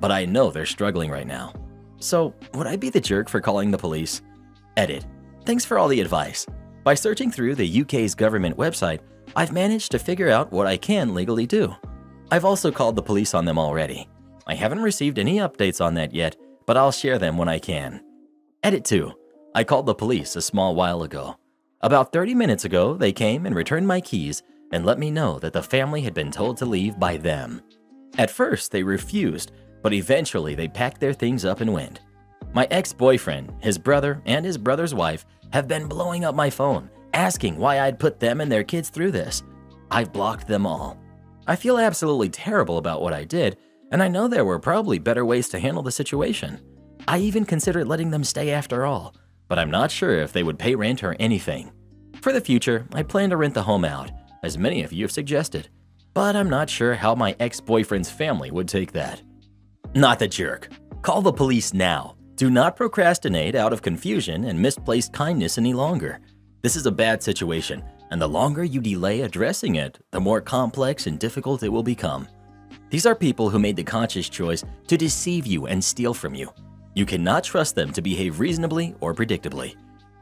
But I know they're struggling right now. So, would I be the jerk for calling the police? Edit. Thanks for all the advice. By searching through the UK's government website, I've managed to figure out what I can legally do. I've also called the police on them already. I haven't received any updates on that yet, but I'll share them when I can. Edit 2. I called the police a small while ago. About 30 minutes ago, they came and returned my keys and let me know that the family had been told to leave by them. At first, they refused, but eventually they packed their things up and went. My ex-boyfriend, his brother, and his brother's wife have been blowing up my phone, asking why I'd put them and their kids through this. I've blocked them all. I feel absolutely terrible about what I did, and I know there were probably better ways to handle the situation. I even considered letting them stay after all, but I'm not sure if they would pay rent or anything. For the future, I plan to rent the home out, as many of you have suggested, but I'm not sure how my ex-boyfriend's family would take that. Not the jerk. Call the police now. Do not procrastinate out of confusion and misplaced kindness any longer. This is a bad situation, and the longer you delay addressing it, the more complex and difficult it will become. These are people who made the conscious choice to deceive you and steal from you. You cannot trust them to behave reasonably or predictably.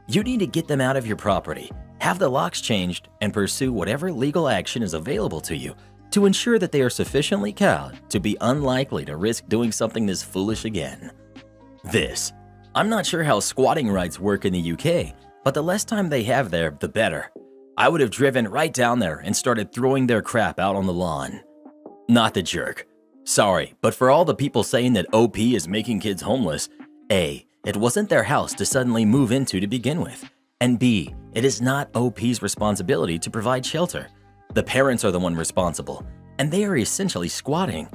you need to get them out of your property, have the locks changed, and pursue whatever legal action is available to you to ensure that they are sufficiently cowed to be unlikely to risk doing something this foolish again. This. I'm not sure how squatting rights work in the UK, but the less time they have there, the better. I would have driven right down there and started throwing their crap out on the lawn. Not the jerk. Sorry, but for all the people saying that OP is making kids homeless, A. It wasn't their house to suddenly move into to begin with, and B. It is not OP's responsibility to provide shelter. The parents are the one responsible, and they are essentially squatting.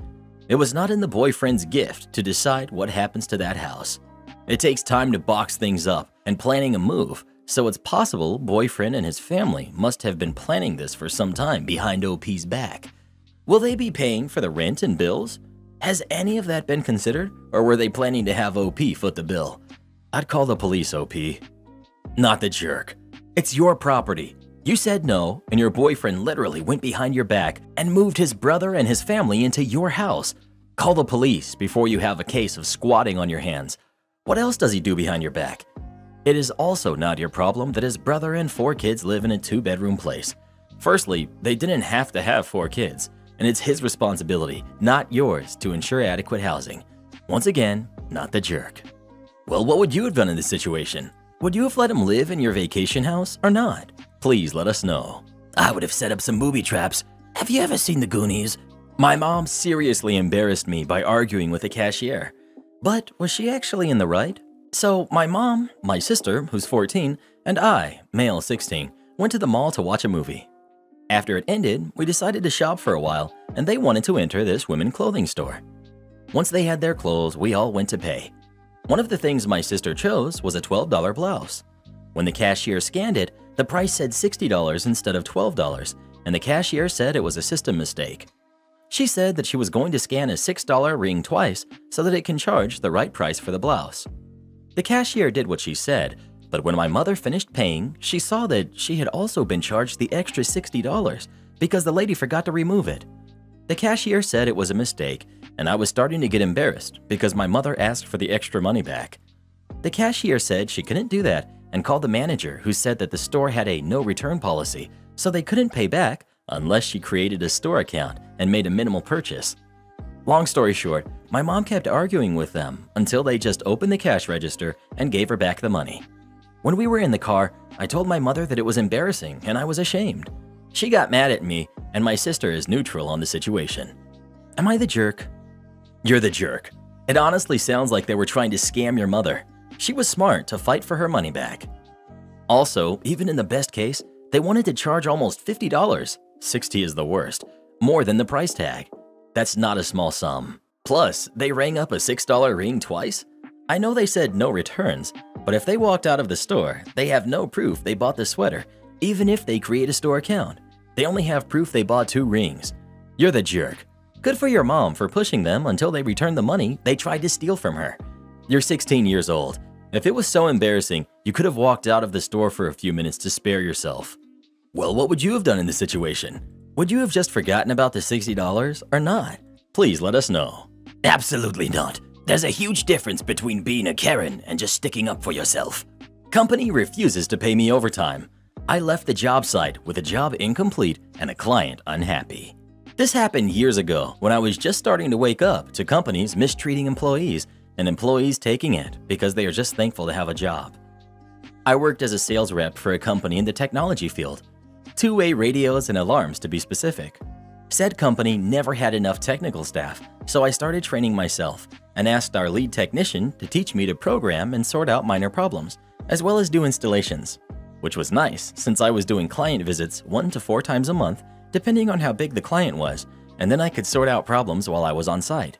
It was not in the boyfriend's gift to decide what happens to that house. It takes time to box things up and planning a move, so it's possible boyfriend and his family must have been planning this for some time behind OP's back. Will they be paying for the rent and bills? Has any of that been considered, or were they planning to have OP foot the bill? I'd call the police, OP. Not the jerk. It's your property. You said no, and your boyfriend literally went behind your back and moved his brother and his family into your house. Call the police before you have a case of squatting on your hands. What else does he do behind your back? It is also not your problem that his brother and four kids live in a two bedroom place. Firstly, they didn't have to have four kids, and it's his responsibility, not yours, to ensure adequate housing. Once again, not the jerk. Well, what would you have done in this situation? Would you have let him live in your vacation house or not? Please let us know. I would have set up some booby traps. Have you ever seen the Goonies? My mom seriously embarrassed me by arguing with a cashier. But was she actually in the right? So my mom, my sister, who's 14, and I, male 16, went to the mall to watch a movie. After it ended, we decided to shop for a while, and they wanted to enter this women clothing store. Once they had their clothes, we all went to pay. One of the things my sister chose was a $12 blouse. When the cashier scanned it, the price said $60 instead of $12, and the cashier said it was a system mistake. She said that she was going to scan a $6 ring twice so that it can charge the right price for the blouse. The cashier did what she said, but when my mother finished paying, she saw that she had also been charged the extra $60 because the lady forgot to remove it. The cashier said it was a mistake, and I was starting to get embarrassed because my mother asked for the extra money back. The cashier said she couldn't do that and called the manager who said that the store had a no return policy, so they couldn't pay back unless she created a store account and made a minimal purchase. Long story short, my mom kept arguing with them until they just opened the cash register and gave her back the money. When we were in the car, I told my mother that it was embarrassing and I was ashamed. She got mad at me, and my sister is neutral on the situation. Am I the jerk? You're the jerk. It honestly sounds like they were trying to scam your mother. She was smart to fight for her money back. Also, even in the best case, they wanted to charge almost $50, 60 is the worst, more than the price tag. That's not a small sum. Plus, they rang up a $6 ring twice? I know they said no returns, but if they walked out of the store, they have no proof they bought the sweater, even if they create a store account. They only have proof they bought two rings. You're the jerk. Good for your mom for pushing them until they returned the money they tried to steal from her. You're 16 years old. If it was so embarrassing, you could have walked out of the store for a few minutes to spare yourself. Well, what would you have done in this situation? Would you have just forgotten about the $60 or not? Please let us know. Absolutely not. There's a huge difference between being a Karen and just sticking up for yourself. Company refuses to pay me overtime. I left the job site with a job incomplete and a client unhappy. This happened years ago when I was just starting to wake up to companies mistreating employees and employees taking it because they are just thankful to have a job. I worked as a sales rep for a company in the technology field, two-way radios and alarms to be specific. Said company never had enough technical staff, so I started training myself and asked our lead technician to teach me to program and sort out minor problems, as well as do installations, which was nice since I was doing client visits one to four times a month, depending on how big the client was, and then I could sort out problems while I was on site.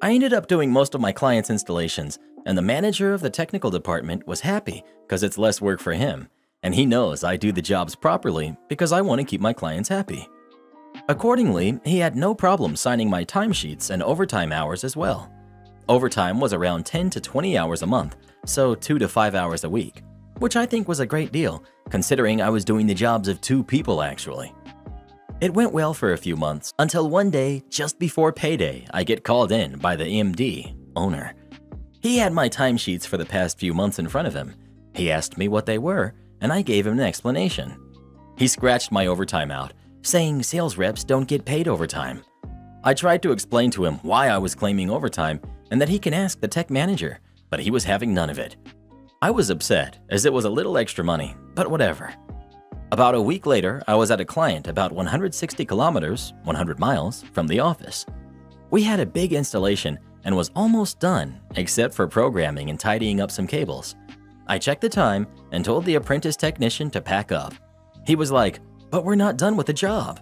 I ended up doing most of my clients' installations, and the manager of the technical department was happy because it's less work for him, and he knows I do the jobs properly because I want to keep my clients happy. Accordingly, he had no problem signing my timesheets and overtime hours as well. Overtime was around 10 to 20 hours a month, so 2 to 5 hours a week, which I think was a great deal, considering I was doing the jobs of two people actually. It went well for a few months until one day, just before payday, I get called in by the MD, owner. He had my timesheets for the past few months in front of him, He asked me what they were, and I gave him an explanation. He scratched my overtime out, saying sales reps don't get paid overtime. I tried to explain to him why I was claiming overtime and that he can ask the tech manager, but he was having none of it. I was upset, as it was a little extra money, but whatever. About a week later, I was at a client about 160 kilometers, 100 miles, from the office. We had a big installation and was almost done, except for programming and tidying up some cables. I checked the time and told the apprentice technician to pack up. He was like, but we're not done with the job.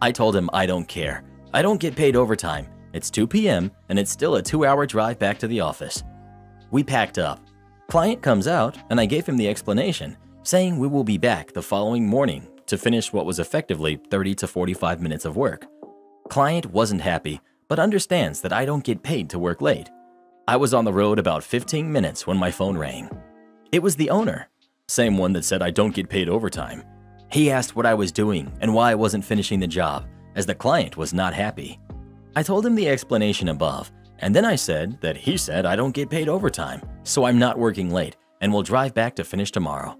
I told him I don't care. I don't get paid overtime. It's 2 p.m. and it's still a two hour drive back to the office. We packed up. Client comes out and I gave him the explanation, saying we will be back the following morning to finish what was effectively 30 to 45 minutes of work. Client wasn't happy, but understands that I don't get paid to work late. I was on the road about 15 minutes when my phone rang. It was the owner, same one that said I don't get paid overtime. He asked what I was doing and why I wasn't finishing the job, as the client was not happy. I told him the explanation above, and then I said that he said I don't get paid overtime, so I'm not working late and will drive back to finish tomorrow.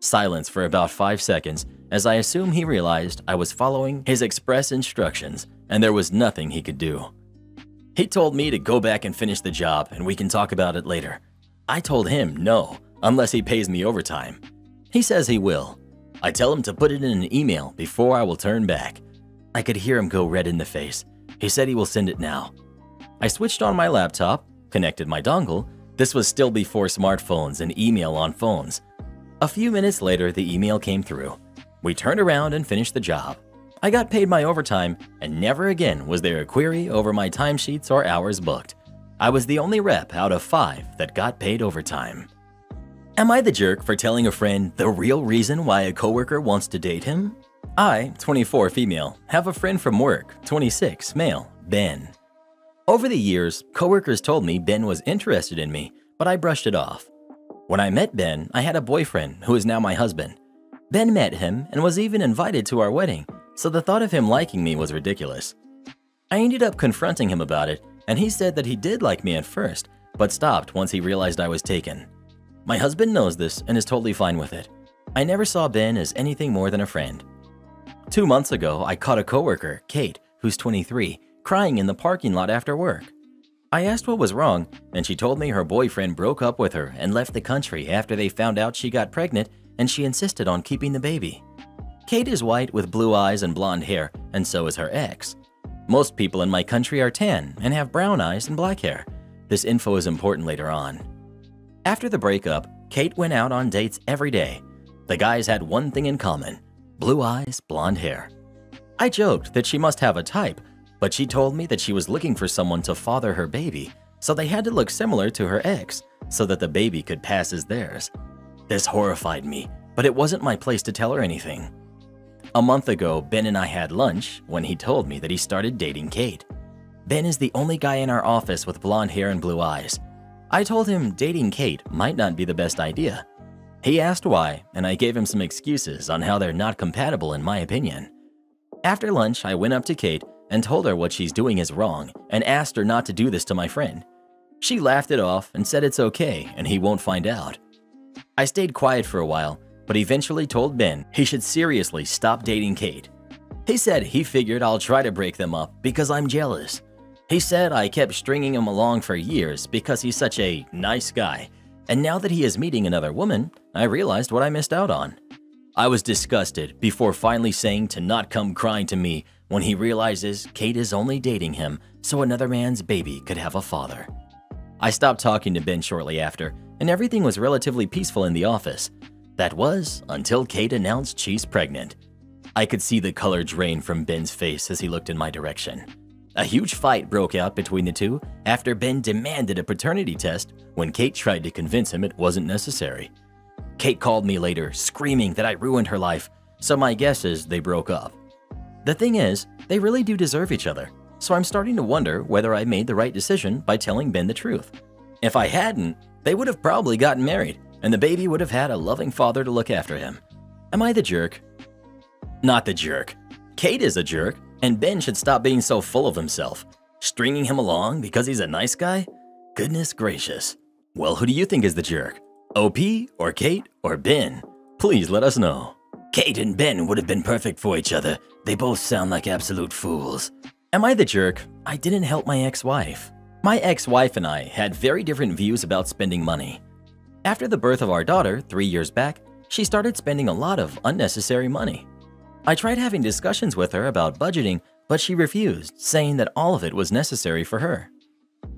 Silence for about 5 seconds as I assume he realized I was following his express instructions and there was nothing he could do. He told me to go back and finish the job and we can talk about it later. I told him no, unless he pays me overtime. He says he will. I tell him to put it in an email before I will turn back. I could hear him go red in the face. He said he will send it now. I switched on my laptop, connected my dongle. This was still before smartphones and email on phones. A few minutes later, the email came through. We turned around and finished the job. I got paid my overtime, and never again was there a query over my timesheets or hours booked. I was the only rep out of five that got paid overtime. Am I the jerk for telling a friend the real reason why a coworker wants to date him? I, 24 female, have a friend from work, 26 male, Ben. Over the years, coworkers told me Ben was interested in me, but I brushed it off. When I met Ben, I had a boyfriend who is now my husband. Ben met him and was even invited to our wedding, so the thought of him liking me was ridiculous. I ended up confronting him about it, and he said that he did like me at first, but stopped once he realized I was taken. My husband knows this and is totally fine with it. I never saw Ben as anything more than a friend. Two months ago, I caught a coworker, Kate, who's 23, crying in the parking lot after work. I asked what was wrong, and she told me her boyfriend broke up with her and left the country after they found out she got pregnant and she insisted on keeping the baby. Kate is white with blue eyes and blonde hair, and so is her ex. Most people in my country are tan and have brown eyes and black hair. This info is important later on. After the breakup, Kate went out on dates every day. The guys had one thing in common blue eyes, blonde hair. I joked that she must have a type, but she told me that she was looking for someone to father her baby, so they had to look similar to her ex so that the baby could pass as theirs. This horrified me, but it wasn't my place to tell her anything. A month ago, Ben and I had lunch when he told me that he started dating Kate. Ben is the only guy in our office with blonde hair and blue eyes. I told him dating Kate might not be the best idea. He asked why, and I gave him some excuses on how they're not compatible in my opinion. After lunch, I went up to Kate and told her what she's doing is wrong and asked her not to do this to my friend. She laughed it off and said it's okay and he won't find out. I stayed quiet for a while but eventually told Ben he should seriously stop dating Kate. He said he figured I'll try to break them up because I'm jealous. He said I kept stringing him along for years because he's such a nice guy, and now that he is meeting another woman, I realized what I missed out on. I was disgusted before finally saying to not come crying to me when he realizes Kate is only dating him so another man's baby could have a father. I stopped talking to Ben shortly after, and everything was relatively peaceful in the office. That was until Kate announced she's pregnant. I could see the color drain from Ben's face as he looked in my direction. A huge fight broke out between the two after Ben demanded a paternity test when Kate tried to convince him it wasn't necessary. Kate called me later, screaming that I ruined her life, so my guess is they broke up. The thing is, they really do deserve each other, so I'm starting to wonder whether I made the right decision by telling Ben the truth. If I hadn't, they would have probably gotten married, and the baby would have had a loving father to look after him. Am I the jerk? Not the jerk. Kate is a jerk, and Ben should stop being so full of himself. Stringing him along because he's a nice guy? Goodness gracious. Well, who do you think is the jerk? OP or Kate or Ben? Please let us know. Kate and Ben would have been perfect for each other. They both sound like absolute fools. Am I the jerk? I didn't help my ex-wife. My ex-wife and I had very different views about spending money. After the birth of our daughter, three years back, she started spending a lot of unnecessary money. I tried having discussions with her about budgeting, but she refused, saying that all of it was necessary for her.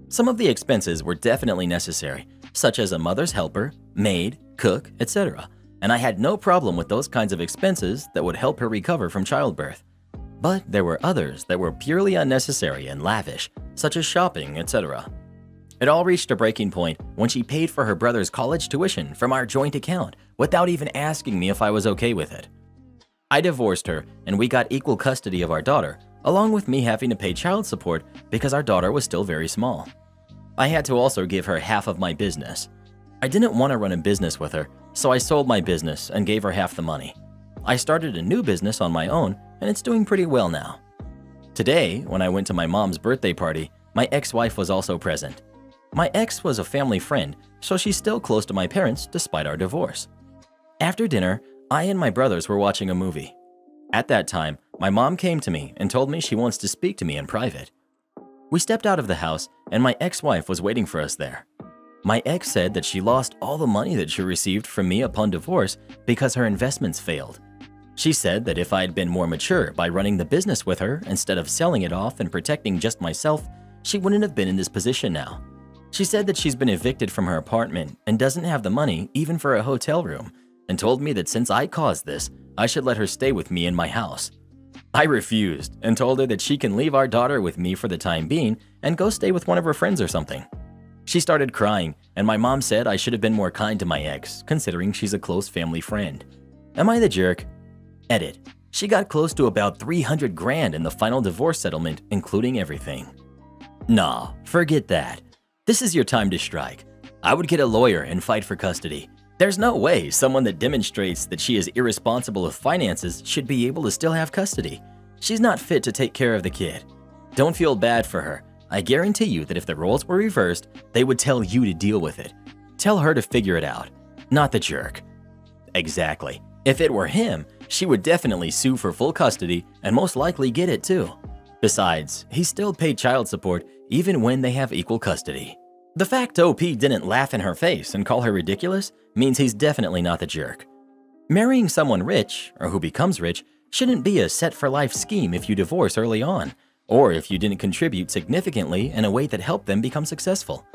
Some of the expenses were definitely necessary, such as a mother's helper, maid, cook, etc., and I had no problem with those kinds of expenses that would help her recover from childbirth. But there were others that were purely unnecessary and lavish, such as shopping, etc. It all reached a breaking point when she paid for her brother's college tuition from our joint account without even asking me if I was okay with it. I divorced her and we got equal custody of our daughter, along with me having to pay child support because our daughter was still very small. I had to also give her half of my business. I didn't want to run a business with her, so I sold my business and gave her half the money. I started a new business on my own and it's doing pretty well now. Today, when I went to my mom's birthday party, my ex-wife was also present. My ex was a family friend, so she's still close to my parents despite our divorce. After dinner, I and my brothers were watching a movie. At that time, my mom came to me and told me she wants to speak to me in private. We stepped out of the house and my ex-wife was waiting for us there. My ex said that she lost all the money that she received from me upon divorce because her investments failed. She said that if I had been more mature by running the business with her instead of selling it off and protecting just myself, she wouldn't have been in this position now. She said that she's been evicted from her apartment and doesn't have the money even for a hotel room and told me that since I caused this, I should let her stay with me in my house. I refused and told her that she can leave our daughter with me for the time being and go stay with one of her friends or something. She started crying, and my mom said I should have been more kind to my ex, considering she's a close family friend. Am I the jerk? Edit. She got close to about 300 grand in the final divorce settlement, including everything. Nah, forget that. This is your time to strike. I would get a lawyer and fight for custody. There's no way someone that demonstrates that she is irresponsible with finances should be able to still have custody. She's not fit to take care of the kid. Don't feel bad for her. I guarantee you that if the roles were reversed, they would tell you to deal with it. Tell her to figure it out, not the jerk. Exactly. If it were him, she would definitely sue for full custody and most likely get it too. Besides, he still paid child support even when they have equal custody. The fact OP didn't laugh in her face and call her ridiculous means he's definitely not the jerk. Marrying someone rich, or who becomes rich, shouldn't be a set-for-life scheme if you divorce early on, or if you didn't contribute significantly in a way that helped them become successful.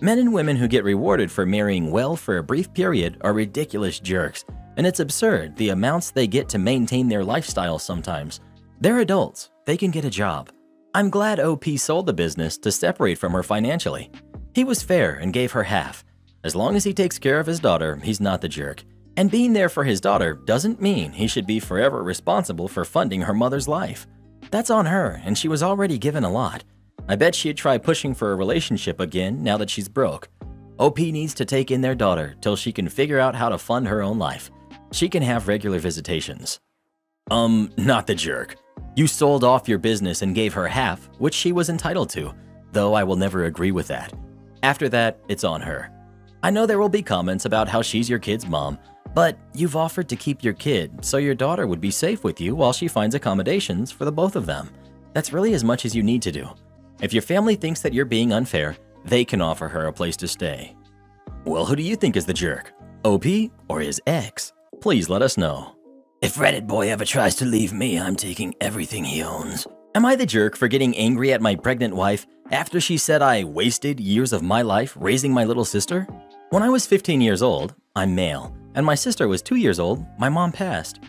Men and women who get rewarded for marrying well for a brief period are ridiculous jerks, and it's absurd the amounts they get to maintain their lifestyle sometimes. They're adults, they can get a job. I'm glad OP sold the business to separate from her financially. He was fair and gave her half. As long as he takes care of his daughter, he's not the jerk. And being there for his daughter doesn't mean he should be forever responsible for funding her mother's life. That's on her, and she was already given a lot. I bet she'd try pushing for a relationship again now that she's broke. OP needs to take in their daughter till she can figure out how to fund her own life. She can have regular visitations. Um, not the jerk. You sold off your business and gave her half, which she was entitled to, though I will never agree with that. After that, it's on her. I know there will be comments about how she's your kid's mom, but you've offered to keep your kid so your daughter would be safe with you while she finds accommodations for the both of them. That's really as much as you need to do. If your family thinks that you're being unfair, they can offer her a place to stay. Well, who do you think is the jerk? OP or his ex? Please let us know. If Reddit boy ever tries to leave me, I'm taking everything he owns. Am I the jerk for getting angry at my pregnant wife after she said I wasted years of my life raising my little sister? When I was 15 years old, I'm male, and my sister was 2 years old, my mom passed.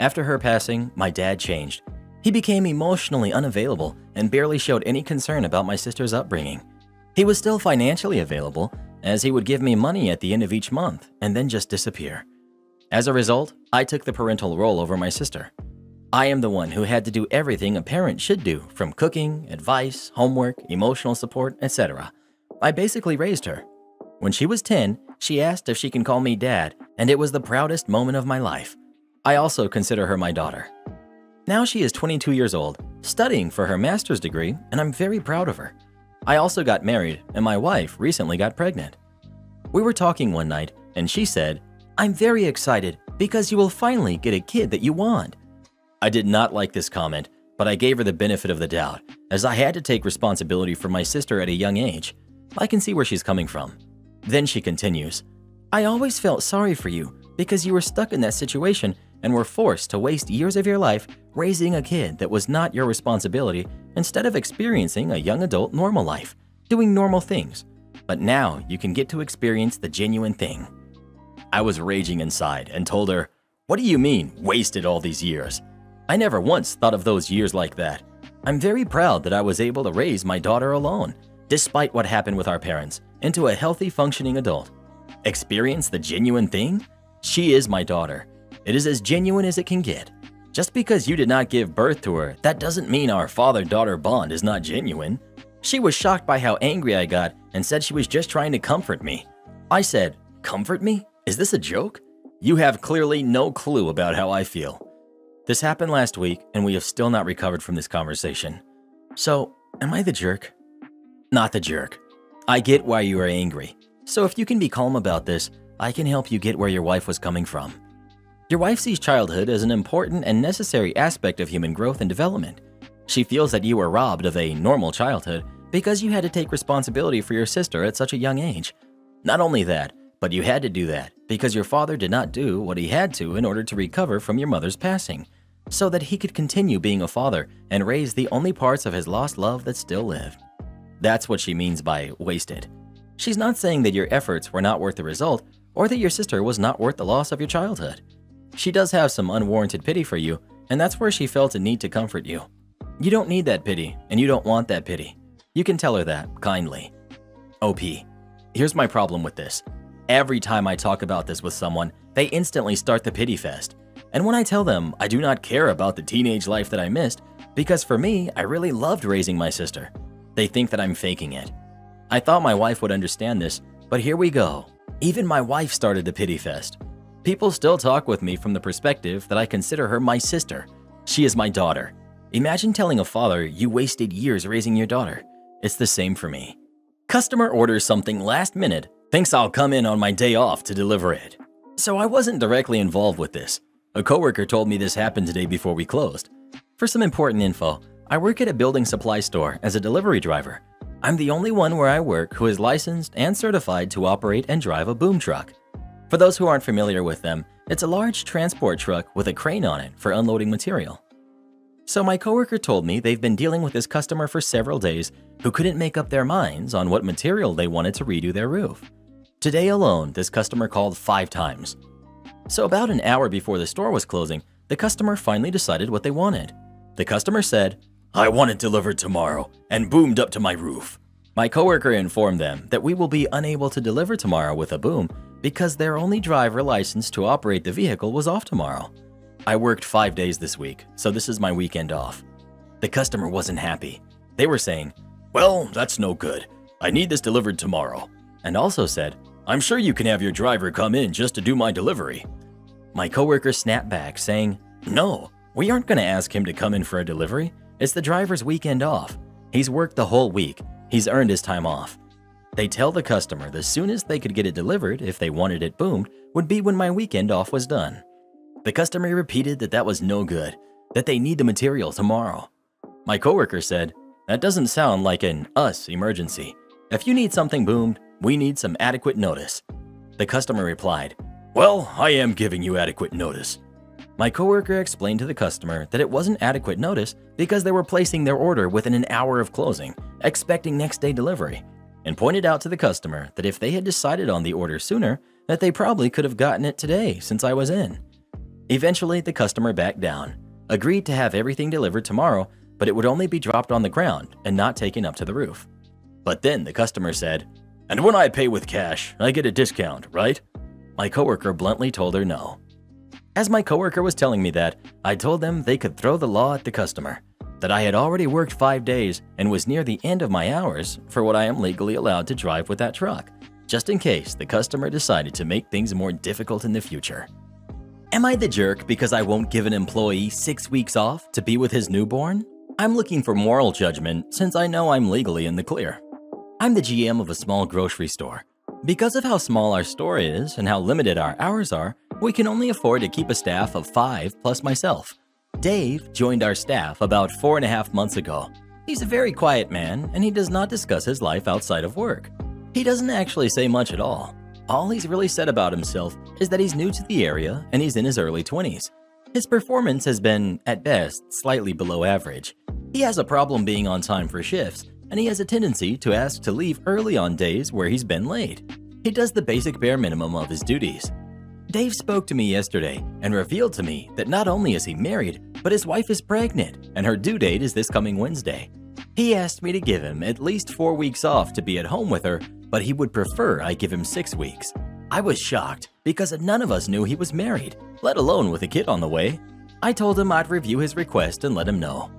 After her passing, my dad changed. He became emotionally unavailable and barely showed any concern about my sister's upbringing. He was still financially available, as he would give me money at the end of each month and then just disappear. As a result, I took the parental role over my sister. I am the one who had to do everything a parent should do, from cooking, advice, homework, emotional support, etc. I basically raised her. When she was 10, she asked if she can call me dad, and it was the proudest moment of my life. I also consider her my daughter. Now she is 22 years old, studying for her master's degree, and I'm very proud of her. I also got married, and my wife recently got pregnant. We were talking one night, and she said, I'm very excited because you will finally get a kid that you want. I did not like this comment, but I gave her the benefit of the doubt, as I had to take responsibility for my sister at a young age. I can see where she's coming from. Then she continues, I always felt sorry for you because you were stuck in that situation and were forced to waste years of your life raising a kid that was not your responsibility instead of experiencing a young adult normal life, doing normal things. But now you can get to experience the genuine thing. I was raging inside and told her, What do you mean, wasted all these years? I never once thought of those years like that. I'm very proud that I was able to raise my daughter alone, despite what happened with our parents, into a healthy, functioning adult. Experience the genuine thing? She is my daughter. It is as genuine as it can get. Just because you did not give birth to her, that doesn't mean our father daughter bond is not genuine. She was shocked by how angry I got and said she was just trying to comfort me. I said, Comfort me? Is this a joke? You have clearly no clue about how I feel. This happened last week, and we have still not recovered from this conversation. So, am I the jerk? Not the jerk. I get why you are angry. So, if you can be calm about this, I can help you get where your wife was coming from. Your wife sees childhood as an important and necessary aspect of human growth and development. She feels that you were robbed of a normal childhood because you had to take responsibility for your sister at such a young age. Not only that, but you had to do that because your father did not do what he had to in order to recover from your mother's passing, so that he could continue being a father and raise the only parts of his lost love that still lived. That's what she means by wasted. She's not saying that your efforts were not worth the result or that your sister was not worth the loss of your childhood. She does have some unwarranted pity for you, and that's where she felt a need to comfort you. You don't need that pity, and you don't want that pity. You can tell her that, kindly. OP. Here's my problem with this. Every time I talk about this with someone, they instantly start the pity fest. And when I tell them I do not care about the teenage life that I missed, because for me, I really loved raising my sister, they think that I'm faking it. I thought my wife would understand this, but here we go. Even my wife started the pity fest. People still talk with me from the perspective that I consider her my sister. She is my daughter. Imagine telling a father you wasted years raising your daughter. It's the same for me. Customer orders something last minute thinks I'll come in on my day off to deliver it. So I wasn't directly involved with this. A coworker told me this happened today before we closed. For some important info, I work at a building supply store as a delivery driver. I'm the only one where I work who is licensed and certified to operate and drive a boom truck. For those who aren't familiar with them, it's a large transport truck with a crane on it for unloading material. So my coworker told me they've been dealing with this customer for several days who couldn't make up their minds on what material they wanted to redo their roof. Today alone, this customer called five times. So about an hour before the store was closing, the customer finally decided what they wanted. The customer said, I want it delivered tomorrow and boomed up to my roof. My coworker informed them that we will be unable to deliver tomorrow with a boom because their only driver license to operate the vehicle was off tomorrow. I worked five days this week, so this is my weekend off. The customer wasn't happy. They were saying, Well, that's no good. I need this delivered tomorrow. And also said, I'm sure you can have your driver come in just to do my delivery. My coworker snapped back, saying, No, we aren't going to ask him to come in for a delivery. It's the driver's weekend off. He's worked the whole week. He's earned his time off. They tell the customer the soonest they could get it delivered if they wanted it boomed would be when my weekend off was done. The customer repeated that that was no good, that they need the material tomorrow. My coworker said, That doesn't sound like an us emergency. If you need something boomed, we need some adequate notice. The customer replied, Well, I am giving you adequate notice. My coworker explained to the customer that it wasn't adequate notice because they were placing their order within an hour of closing, expecting next day delivery, and pointed out to the customer that if they had decided on the order sooner, that they probably could have gotten it today since I was in. Eventually, the customer backed down, agreed to have everything delivered tomorrow, but it would only be dropped on the ground and not taken up to the roof. But then the customer said, and when I pay with cash, I get a discount, right? My coworker bluntly told her no. As my coworker was telling me that, I told them they could throw the law at the customer, that I had already worked five days and was near the end of my hours for what I am legally allowed to drive with that truck, just in case the customer decided to make things more difficult in the future. Am I the jerk because I won't give an employee six weeks off to be with his newborn? I'm looking for moral judgment since I know I'm legally in the clear. I'm the GM of a small grocery store. Because of how small our store is and how limited our hours are, we can only afford to keep a staff of five plus myself. Dave joined our staff about four and a half months ago. He's a very quiet man and he does not discuss his life outside of work. He doesn't actually say much at all. All he's really said about himself is that he's new to the area and he's in his early 20s. His performance has been, at best, slightly below average. He has a problem being on time for shifts, and he has a tendency to ask to leave early on days where he's been late. He does the basic bare minimum of his duties. Dave spoke to me yesterday and revealed to me that not only is he married, but his wife is pregnant and her due date is this coming Wednesday. He asked me to give him at least four weeks off to be at home with her, but he would prefer I give him six weeks. I was shocked because none of us knew he was married, let alone with a kid on the way. I told him I'd review his request and let him know.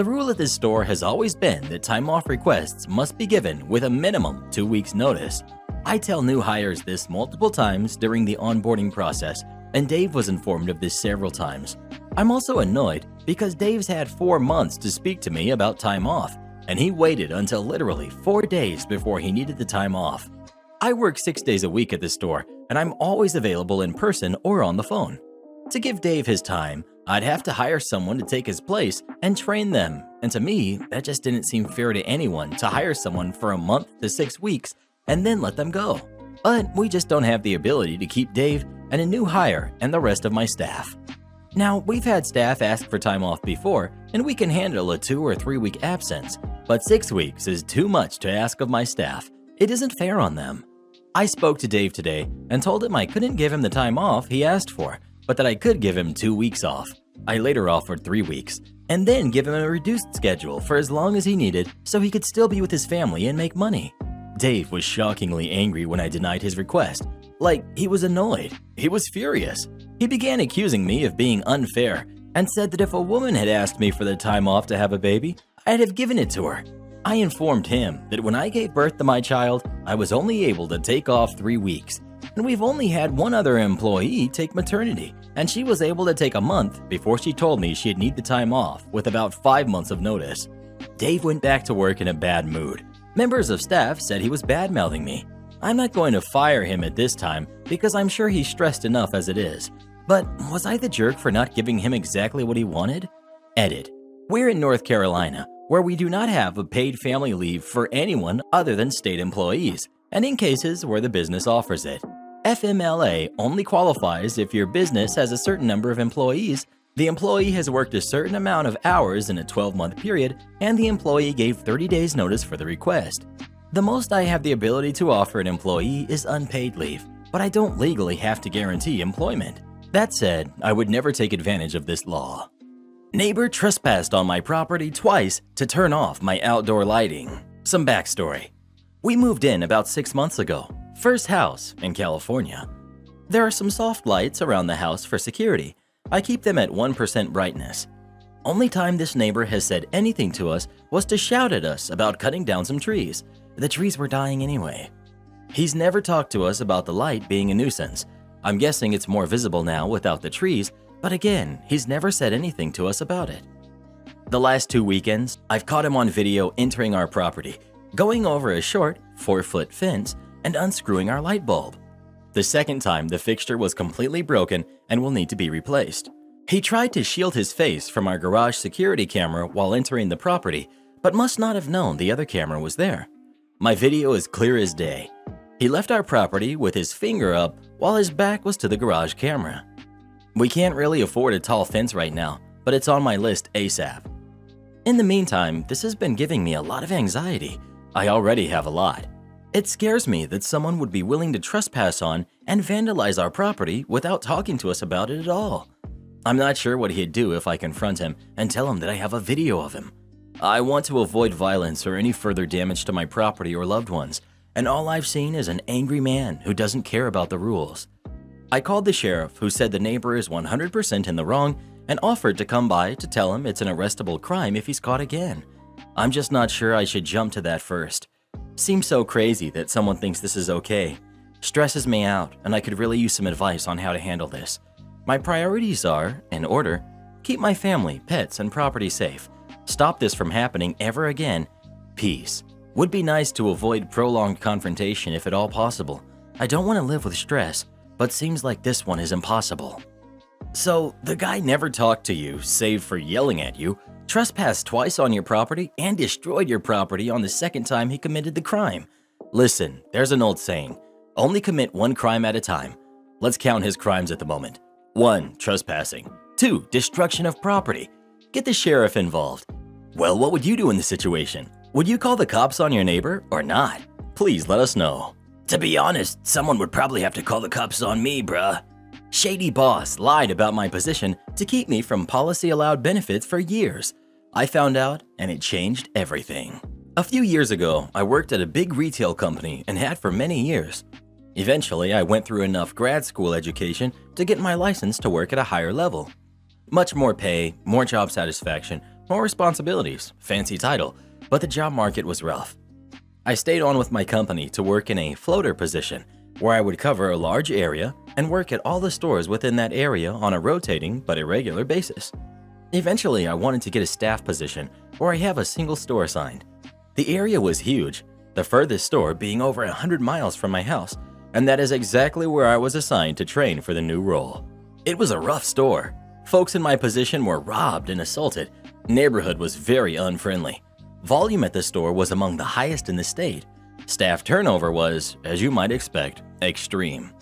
The rule at this store has always been that time off requests must be given with a minimum two weeks notice. I tell new hires this multiple times during the onboarding process, and Dave was informed of this several times. I'm also annoyed because Dave's had four months to speak to me about time off, and he waited until literally four days before he needed the time off. I work six days a week at the store, and I'm always available in person or on the phone. To give Dave his time, I'd have to hire someone to take his place and train them, and to me, that just didn't seem fair to anyone to hire someone for a month to six weeks and then let them go. But we just don't have the ability to keep Dave and a new hire and the rest of my staff. Now, we've had staff ask for time off before, and we can handle a two or three week absence, but six weeks is too much to ask of my staff. It isn't fair on them. I spoke to Dave today and told him I couldn't give him the time off he asked for, but that I could give him two weeks off. I later offered three weeks, and then give him a reduced schedule for as long as he needed so he could still be with his family and make money. Dave was shockingly angry when I denied his request. Like, he was annoyed. He was furious. He began accusing me of being unfair and said that if a woman had asked me for the time off to have a baby, I'd have given it to her. I informed him that when I gave birth to my child, I was only able to take off three weeks. And we've only had one other employee take maternity, and she was able to take a month before she told me she'd need the time off with about five months of notice. Dave went back to work in a bad mood. Members of staff said he was bad mouthing me. I'm not going to fire him at this time because I'm sure he's stressed enough as it is. But was I the jerk for not giving him exactly what he wanted? Edit. We're in North Carolina, where we do not have a paid family leave for anyone other than state employees, and in cases where the business offers it. FMLA only qualifies if your business has a certain number of employees the employee has worked a certain amount of hours in a 12 month period, and the employee gave 30 days notice for the request. The most I have the ability to offer an employee is unpaid leave, but I don't legally have to guarantee employment. That said, I would never take advantage of this law. Neighbor trespassed on my property twice to turn off my outdoor lighting. Some backstory. We moved in about six months ago, first house in California. There are some soft lights around the house for security, I keep them at 1% brightness. Only time this neighbor has said anything to us was to shout at us about cutting down some trees. The trees were dying anyway. He's never talked to us about the light being a nuisance. I'm guessing it's more visible now without the trees, but again, he's never said anything to us about it. The last two weekends, I've caught him on video entering our property, going over a short, 4 foot fence, and unscrewing our light bulb. The second time, the fixture was completely broken and will need to be replaced. He tried to shield his face from our garage security camera while entering the property, but must not have known the other camera was there. My video is clear as day. He left our property with his finger up while his back was to the garage camera. We can't really afford a tall fence right now, but it's on my list ASAP. In the meantime, this has been giving me a lot of anxiety. I already have a lot. It scares me that someone would be willing to trespass on and vandalize our property without talking to us about it at all. I'm not sure what he'd do if I confront him and tell him that I have a video of him. I want to avoid violence or any further damage to my property or loved ones, and all I've seen is an angry man who doesn't care about the rules. I called the sheriff, who said the neighbor is 100% in the wrong and offered to come by to tell him it's an arrestable crime if he's caught again. I'm just not sure I should jump to that first. Seems so crazy that someone thinks this is okay. Stresses me out, and I could really use some advice on how to handle this. My priorities are, in order, keep my family, pets, and property safe, stop this from happening ever again, peace, Would be nice to avoid prolonged confrontation if at all possible. I don't want to live with stress, but seems like this one is impossible. So, the guy never talked to you, save for yelling at you, trespassed twice on your property, and destroyed your property on the second time he committed the crime. Listen, there's an old saying only commit one crime at a time. Let's count his crimes at the moment 1. Trespassing, 2. Destruction of property. Get the sheriff involved. Well, what would you do in this situation? Would you call the cops on your neighbor or not? Please let us know. To be honest, someone would probably have to call the cops on me, bruh. Shady boss lied about my position to keep me from policy allowed benefits for years. I found out and it changed everything. A few years ago, I worked at a big retail company and had for many years. Eventually, I went through enough grad school education to get my license to work at a higher level. Much more pay, more job satisfaction, more responsibilities, fancy title, but the job market was rough. I stayed on with my company to work in a floater position where I would cover a large area and work at all the stores within that area on a rotating but irregular basis. Eventually, I wanted to get a staff position where I have a single store assigned. The area was huge, the furthest store being over 100 miles from my house, and that is exactly where I was assigned to train for the new role. It was a rough store. Folks in my position were robbed and assaulted. Neighborhood was very unfriendly. Volume at the store was among the highest in the state. Staff turnover was, as you might expect, extreme.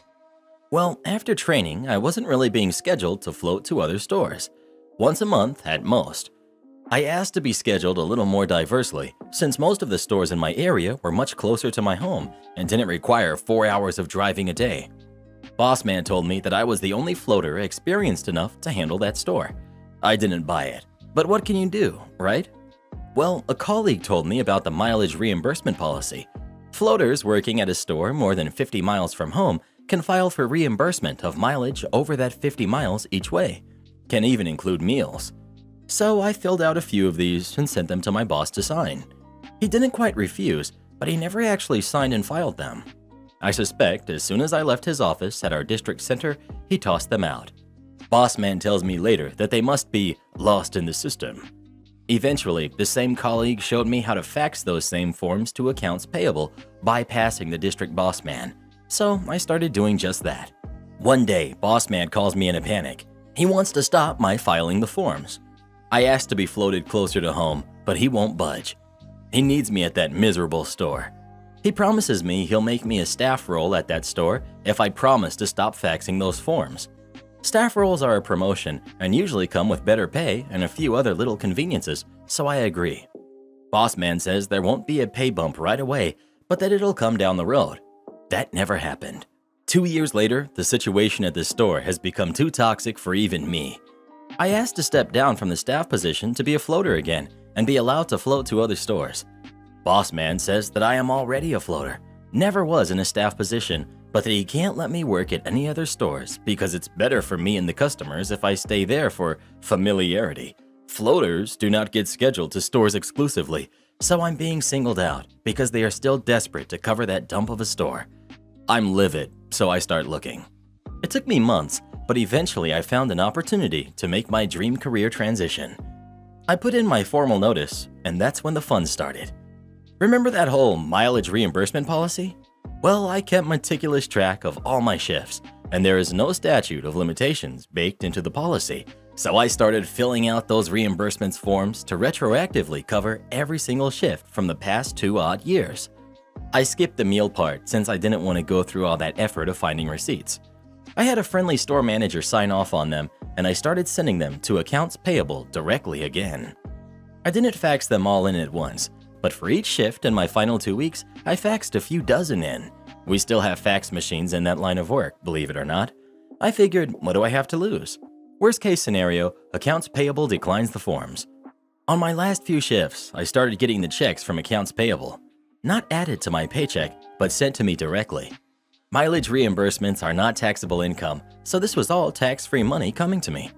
Well, after training, I wasn't really being scheduled to float to other stores. Once a month at most. I asked to be scheduled a little more diversely, since most of the stores in my area were much closer to my home and didn't require four hours of driving a day. Bossman told me that I was the only floater experienced enough to handle that store. I didn't buy it. But what can you do, right? Well, a colleague told me about the mileage reimbursement policy. Floaters working at a store more than 50 miles from home can file for reimbursement of mileage over that 50 miles each way. Can even include meals. So I filled out a few of these and sent them to my boss to sign. He didn't quite refuse, but he never actually signed and filed them. I suspect as soon as I left his office at our district center, he tossed them out. Bossman tells me later that they must be lost in the system. Eventually, the same colleague showed me how to fax those same forms to accounts payable, bypassing the district boss man. So I started doing just that. One day, boss man calls me in a panic. He wants to stop my filing the forms. I asked to be floated closer to home, but he won't budge. He needs me at that miserable store. He promises me he'll make me a staff role at that store if I promise to stop faxing those forms. Staff roles are a promotion and usually come with better pay and a few other little conveniences, so I agree. Bossman says there won't be a pay bump right away, but that it'll come down the road. That never happened. Two years later, the situation at this store has become too toxic for even me. I asked to step down from the staff position to be a floater again and be allowed to float to other stores. Bossman says that I am already a floater, never was in a staff position, but that he can't let me work at any other stores because it's better for me and the customers if I stay there for familiarity. Floaters do not get scheduled to stores exclusively, so I'm being singled out because they are still desperate to cover that dump of a store. I'm livid, so I start looking. It took me months, but eventually I found an opportunity to make my dream career transition. I put in my formal notice, and that's when the fun started. Remember that whole mileage reimbursement policy? Well, I kept meticulous track of all my shifts, and there is no statute of limitations baked into the policy, so I started filling out those reimbursements forms to retroactively cover every single shift from the past two odd years. I skipped the meal part since I didn't want to go through all that effort of finding receipts. I had a friendly store manager sign off on them, and I started sending them to accounts payable directly again. I didn't fax them all in at once, but for each shift in my final two weeks, I faxed a few dozen in. We still have fax machines in that line of work, believe it or not. I figured, what do I have to lose? Worst case scenario, accounts payable declines the forms. On my last few shifts, I started getting the checks from accounts payable. Not added to my paycheck, but sent to me directly. Mileage reimbursements are not taxable income, so this was all tax-free money coming to me.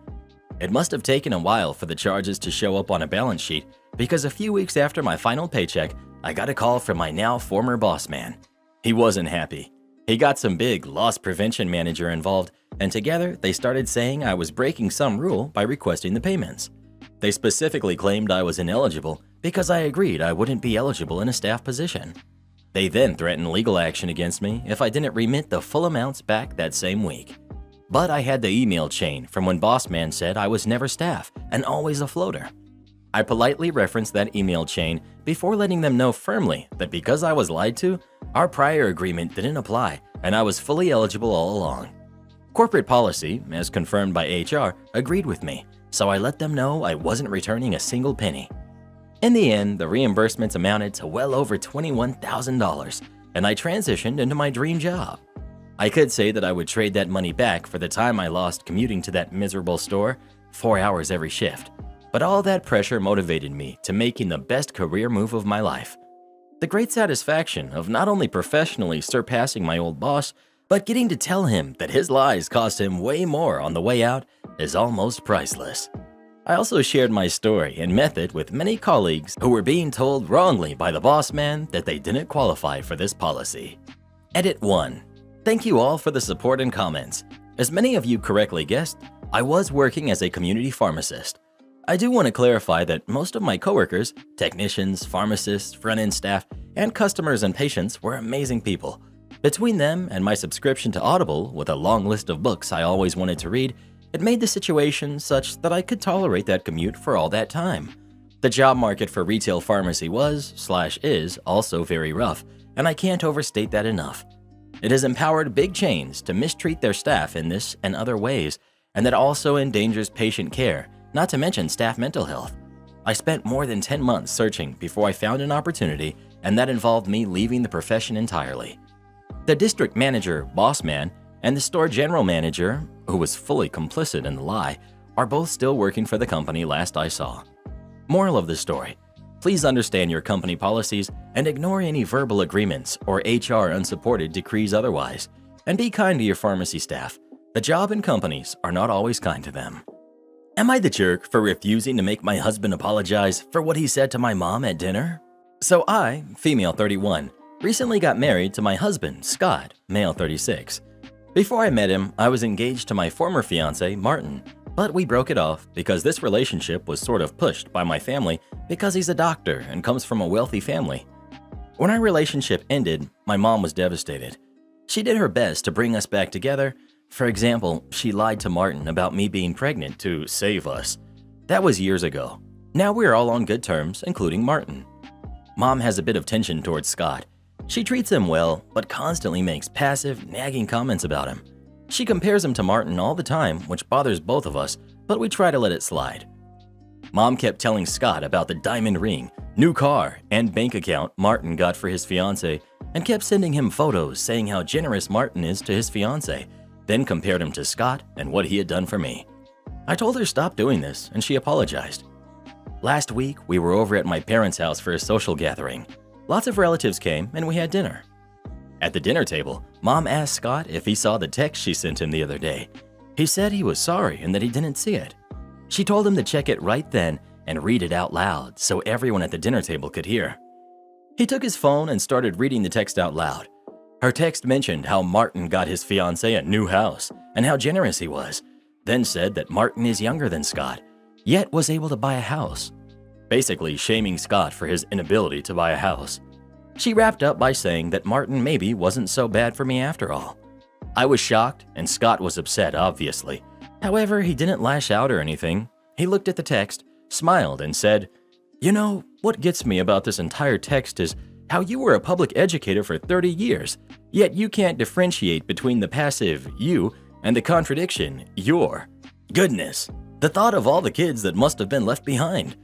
It must have taken a while for the charges to show up on a balance sheet because a few weeks after my final paycheck, I got a call from my now former boss man. He wasn't happy. He got some big loss prevention manager involved, and together they started saying I was breaking some rule by requesting the payments. They specifically claimed I was ineligible because I agreed I wouldn't be eligible in a staff position. They then threatened legal action against me if I didn't remit the full amounts back that same week. But I had the email chain from when Boss Man said I was never staff and always a floater. I politely referenced that email chain before letting them know firmly that because I was lied to, our prior agreement didn't apply and I was fully eligible all along. Corporate policy, as confirmed by HR, agreed with me, so I let them know I wasn't returning a single penny. In the end, the reimbursements amounted to well over $21,000, and I transitioned into my dream job. I could say that I would trade that money back for the time I lost commuting to that miserable store, four hours every shift. But all that pressure motivated me to making the best career move of my life. The great satisfaction of not only professionally surpassing my old boss, but getting to tell him that his lies cost him way more on the way out is almost priceless. I also shared my story and method with many colleagues who were being told wrongly by the boss man that they didn't qualify for this policy. Edit 1. Thank you all for the support and comments. As many of you correctly guessed, I was working as a community pharmacist. I do want to clarify that most of my coworkers, technicians, pharmacists, front-end staff, and customers and patients were amazing people. Between them and my subscription to Audible with a long list of books I always wanted to read, it made the situation such that I could tolerate that commute for all that time. The job market for retail pharmacy was, slash is, also very rough, and I can't overstate that enough. It has empowered big chains to mistreat their staff in this and other ways, and that also endangers patient care not to mention staff mental health. I spent more than 10 months searching before I found an opportunity, and that involved me leaving the profession entirely. The district manager, boss man, and the store general manager, who was fully complicit in the lie, are both still working for the company last I saw. Moral of the story Please understand your company policies and ignore any verbal agreements or HR unsupported decrees otherwise. And be kind to your pharmacy staff. The job and companies are not always kind to them. Am I the jerk for refusing to make my husband apologize for what he said to my mom at dinner? So I, female 31, recently got married to my husband, Scott, male 36. Before I met him, I was engaged to my former fiance, Martin, but we broke it off because this relationship was sort of pushed by my family because he's a doctor and comes from a wealthy family. When our relationship ended, my mom was devastated. She did her best to bring us back together, for example, she lied to Martin about me being pregnant to save us. That was years ago. Now we're all on good terms, including Martin. Mom has a bit of tension towards Scott. She treats him well, but constantly makes passive, nagging comments about him. She compares him to Martin all the time, which bothers both of us, but we try to let it slide. Mom kept telling Scott about the diamond ring, new car, and bank account Martin got for his fiance, and kept sending him photos saying how generous Martin is to his fiance then compared him to Scott and what he had done for me. I told her stop doing this, and she apologized. Last week, we were over at my parents' house for a social gathering. Lots of relatives came, and we had dinner. At the dinner table, Mom asked Scott if he saw the text she sent him the other day. He said he was sorry and that he didn't see it. She told him to check it right then and read it out loud so everyone at the dinner table could hear. He took his phone and started reading the text out loud. Her text mentioned how Martin got his fiancée a new house and how generous he was, then said that Martin is younger than Scott, yet was able to buy a house. Basically, shaming Scott for his inability to buy a house. She wrapped up by saying that Martin maybe wasn't so bad for me after all. I was shocked, and Scott was upset, obviously. However, he didn't lash out or anything. He looked at the text, smiled, and said, You know, what gets me about this entire text is how you were a public educator for 30 years, yet you can't differentiate between the passive you and the contradiction your. Goodness, the thought of all the kids that must have been left behind.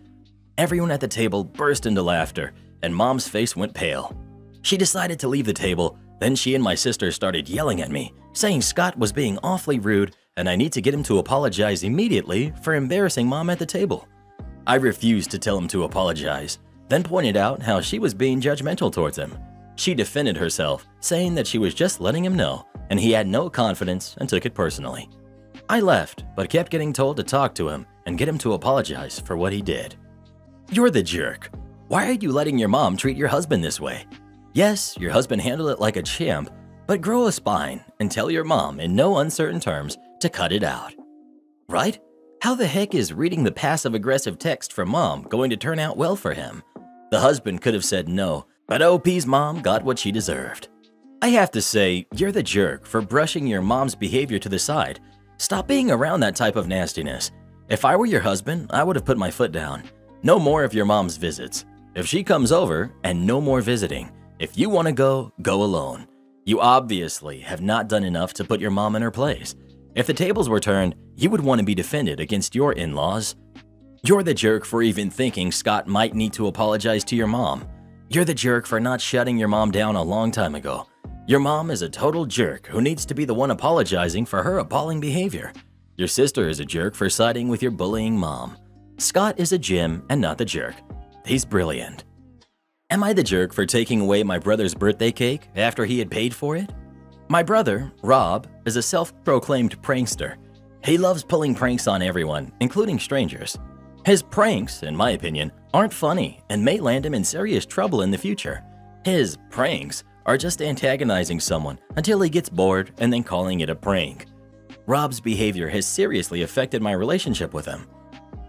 Everyone at the table burst into laughter, and Mom's face went pale. She decided to leave the table, then she and my sister started yelling at me, saying Scott was being awfully rude and I need to get him to apologize immediately for embarrassing Mom at the table. I refused to tell him to apologize, then pointed out how she was being judgmental towards him. She defended herself, saying that she was just letting him know and he had no confidence and took it personally. I left, but kept getting told to talk to him and get him to apologize for what he did. You're the jerk. Why are you letting your mom treat your husband this way? Yes, your husband handled it like a champ, but grow a spine and tell your mom in no uncertain terms to cut it out. Right? How the heck is reading the passive aggressive text from mom going to turn out well for him? The husband could have said no, but OP's mom got what she deserved. I have to say, you're the jerk for brushing your mom's behavior to the side. Stop being around that type of nastiness. If I were your husband, I would have put my foot down. No more of your mom's visits. If she comes over, and no more visiting. If you want to go, go alone. You obviously have not done enough to put your mom in her place. If the tables were turned, you would want to be defended against your in laws. You're the jerk for even thinking Scott might need to apologize to your mom. You're the jerk for not shutting your mom down a long time ago. Your mom is a total jerk who needs to be the one apologizing for her appalling behavior. Your sister is a jerk for siding with your bullying mom. Scott is a Jim and not the jerk. He's brilliant. Am I the jerk for taking away my brother's birthday cake after he had paid for it? My brother, Rob, is a self-proclaimed prankster. He loves pulling pranks on everyone, including strangers. His pranks, in my opinion, aren't funny and may land him in serious trouble in the future. His pranks are just antagonizing someone until he gets bored and then calling it a prank. Rob's behavior has seriously affected my relationship with him.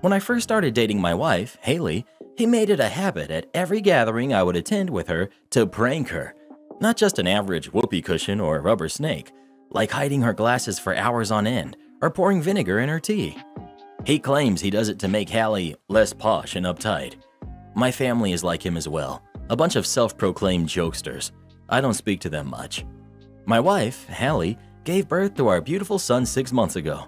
When I first started dating my wife, Haley, he made it a habit at every gathering I would attend with her to prank her. Not just an average whoopee cushion or rubber snake, like hiding her glasses for hours on end or pouring vinegar in her tea. He claims he does it to make Hallie less posh and uptight. My family is like him as well, a bunch of self-proclaimed jokesters. I don't speak to them much. My wife, Hallie, gave birth to our beautiful son six months ago.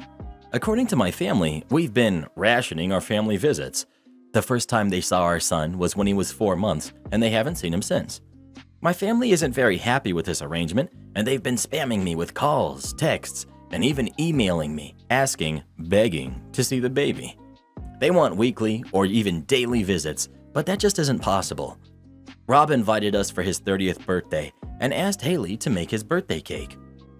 According to my family, we've been rationing our family visits. The first time they saw our son was when he was four months, and they haven't seen him since. My family isn't very happy with this arrangement, and they've been spamming me with calls, texts, and even emailing me, asking, begging to see the baby. They want weekly or even daily visits, but that just isn't possible. Rob invited us for his 30th birthday and asked Haley to make his birthday cake.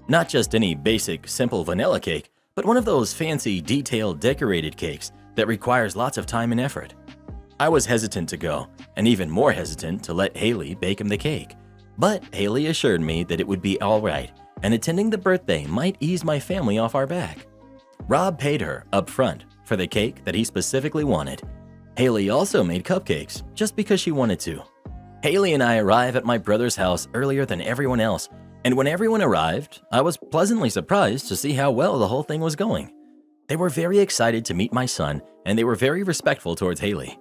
Not just any basic, simple vanilla cake, but one of those fancy, detailed, decorated cakes that requires lots of time and effort. I was hesitant to go, and even more hesitant to let Haley bake him the cake. But Haley assured me that it would be alright, and attending the birthday might ease my family off our back. Rob paid her up front for the cake that he specifically wanted. Haley also made cupcakes just because she wanted to. Haley and I arrive at my brother's house earlier than everyone else, and when everyone arrived, I was pleasantly surprised to see how well the whole thing was going. They were very excited to meet my son, and they were very respectful towards Haley.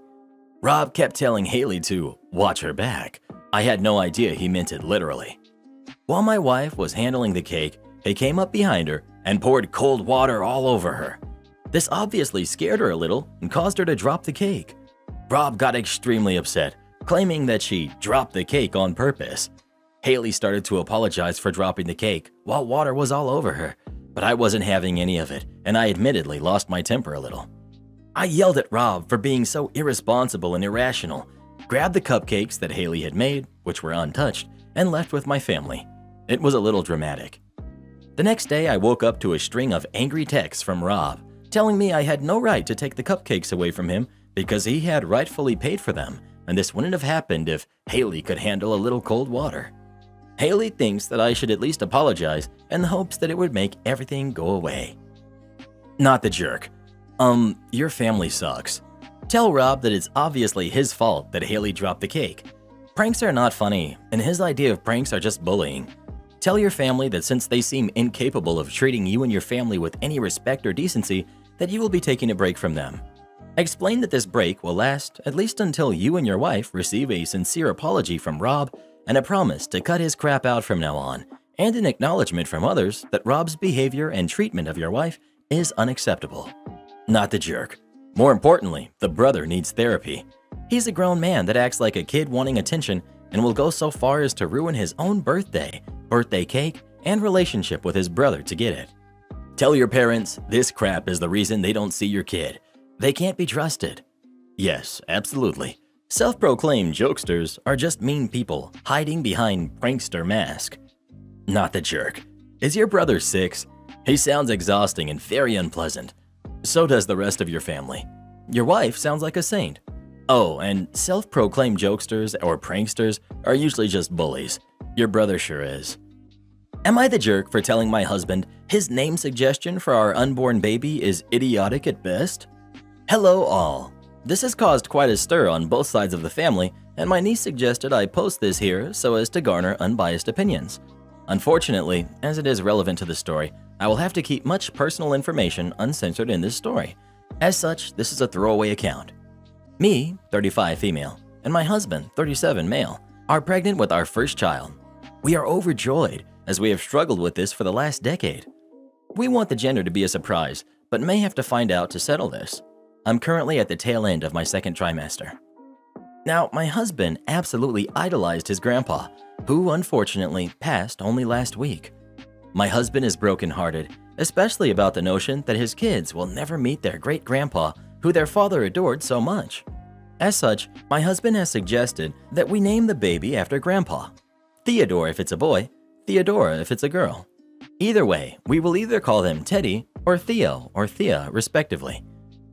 Rob kept telling Haley to watch her back. I had no idea he meant it literally. While my wife was handling the cake, he came up behind her and poured cold water all over her. This obviously scared her a little and caused her to drop the cake. Rob got extremely upset, claiming that she dropped the cake on purpose. Haley started to apologize for dropping the cake while water was all over her, but I wasn't having any of it, and I admittedly lost my temper a little. I yelled at Rob for being so irresponsible and irrational, grabbed the cupcakes that Haley had made, which were untouched, and left with my family. It was a little dramatic. The next day, I woke up to a string of angry texts from Rob, telling me I had no right to take the cupcakes away from him because he had rightfully paid for them, and this wouldn't have happened if Haley could handle a little cold water. Haley thinks that I should at least apologize in the hopes that it would make everything go away. Not the jerk. Um, your family sucks. Tell Rob that it's obviously his fault that Haley dropped the cake. Pranks are not funny, and his idea of pranks are just bullying. Tell your family that since they seem incapable of treating you and your family with any respect or decency, that you will be taking a break from them. Explain that this break will last at least until you and your wife receive a sincere apology from Rob and a promise to cut his crap out from now on, and an acknowledgement from others that Rob's behavior and treatment of your wife is unacceptable not the jerk. More importantly, the brother needs therapy. He's a grown man that acts like a kid wanting attention and will go so far as to ruin his own birthday, birthday cake, and relationship with his brother to get it. Tell your parents this crap is the reason they don't see your kid. They can't be trusted. Yes, absolutely. Self-proclaimed jokesters are just mean people hiding behind prankster mask. Not the jerk. Is your brother six? He sounds exhausting and very unpleasant. So does the rest of your family. Your wife sounds like a saint. Oh, and self-proclaimed jokesters or pranksters are usually just bullies. Your brother sure is. Am I the jerk for telling my husband his name suggestion for our unborn baby is idiotic at best? Hello, all. This has caused quite a stir on both sides of the family, and my niece suggested I post this here so as to garner unbiased opinions. Unfortunately, as it is relevant to the story, I will have to keep much personal information uncensored in this story. As such, this is a throwaway account. Me, 35 female, and my husband, 37 male, are pregnant with our first child. We are overjoyed as we have struggled with this for the last decade. We want the gender to be a surprise, but may have to find out to settle this. I'm currently at the tail end of my second trimester. Now, my husband absolutely idolized his grandpa, who unfortunately passed only last week. My husband is brokenhearted, especially about the notion that his kids will never meet their great grandpa, who their father adored so much. As such, my husband has suggested that we name the baby after grandpa. Theodore if it's a boy, Theodora if it's a girl. Either way, we will either call them Teddy or Theo or Thea, respectively.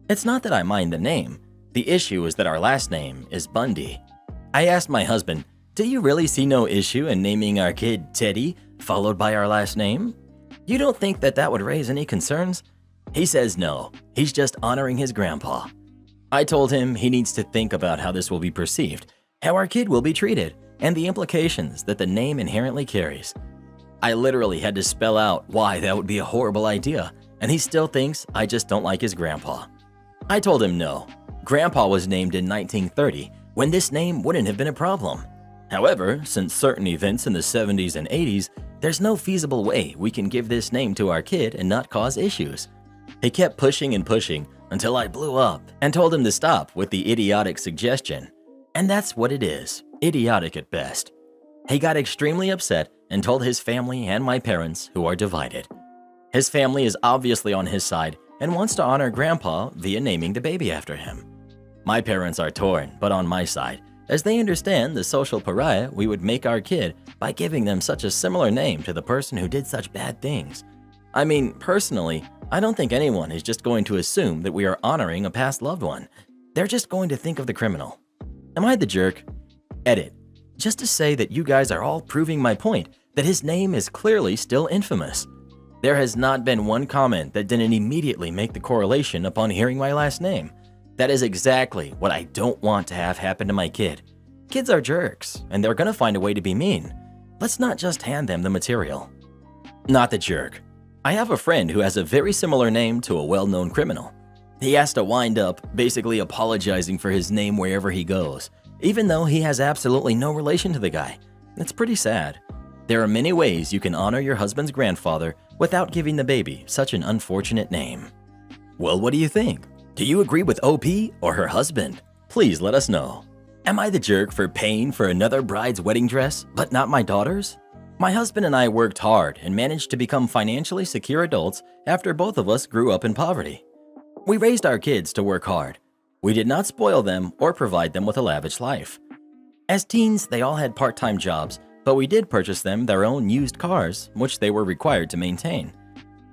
It's not that I mind the name, the issue is that our last name is Bundy. I asked my husband, Do you really see no issue in naming our kid Teddy, followed by our last name? You don't think that that would raise any concerns? He says no, he's just honoring his grandpa. I told him he needs to think about how this will be perceived, how our kid will be treated, and the implications that the name inherently carries. I literally had to spell out why that would be a horrible idea, and he still thinks I just don't like his grandpa. I told him no, Grandpa was named in 1930 when this name wouldn't have been a problem. However, since certain events in the 70s and 80s, there's no feasible way we can give this name to our kid and not cause issues. He kept pushing and pushing until I blew up and told him to stop with the idiotic suggestion. And that's what it is, idiotic at best. He got extremely upset and told his family and my parents, who are divided. His family is obviously on his side and wants to honor Grandpa via naming the baby after him. My parents are torn, but on my side, as they understand the social pariah we would make our kid by giving them such a similar name to the person who did such bad things. I mean, personally, I don't think anyone is just going to assume that we are honoring a past loved one. They're just going to think of the criminal. Am I the jerk? Edit. Just to say that you guys are all proving my point that his name is clearly still infamous. There has not been one comment that didn't immediately make the correlation upon hearing my last name. That is exactly what I don't want to have happen to my kid. Kids are jerks, and they're gonna find a way to be mean. Let's not just hand them the material. Not the jerk. I have a friend who has a very similar name to a well-known criminal. He has to wind up basically apologizing for his name wherever he goes, even though he has absolutely no relation to the guy. It's pretty sad. There are many ways you can honor your husband's grandfather without giving the baby such an unfortunate name. Well, what do you think? Do you agree with OP or her husband? Please let us know. Am I the jerk for paying for another bride's wedding dress, but not my daughter's? My husband and I worked hard and managed to become financially secure adults after both of us grew up in poverty. We raised our kids to work hard. We did not spoil them or provide them with a lavish life. As teens, they all had part time jobs, but we did purchase them their own used cars, which they were required to maintain.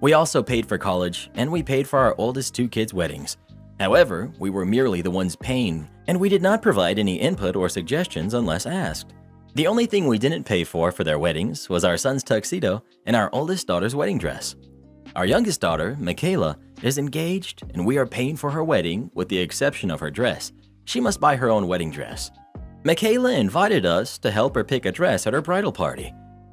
We also paid for college, and we paid for our oldest two kids' weddings. However, we were merely the ones paying, and we did not provide any input or suggestions unless asked. The only thing we didn't pay for for their weddings was our son's tuxedo and our oldest daughter's wedding dress. Our youngest daughter, Michaela, is engaged, and we are paying for her wedding with the exception of her dress. She must buy her own wedding dress. Michaela invited us to help her pick a dress at her bridal party.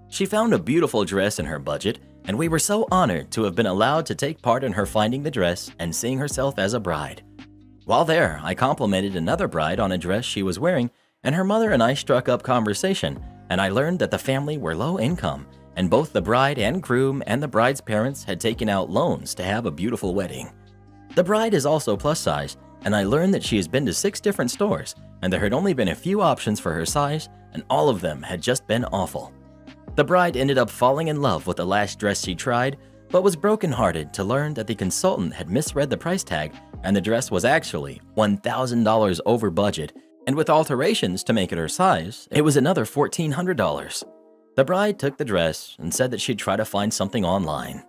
She found a beautiful dress in her budget and we were so honored to have been allowed to take part in her finding the dress and seeing herself as a bride. While there, I complimented another bride on a dress she was wearing, and her mother and I struck up conversation, and I learned that the family were low income, and both the bride and groom and the bride's parents had taken out loans to have a beautiful wedding. The bride is also plus size, and I learned that she has been to six different stores, and there had only been a few options for her size, and all of them had just been awful. The bride ended up falling in love with the last dress she tried, but was brokenhearted to learn that the consultant had misread the price tag and the dress was actually $1,000 over budget, and with alterations to make it her size, it was another $1,400. The bride took the dress and said that she'd try to find something online.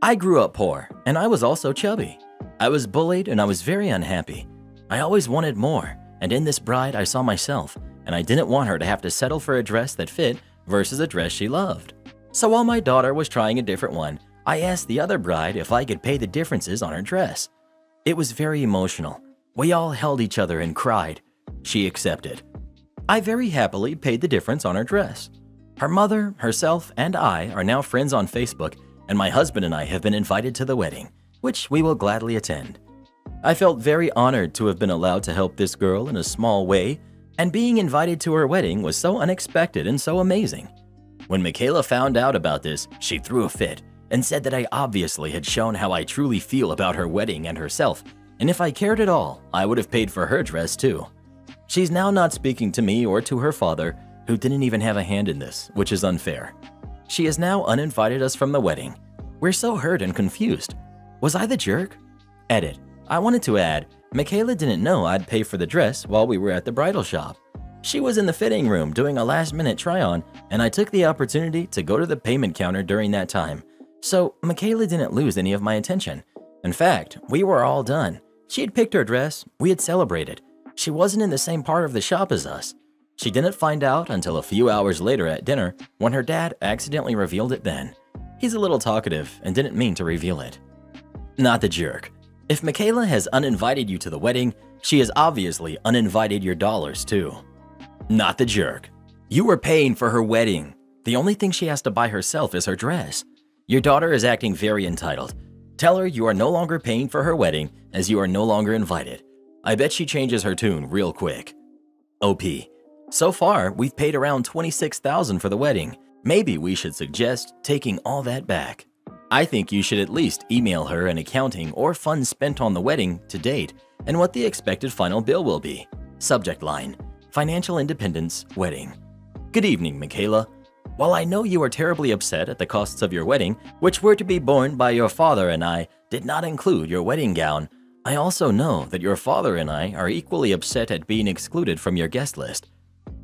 I grew up poor, and I was also chubby. I was bullied and I was very unhappy. I always wanted more, and in this bride I saw myself, and I didn't want her to have to settle for a dress that fit versus a dress she loved. So while my daughter was trying a different one, I asked the other bride if I could pay the differences on her dress. It was very emotional. We all held each other and cried. She accepted. I very happily paid the difference on her dress. Her mother, herself, and I are now friends on Facebook, and my husband and I have been invited to the wedding, which we will gladly attend. I felt very honored to have been allowed to help this girl in a small way, and being invited to her wedding was so unexpected and so amazing. When Michaela found out about this, she threw a fit and said that I obviously had shown how I truly feel about her wedding and herself, and if I cared at all, I would have paid for her dress too. She's now not speaking to me or to her father, who didn't even have a hand in this, which is unfair. She has now uninvited us from the wedding. We're so hurt and confused. Was I the jerk? Edit. I wanted to add, Michaela didn't know I'd pay for the dress while we were at the bridal shop. She was in the fitting room doing a last minute try on, and I took the opportunity to go to the payment counter during that time. So, Michaela didn't lose any of my attention. In fact, we were all done. She had picked her dress, we had celebrated. She wasn't in the same part of the shop as us. She didn't find out until a few hours later at dinner when her dad accidentally revealed it then. He's a little talkative and didn't mean to reveal it. Not the jerk. If Michaela has uninvited you to the wedding, she has obviously uninvited your dollars too. Not the jerk. You were paying for her wedding. The only thing she has to buy herself is her dress. Your daughter is acting very entitled. Tell her you are no longer paying for her wedding as you are no longer invited. I bet she changes her tune real quick. OP. So far, we've paid around 26,000 for the wedding. Maybe we should suggest taking all that back. I think you should at least email her an accounting or funds spent on the wedding to date and what the expected final bill will be. Subject line Financial Independence Wedding. Good evening, Michaela. While I know you are terribly upset at the costs of your wedding, which were to be borne by your father and I, did not include your wedding gown, I also know that your father and I are equally upset at being excluded from your guest list.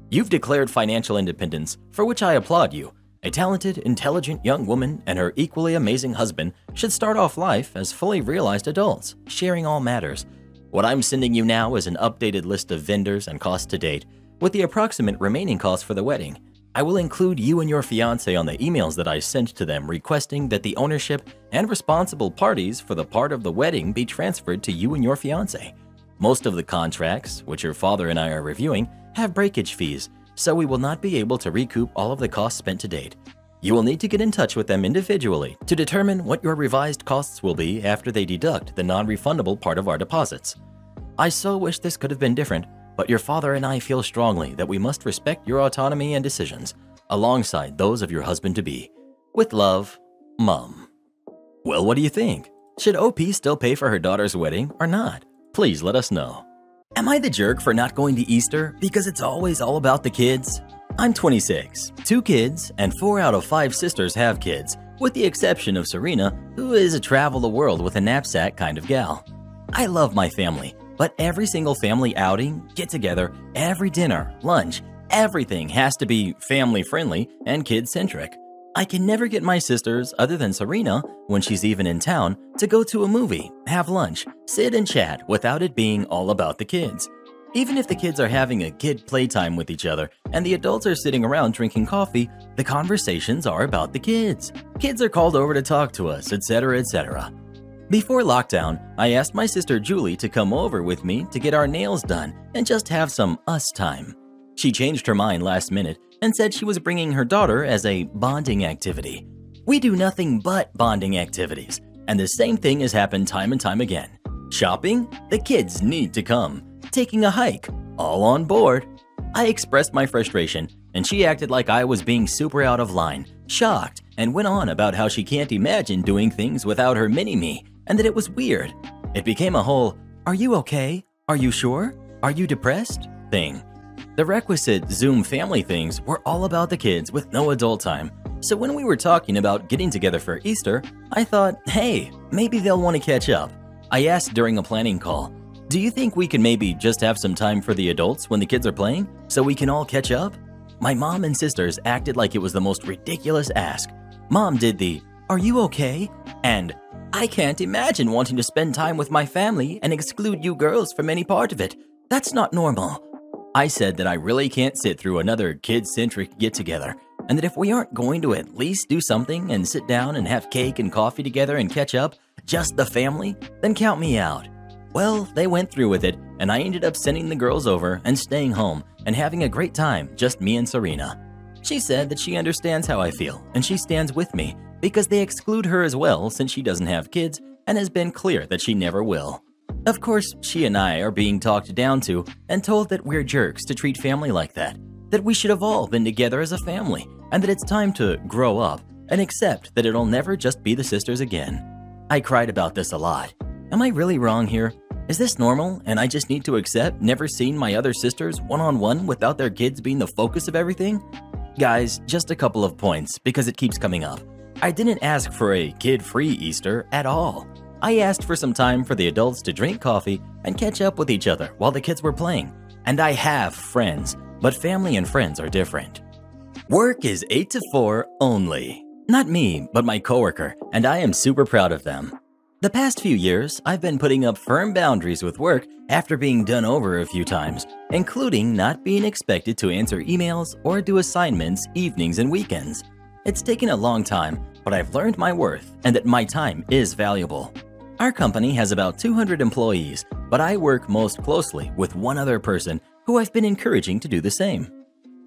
You've declared financial independence, for which I applaud you. A talented, intelligent young woman and her equally amazing husband should start off life as fully realized adults, sharing all matters, what I'm sending you now is an updated list of vendors and costs to date, with the approximate remaining costs for the wedding. I will include you and your fiance on the emails that I sent to them requesting that the ownership and responsible parties for the part of the wedding be transferred to you and your fiance. Most of the contracts, which your father and I are reviewing, have breakage fees, so we will not be able to recoup all of the costs spent to date. You will need to get in touch with them individually to determine what your revised costs will be after they deduct the non-refundable part of our deposits. I so wish this could have been different, but your father and I feel strongly that we must respect your autonomy and decisions, alongside those of your husband-to-be. With love, Mum. Well, what do you think? Should OP still pay for her daughter's wedding or not? Please let us know. Am I the jerk for not going to Easter because it's always all about the kids? I'm 26, two kids, and four out of five sisters have kids, with the exception of Serena, who is a travel the world with a knapsack kind of gal. I love my family, but every single family outing, get together, every dinner, lunch, everything has to be family friendly and kid centric. I can never get my sisters, other than Serena, when she's even in town, to go to a movie, have lunch, sit and chat without it being all about the kids. Even if the kids are having a kid playtime with each other and the adults are sitting around drinking coffee, the conversations are about the kids. Kids are called over to talk to us, etc., etc. Before lockdown, I asked my sister Julie to come over with me to get our nails done and just have some us time. She changed her mind last minute and said she was bringing her daughter as a bonding activity. We do nothing but bonding activities, and the same thing has happened time and time again. Shopping? The kids need to come taking a hike, all on board. I expressed my frustration, and she acted like I was being super out of line, shocked, and went on about how she can't imagine doing things without her mini-me, and that it was weird. It became a whole, are you okay? Are you sure? Are you depressed? thing. The requisite Zoom family things were all about the kids with no adult time. So when we were talking about getting together for Easter, I thought, hey, maybe they'll want to catch up. I asked during a planning call, do you think we can maybe just have some time for the adults when the kids are playing so we can all catch up? My mom and sisters acted like it was the most ridiculous ask. Mom did the, Are you okay? And, I can't imagine wanting to spend time with my family and exclude you girls from any part of it. That's not normal. I said that I really can't sit through another kid centric get together. and that if we aren't going to at least do something and sit down and have cake and coffee together and catch up, just the family, then count me out. Well, they went through with it, and I ended up sending the girls over and staying home and having a great time, just me and Serena. She said that she understands how I feel and she stands with me because they exclude her as well since she doesn't have kids and has been clear that she never will. Of course, she and I are being talked down to and told that we're jerks to treat family like that, that we should have all been together as a family, and that it's time to grow up and accept that it'll never just be the sisters again. I cried about this a lot. Am I really wrong here? Is this normal and I just need to accept never seeing my other sisters one on one without their kids being the focus of everything? Guys, just a couple of points because it keeps coming up. I didn't ask for a kid free Easter at all. I asked for some time for the adults to drink coffee and catch up with each other while the kids were playing. And I have friends, but family and friends are different. Work is 8 to 4 only. Not me, but my coworker, and I am super proud of them. The past few years, I've been putting up firm boundaries with work after being done over a few times, including not being expected to answer emails or do assignments evenings and weekends. It's taken a long time, but I've learned my worth and that my time is valuable. Our company has about 200 employees, but I work most closely with one other person who I've been encouraging to do the same.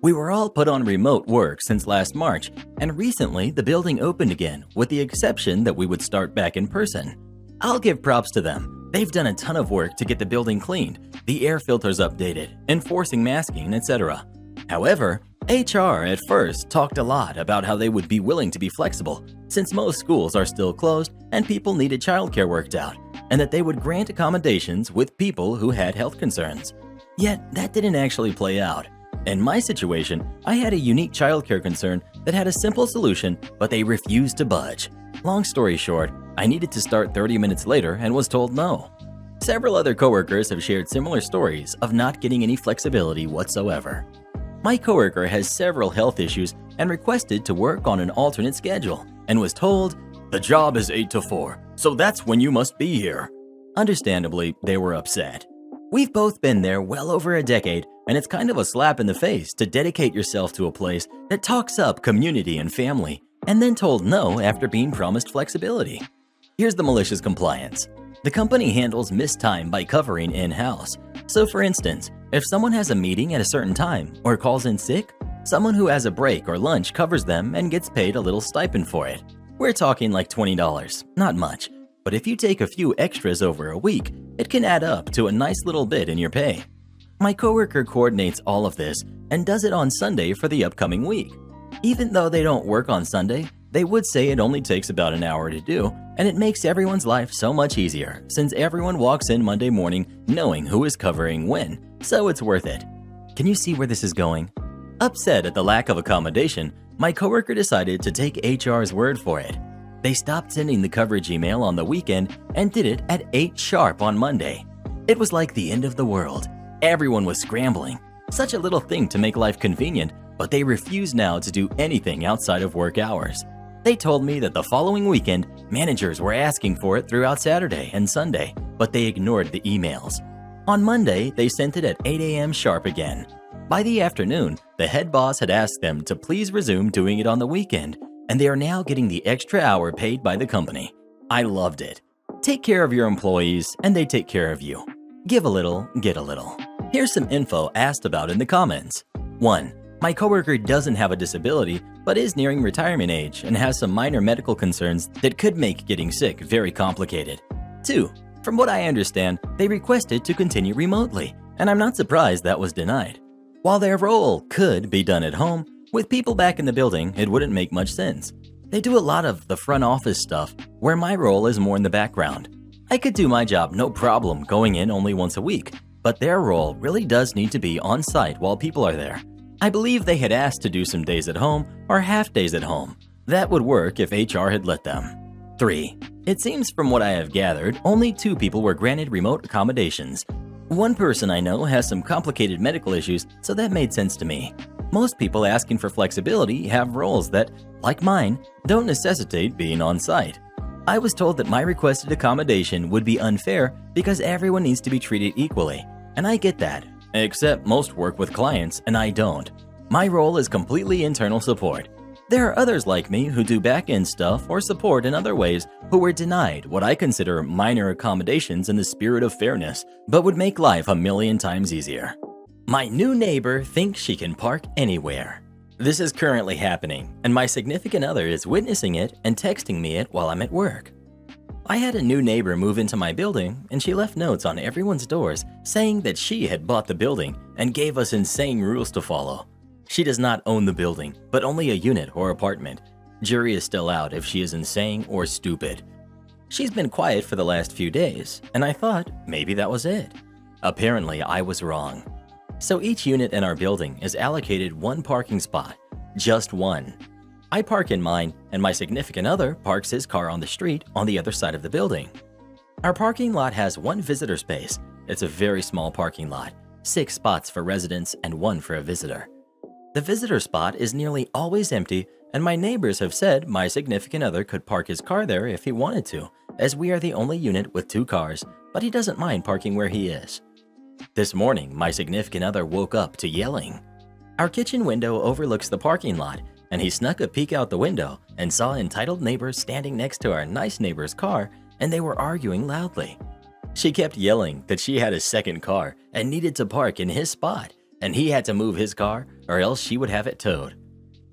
We were all put on remote work since last March, and recently the building opened again, with the exception that we would start back in person. I'll give props to them. They've done a ton of work to get the building cleaned, the air filters updated, enforcing masking, etc. However, HR at first talked a lot about how they would be willing to be flexible, since most schools are still closed and people needed childcare worked out, and that they would grant accommodations with people who had health concerns. Yet, that didn't actually play out. In my situation, I had a unique childcare concern that had a simple solution, but they refused to budge. Long story short, I needed to start 30 minutes later and was told no. Several other coworkers have shared similar stories of not getting any flexibility whatsoever. My coworker has several health issues and requested to work on an alternate schedule and was told, "The job is 8 to 4, so that's when you must be here." Understandably, they were upset. We've both been there well over a decade, and it's kind of a slap in the face to dedicate yourself to a place that talks up community and family, and then told no after being promised flexibility. Here's the malicious compliance. The company handles missed time by covering in-house. So for instance, if someone has a meeting at a certain time or calls in sick, someone who has a break or lunch covers them and gets paid a little stipend for it. We're talking like $20, not much. But if you take a few extras over a week, it can add up to a nice little bit in your pay. My coworker coordinates all of this and does it on Sunday for the upcoming week. Even though they don't work on Sunday, they would say it only takes about an hour to do, and it makes everyone's life so much easier since everyone walks in Monday morning knowing who is covering when, so it's worth it. Can you see where this is going? Upset at the lack of accommodation, my coworker decided to take HR's word for it. They stopped sending the coverage email on the weekend and did it at 8 sharp on Monday. It was like the end of the world. Everyone was scrambling. Such a little thing to make life convenient, but they refuse now to do anything outside of work hours. They told me that the following weekend, managers were asking for it throughout Saturday and Sunday, but they ignored the emails. On Monday, they sent it at 8 a.m. sharp again. By the afternoon, the head boss had asked them to please resume doing it on the weekend, and they are now getting the extra hour paid by the company. I loved it. Take care of your employees, and they take care of you. Give a little, get a little. Here's some info asked about in the comments. 1. My coworker doesn't have a disability, but is nearing retirement age and has some minor medical concerns that could make getting sick very complicated. 2. From what I understand, they requested to continue remotely, and I'm not surprised that was denied. While their role could be done at home, with people back in the building, it wouldn't make much sense. They do a lot of the front office stuff, where my role is more in the background. I could do my job no problem going in only once a week, but their role really does need to be on site while people are there. I believe they had asked to do some days at home or half days at home. That would work if HR had let them. 3. It seems from what I have gathered, only two people were granted remote accommodations. One person I know has some complicated medical issues, so that made sense to me. Most people asking for flexibility have roles that, like mine, don't necessitate being on site. I was told that my requested accommodation would be unfair because everyone needs to be treated equally, and I get that, except most work with clients and I don't. My role is completely internal support. There are others like me who do back end stuff or support in other ways who were denied what I consider minor accommodations in the spirit of fairness, but would make life a million times easier. My new neighbor thinks she can park anywhere. This is currently happening, and my significant other is witnessing it and texting me it while I'm at work. I had a new neighbor move into my building, and she left notes on everyone's doors saying that she had bought the building and gave us insane rules to follow. She does not own the building, but only a unit or apartment. Jury is still out if she is insane or stupid. She's been quiet for the last few days, and I thought maybe that was it. Apparently, I was wrong. So each unit in our building is allocated one parking spot, just one. I park in mine, and my significant other parks his car on the street on the other side of the building. Our parking lot has one visitor space. It's a very small parking lot, six spots for residents and one for a visitor. The visitor spot is nearly always empty, and my neighbors have said my significant other could park his car there if he wanted to, as we are the only unit with two cars, but he doesn't mind parking where he is. This morning, my significant other woke up to yelling. Our kitchen window overlooks the parking lot, and he snuck a peek out the window and saw entitled neighbors standing next to our nice neighbor's car, and they were arguing loudly. She kept yelling that she had a second car and needed to park in his spot, and he had to move his car or else she would have it towed.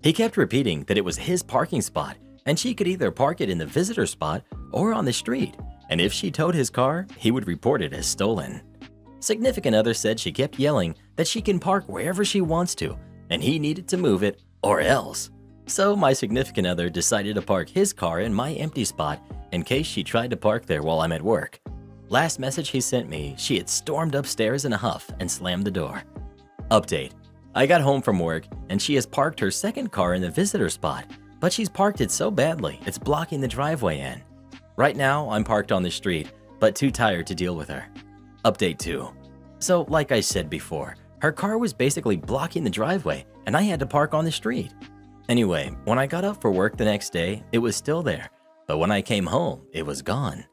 He kept repeating that it was his parking spot, and she could either park it in the visitor spot or on the street, and if she towed his car, he would report it as stolen. Significant other said she kept yelling that she can park wherever she wants to, and he needed to move it or else. So my significant other decided to park his car in my empty spot in case she tried to park there while I'm at work. Last message he sent me, she had stormed upstairs in a huff and slammed the door. Update. I got home from work and she has parked her second car in the visitor spot, but she's parked it so badly it's blocking the driveway in. Right now, I'm parked on the street, but too tired to deal with her. Update 2. So, like I said before, her car was basically blocking the driveway and I had to park on the street. Anyway, when I got up for work the next day, it was still there, but when I came home, it was gone.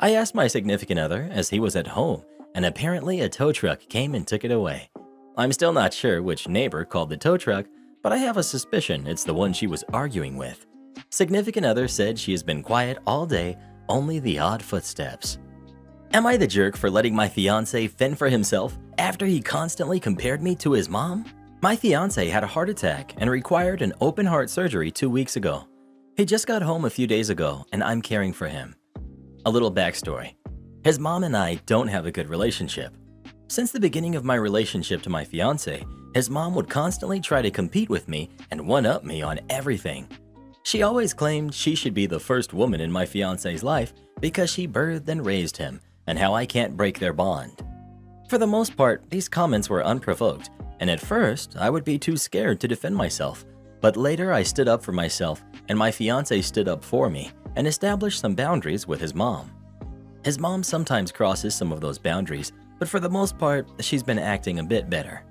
I asked my significant other as he was at home, and apparently a tow truck came and took it away. I'm still not sure which neighbor called the tow truck, but I have a suspicion it's the one she was arguing with. Significant other said she has been quiet all day, only the odd footsteps. Am I the jerk for letting my fiance fend for himself after he constantly compared me to his mom? My fiance had a heart attack and required an open heart surgery two weeks ago. He just got home a few days ago and I'm caring for him. A little backstory. His mom and I don't have a good relationship. Since the beginning of my relationship to my fiance, his mom would constantly try to compete with me and one-up me on everything. She always claimed she should be the first woman in my fiance's life because she birthed and raised him and how I can't break their bond. For the most part, these comments were unprovoked, and at first, I would be too scared to defend myself. But later, I stood up for myself, and my fiance stood up for me and established some boundaries with his mom. His mom sometimes crosses some of those boundaries, but for the most part, she's been acting a bit better.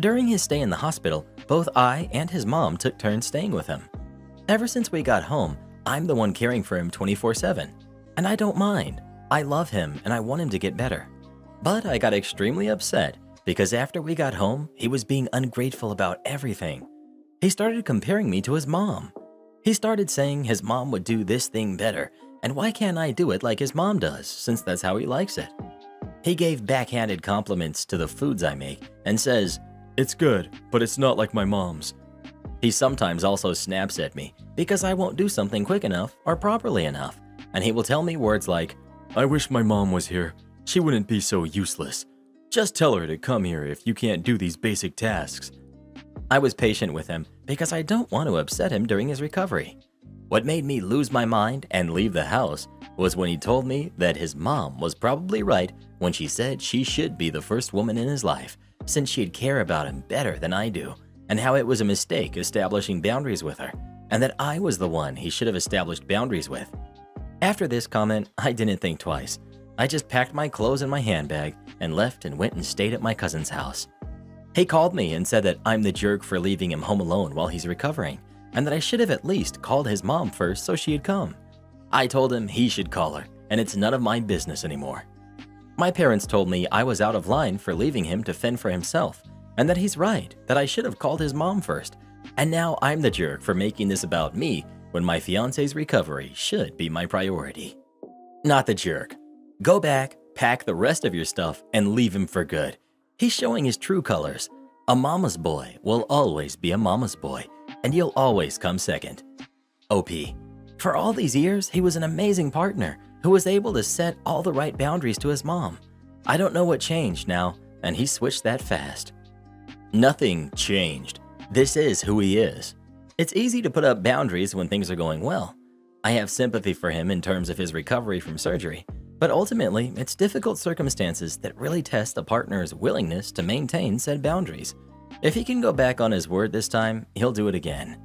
During his stay in the hospital, both I and his mom took turns staying with him. Ever since we got home, I'm the one caring for him 24 7, and I don't mind. I love him and I want him to get better. But I got extremely upset because after we got home, he was being ungrateful about everything. He started comparing me to his mom. He started saying his mom would do this thing better, and why can't I do it like his mom does, since that's how he likes it? He gave backhanded compliments to the foods I make and says, It's good, but it's not like my mom's. He sometimes also snaps at me because I won't do something quick enough or properly enough, and he will tell me words like, I wish my mom was here. She wouldn't be so useless. Just tell her to come here if you can't do these basic tasks. I was patient with him because I don't want to upset him during his recovery. What made me lose my mind and leave the house was when he told me that his mom was probably right when she said she should be the first woman in his life since she'd care about him better than I do, and how it was a mistake establishing boundaries with her, and that I was the one he should have established boundaries with. After this comment, I didn't think twice. I just packed my clothes in my handbag and left and went and stayed at my cousin's house. He called me and said that I'm the jerk for leaving him home alone while he's recovering, and that I should have at least called his mom first so she'd come. I told him he should call her, and it's none of my business anymore. My parents told me I was out of line for leaving him to fend for himself, and that he's right, that I should have called his mom first. And now I'm the jerk for making this about me when my fiance's recovery should be my priority. Not the jerk. Go back, pack the rest of your stuff, and leave him for good. He's showing his true colors. A mama's boy will always be a mama's boy, and you'll always come second. OP. For all these years, he was an amazing partner who was able to set all the right boundaries to his mom. I don't know what changed now, and he switched that fast. Nothing changed. This is who he is. It's easy to put up boundaries when things are going well. I have sympathy for him in terms of his recovery from surgery, but ultimately, it's difficult circumstances that really test a partner's willingness to maintain said boundaries. If he can go back on his word this time, he'll do it again.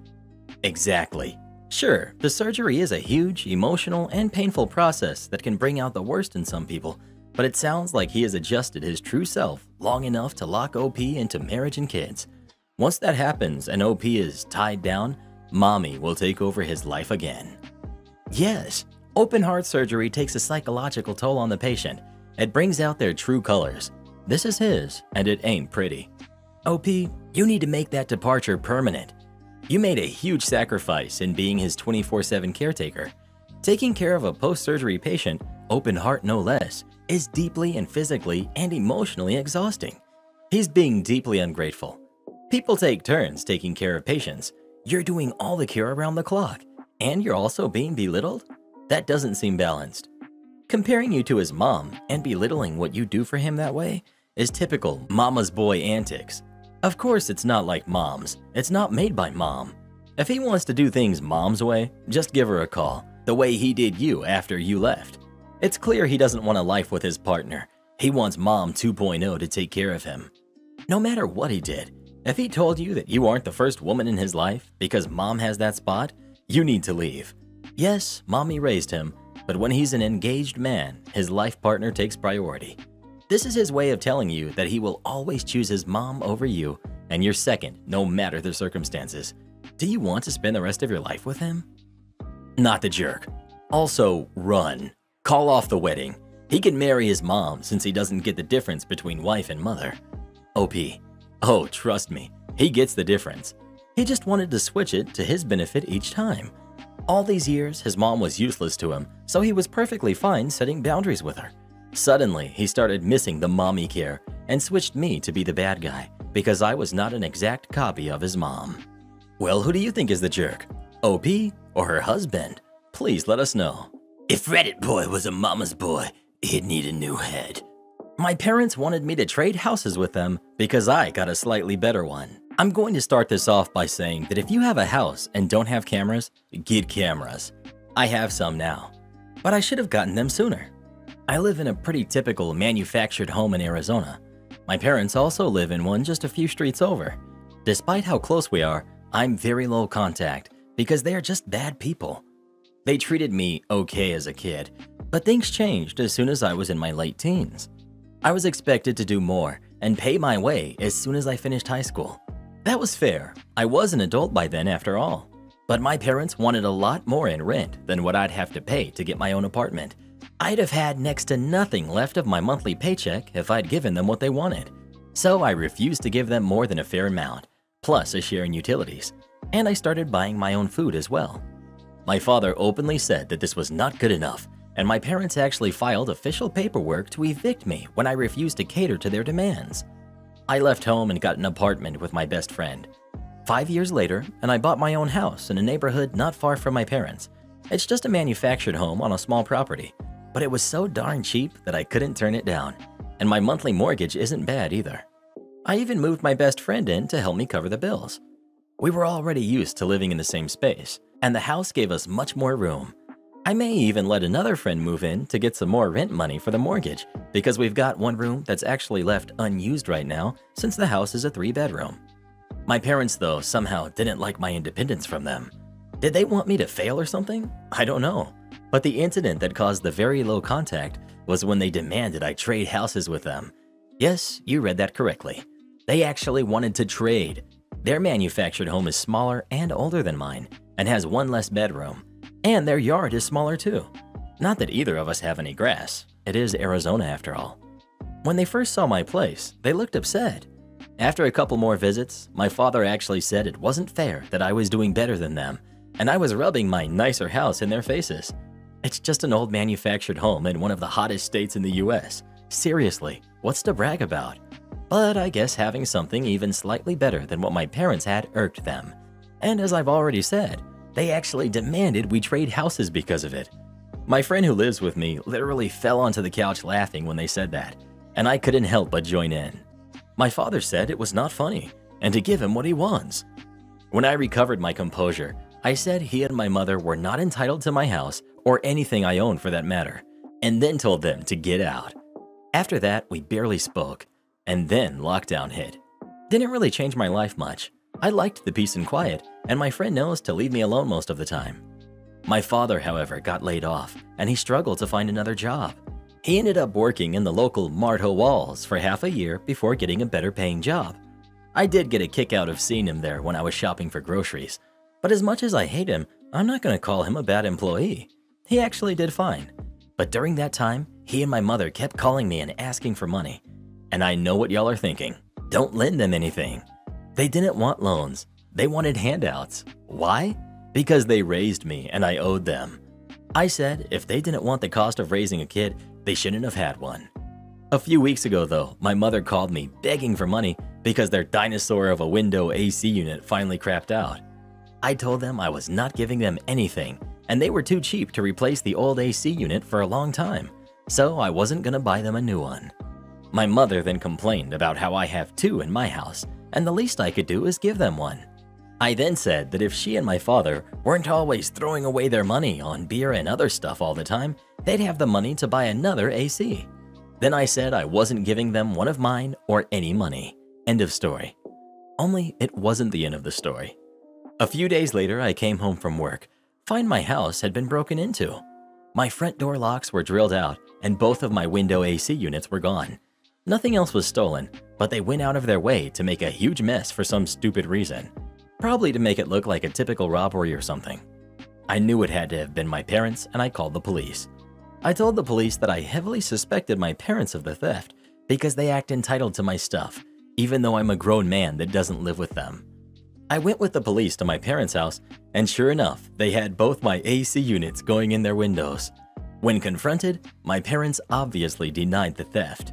Exactly. Sure, the surgery is a huge, emotional, and painful process that can bring out the worst in some people, but it sounds like he has adjusted his true self long enough to lock OP into marriage and kids. Once that happens and OP is tied down, mommy will take over his life again. Yes, open heart surgery takes a psychological toll on the patient. It brings out their true colors. This is his, and it ain't pretty. OP, you need to make that departure permanent. You made a huge sacrifice in being his 24 7 caretaker. Taking care of a post surgery patient, open heart no less, is deeply and physically and emotionally exhausting. He's being deeply ungrateful. People take turns taking care of patients. You're doing all the care around the clock, and you're also being belittled? That doesn't seem balanced. Comparing you to his mom and belittling what you do for him that way is typical mama's boy antics. Of course, it's not like mom's. It's not made by mom. If he wants to do things mom's way, just give her a call, the way he did you after you left. It's clear he doesn't want a life with his partner. He wants mom 2.0 to take care of him. No matter what he did, if he told you that you aren't the first woman in his life because mom has that spot, you need to leave. Yes, mommy raised him, but when he's an engaged man, his life partner takes priority. This is his way of telling you that he will always choose his mom over you and you're second no matter the circumstances. Do you want to spend the rest of your life with him? Not the jerk. Also, run. Call off the wedding. He can marry his mom since he doesn't get the difference between wife and mother. OP, Oh, trust me, he gets the difference. He just wanted to switch it to his benefit each time. All these years, his mom was useless to him, so he was perfectly fine setting boundaries with her. Suddenly, he started missing the mommy care and switched me to be the bad guy because I was not an exact copy of his mom. Well, who do you think is the jerk? OP or her husband? Please let us know. If Reddit boy was a mama's boy, he'd need a new head. My parents wanted me to trade houses with them because I got a slightly better one. I'm going to start this off by saying that if you have a house and don't have cameras, get cameras. I have some now, but I should have gotten them sooner. I live in a pretty typical manufactured home in Arizona. My parents also live in one just a few streets over. Despite how close we are, I'm very low contact because they are just bad people. They treated me okay as a kid, but things changed as soon as I was in my late teens. I was expected to do more and pay my way as soon as I finished high school. That was fair. I was an adult by then after all. But my parents wanted a lot more in rent than what I'd have to pay to get my own apartment. I'd have had next to nothing left of my monthly paycheck if I'd given them what they wanted. So I refused to give them more than a fair amount, plus a share in utilities. And I started buying my own food as well. My father openly said that this was not good enough and my parents actually filed official paperwork to evict me when I refused to cater to their demands. I left home and got an apartment with my best friend. Five years later, and I bought my own house in a neighborhood not far from my parents. It's just a manufactured home on a small property, but it was so darn cheap that I couldn't turn it down, and my monthly mortgage isn't bad either. I even moved my best friend in to help me cover the bills. We were already used to living in the same space, and the house gave us much more room. I may even let another friend move in to get some more rent money for the mortgage because we've got one room that's actually left unused right now since the house is a three bedroom. My parents, though, somehow didn't like my independence from them. Did they want me to fail or something? I don't know. But the incident that caused the very low contact was when they demanded I trade houses with them. Yes, you read that correctly. They actually wanted to trade. Their manufactured home is smaller and older than mine and has one less bedroom. And their yard is smaller too. Not that either of us have any grass. It is Arizona after all. When they first saw my place, they looked upset. After a couple more visits, my father actually said it wasn't fair that I was doing better than them, and I was rubbing my nicer house in their faces. It's just an old manufactured home in one of the hottest states in the US. Seriously, what's to brag about? But I guess having something even slightly better than what my parents had irked them. And as I've already said, they actually demanded we trade houses because of it. My friend who lives with me literally fell onto the couch laughing when they said that, and I couldn't help but join in. My father said it was not funny, and to give him what he wants. When I recovered my composure, I said he and my mother were not entitled to my house or anything I owned for that matter, and then told them to get out. After that, we barely spoke, and then lockdown hit. Didn't really change my life much. I liked the peace and quiet, and my friend knows to leave me alone most of the time. My father, however, got laid off, and he struggled to find another job. He ended up working in the local Marto Walls for half a year before getting a better paying job. I did get a kick out of seeing him there when I was shopping for groceries, but as much as I hate him, I'm not going to call him a bad employee. He actually did fine. But during that time, he and my mother kept calling me and asking for money. And I know what y'all are thinking. Don't lend them anything. They didn't want loans. They wanted handouts. Why? Because they raised me and I owed them. I said if they didn't want the cost of raising a kid, they shouldn't have had one. A few weeks ago, though, my mother called me begging for money because their dinosaur of a window AC unit finally crapped out. I told them I was not giving them anything, and they were too cheap to replace the old AC unit for a long time, so I wasn't gonna buy them a new one. My mother then complained about how I have two in my house, and the least I could do is give them one. I then said that if she and my father weren't always throwing away their money on beer and other stuff all the time, they'd have the money to buy another AC. Then I said I wasn't giving them one of mine or any money. End of story. Only it wasn't the end of the story. A few days later, I came home from work, find my house had been broken into. My front door locks were drilled out, and both of my window AC units were gone. Nothing else was stolen, but they went out of their way to make a huge mess for some stupid reason. Probably to make it look like a typical robbery or something. I knew it had to have been my parents, and I called the police. I told the police that I heavily suspected my parents of the theft because they act entitled to my stuff, even though I'm a grown man that doesn't live with them. I went with the police to my parents' house, and sure enough, they had both my AC units going in their windows. When confronted, my parents obviously denied the theft.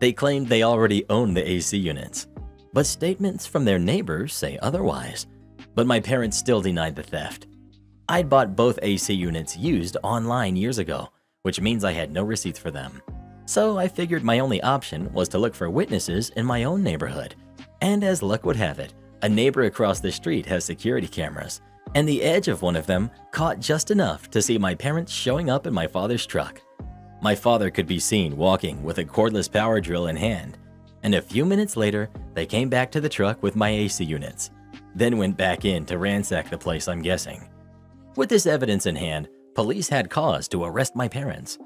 They claimed they already owned the AC units, but statements from their neighbors say otherwise. But my parents still denied the theft. I'd bought both AC units used online years ago, which means I had no receipts for them. So I figured my only option was to look for witnesses in my own neighborhood. And as luck would have it, a neighbor across the street has security cameras, and the edge of one of them caught just enough to see my parents showing up in my father's truck. My father could be seen walking with a cordless power drill in hand, and a few minutes later, they came back to the truck with my AC units, then went back in to ransack the place, I'm guessing. With this evidence in hand, police had cause to arrest my parents.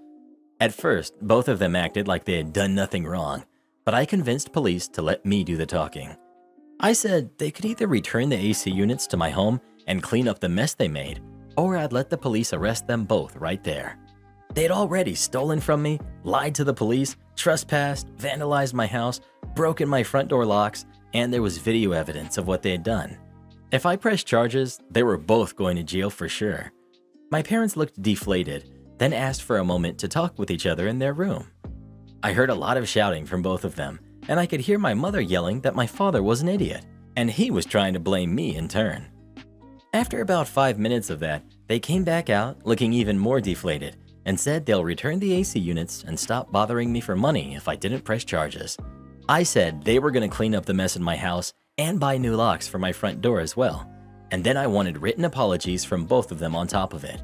At first, both of them acted like they had done nothing wrong, but I convinced police to let me do the talking. I said they could either return the AC units to my home and clean up the mess they made, or I'd let the police arrest them both right there. They'd already stolen from me, lied to the police, trespassed, vandalized my house, broken my front door locks, and there was video evidence of what they had done. If I pressed charges, they were both going to jail for sure. My parents looked deflated, then asked for a moment to talk with each other in their room. I heard a lot of shouting from both of them, and I could hear my mother yelling that my father was an idiot, and he was trying to blame me in turn. After about five minutes of that, they came back out looking even more deflated and said they'll return the AC units and stop bothering me for money if I didn't press charges. I said they were going to clean up the mess in my house and buy new locks for my front door as well, and then I wanted written apologies from both of them on top of it.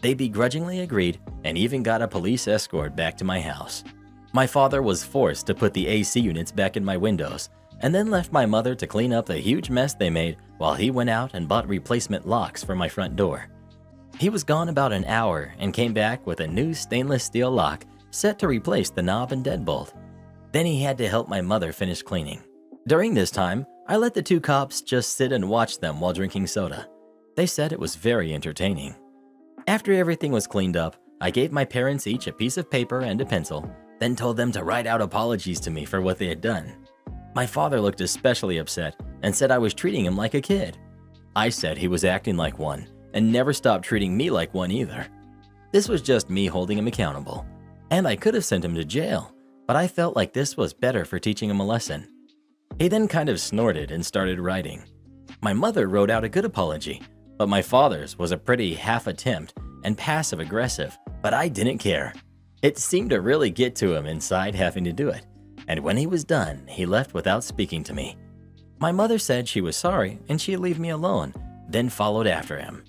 They begrudgingly agreed and even got a police escort back to my house. My father was forced to put the AC units back in my windows and then left my mother to clean up the huge mess they made while he went out and bought replacement locks for my front door. He was gone about an hour and came back with a new stainless steel lock set to replace the knob and deadbolt. Then he had to help my mother finish cleaning. During this time, I let the two cops just sit and watch them while drinking soda. They said it was very entertaining. After everything was cleaned up, I gave my parents each a piece of paper and a pencil then told them to write out apologies to me for what they had done. My father looked especially upset and said I was treating him like a kid. I said he was acting like one and never stopped treating me like one either. This was just me holding him accountable, and I could have sent him to jail, but I felt like this was better for teaching him a lesson. He then kind of snorted and started writing. My mother wrote out a good apology, but my father's was a pretty half attempt and passive aggressive, but I didn't care. It seemed to really get to him inside having to do it, and when he was done, he left without speaking to me. My mother said she was sorry and she'd leave me alone, then followed after him.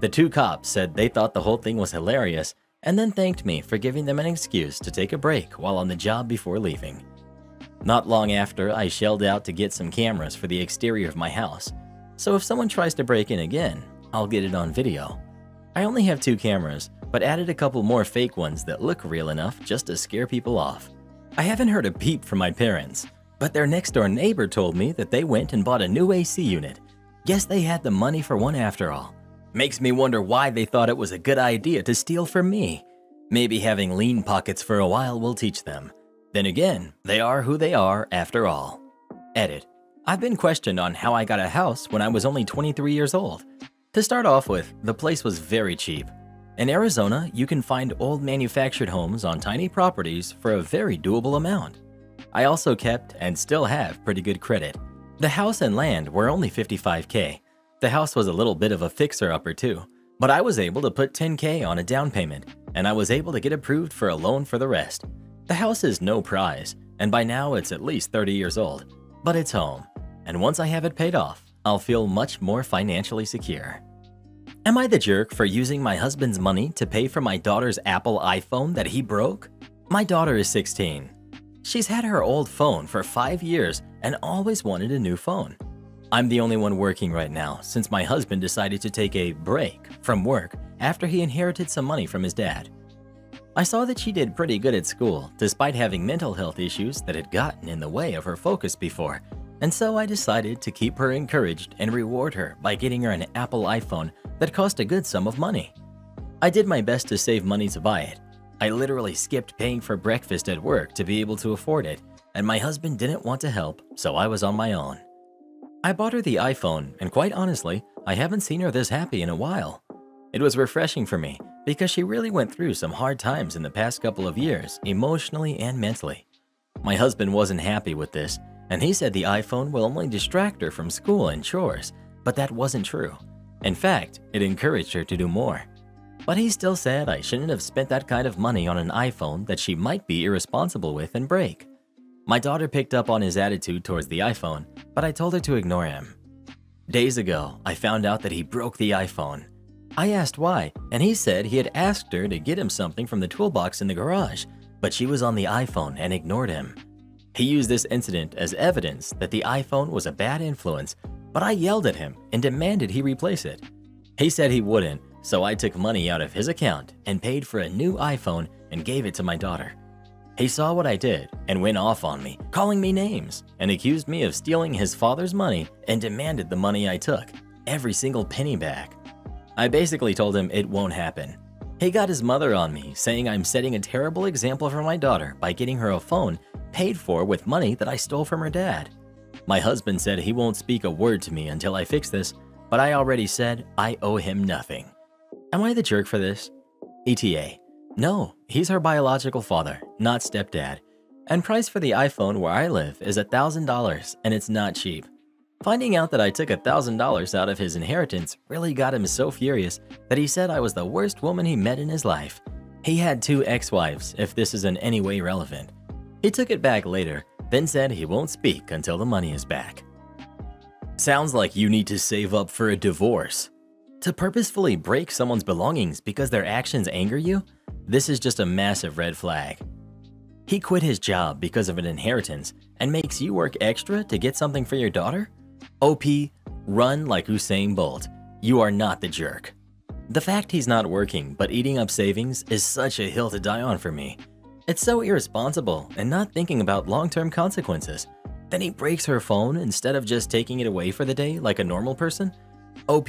The two cops said they thought the whole thing was hilarious and then thanked me for giving them an excuse to take a break while on the job before leaving. Not long after, I shelled out to get some cameras for the exterior of my house, so if someone tries to break in again, I'll get it on video. I only have two cameras, but added a couple more fake ones that look real enough just to scare people off. I haven't heard a peep from my parents, but their next door neighbor told me that they went and bought a new AC unit. Guess they had the money for one after all. Makes me wonder why they thought it was a good idea to steal from me. Maybe having lean pockets for a while will teach them. Then again, they are who they are after all. Edit. I've been questioned on how I got a house when I was only 23 years old. To start off with, the place was very cheap. In Arizona, you can find old manufactured homes on tiny properties for a very doable amount. I also kept and still have pretty good credit. The house and land were only 55k. The house was a little bit of a fixer-upper too, but I was able to put 10k on a down payment, and I was able to get approved for a loan for the rest. The house is no prize, and by now it's at least 30 years old, but it's home, and once I have it paid off, I'll feel much more financially secure. Am I the jerk for using my husband's money to pay for my daughter's Apple iPhone that he broke? My daughter is 16. She's had her old phone for five years and always wanted a new phone. I'm the only one working right now since my husband decided to take a break from work after he inherited some money from his dad. I saw that she did pretty good at school, despite having mental health issues that had gotten in the way of her focus before, and so I decided to keep her encouraged and reward her by getting her an Apple iPhone that cost a good sum of money. I did my best to save money to buy it. I literally skipped paying for breakfast at work to be able to afford it, and my husband didn't want to help, so I was on my own. I bought her the iPhone, and quite honestly, I haven't seen her this happy in a while. It was refreshing for me because she really went through some hard times in the past couple of years, emotionally and mentally. My husband wasn't happy with this, and he said the iPhone will only distract her from school and chores, but that wasn't true. In fact, it encouraged her to do more. But he still said I shouldn't have spent that kind of money on an iPhone that she might be irresponsible with and break. My daughter picked up on his attitude towards the iPhone, but I told her to ignore him. Days ago, I found out that he broke the iPhone. I asked why, and he said he had asked her to get him something from the toolbox in the garage, but she was on the iPhone and ignored him. He used this incident as evidence that the iPhone was a bad influence, but I yelled at him and demanded he replace it. He said he wouldn't, so I took money out of his account and paid for a new iPhone and gave it to my daughter. He saw what I did and went off on me, calling me names, and accused me of stealing his father's money and demanded the money I took, every single penny back. I basically told him it won't happen. He got his mother on me, saying I'm setting a terrible example for my daughter by getting her a phone paid for with money that I stole from her dad. My husband said he won't speak a word to me until I fix this, but I already said I owe him nothing. Am I the jerk for this? ETA. No, he's her biological father, not stepdad. And price for the iPhone where I live is $1,000 and it's not cheap. Finding out that I took $1,000 out of his inheritance really got him so furious that he said I was the worst woman he met in his life. He had two ex-wives, if this is in any way relevant. He took it back later, then said he won't speak until the money is back. Sounds like you need to save up for a divorce. To purposefully break someone's belongings because their actions anger you? This is just a massive red flag. He quit his job because of an inheritance and makes you work extra to get something for your daughter? OP, run like Usain Bolt. You are not the jerk. The fact he's not working but eating up savings is such a hill to die on for me. It's so irresponsible and not thinking about long-term consequences. Then he breaks her phone instead of just taking it away for the day like a normal person? OP,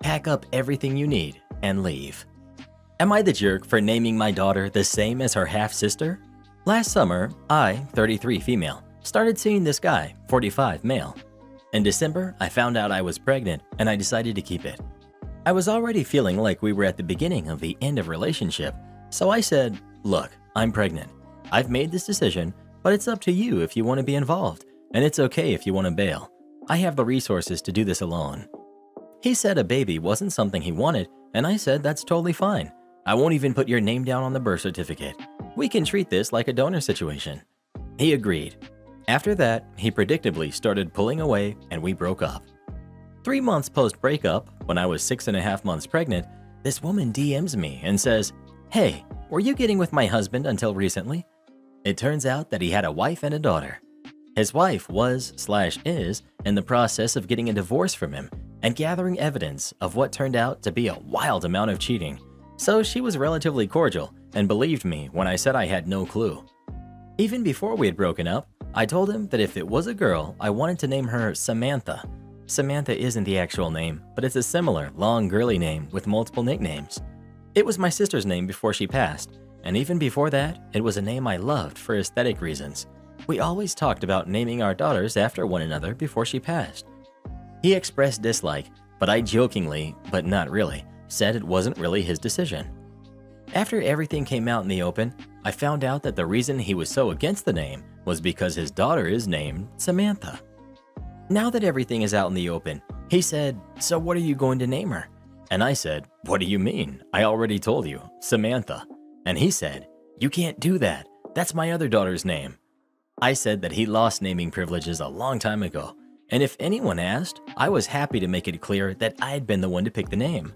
pack up everything you need and leave. Am I the jerk for naming my daughter the same as her half-sister? Last summer, I, 33 female, Started seeing this guy, 45, male. In December, I found out I was pregnant and I decided to keep it. I was already feeling like we were at the beginning of the end of relationship, so I said, Look, I'm pregnant. I've made this decision, but it's up to you if you want to be involved, and it's okay if you want to bail. I have the resources to do this alone. He said a baby wasn't something he wanted, and I said that's totally fine. I won't even put your name down on the birth certificate. We can treat this like a donor situation. He agreed. After that, he predictably started pulling away and we broke up. Three months post breakup, when I was six and a half months pregnant, this woman DMs me and says, Hey, were you getting with my husband until recently? It turns out that he had a wife and a daughter. His wife was, slash is, in the process of getting a divorce from him and gathering evidence of what turned out to be a wild amount of cheating. So she was relatively cordial and believed me when I said I had no clue. Even before we had broken up, I told him that if it was a girl, I wanted to name her Samantha. Samantha isn't the actual name, but it's a similar, long, girly name with multiple nicknames. It was my sister's name before she passed, and even before that, it was a name I loved for aesthetic reasons. We always talked about naming our daughters after one another before she passed. He expressed dislike, but I jokingly, but not really, said it wasn't really his decision. After everything came out in the open, I found out that the reason he was so against the name was because his daughter is named Samantha. Now that everything is out in the open, he said, So what are you going to name her? And I said, What do you mean? I already told you, Samantha. And he said, You can't do that. That's my other daughter's name. I said that he lost naming privileges a long time ago and if anyone asked, I was happy to make it clear that I had been the one to pick the name.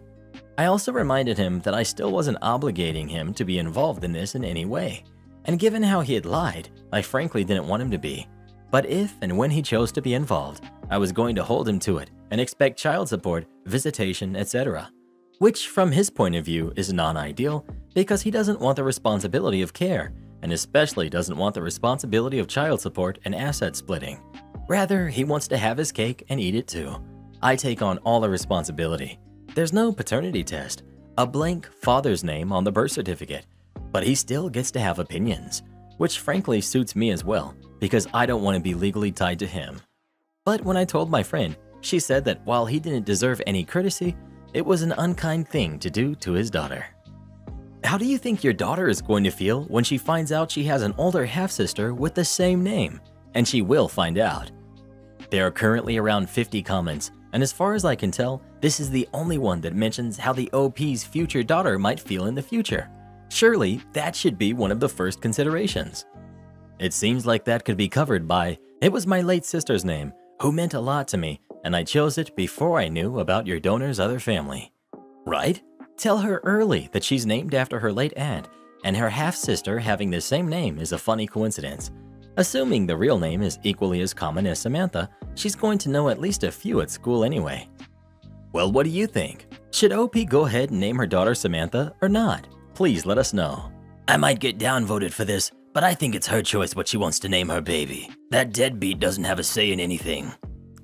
I also reminded him that I still wasn't obligating him to be involved in this in any way. And given how he had lied, I frankly didn't want him to be. But if and when he chose to be involved, I was going to hold him to it and expect child support, visitation, etc. Which, from his point of view, is non ideal because he doesn't want the responsibility of care, and especially doesn't want the responsibility of child support and asset splitting. Rather, he wants to have his cake and eat it too. I take on all the responsibility. There's no paternity test, a blank father's name on the birth certificate, but he still gets to have opinions, which frankly suits me as well because I don't want to be legally tied to him. But when I told my friend, she said that while he didn't deserve any courtesy, it was an unkind thing to do to his daughter. How do you think your daughter is going to feel when she finds out she has an older half sister with the same name? and she will find out. There are currently around 50 comments, and as far as I can tell, this is the only one that mentions how the OP's future daughter might feel in the future. Surely, that should be one of the first considerations. It seems like that could be covered by, it was my late sister's name, who meant a lot to me, and I chose it before I knew about your donor's other family. Right? Tell her early that she's named after her late aunt, and her half sister having the same name is a funny coincidence. Assuming the real name is equally as common as Samantha, she's going to know at least a few at school anyway. Well, what do you think? Should OP go ahead and name her daughter Samantha or not? Please let us know. I might get downvoted for this, but I think it's her choice what she wants to name her baby. That deadbeat doesn't have a say in anything.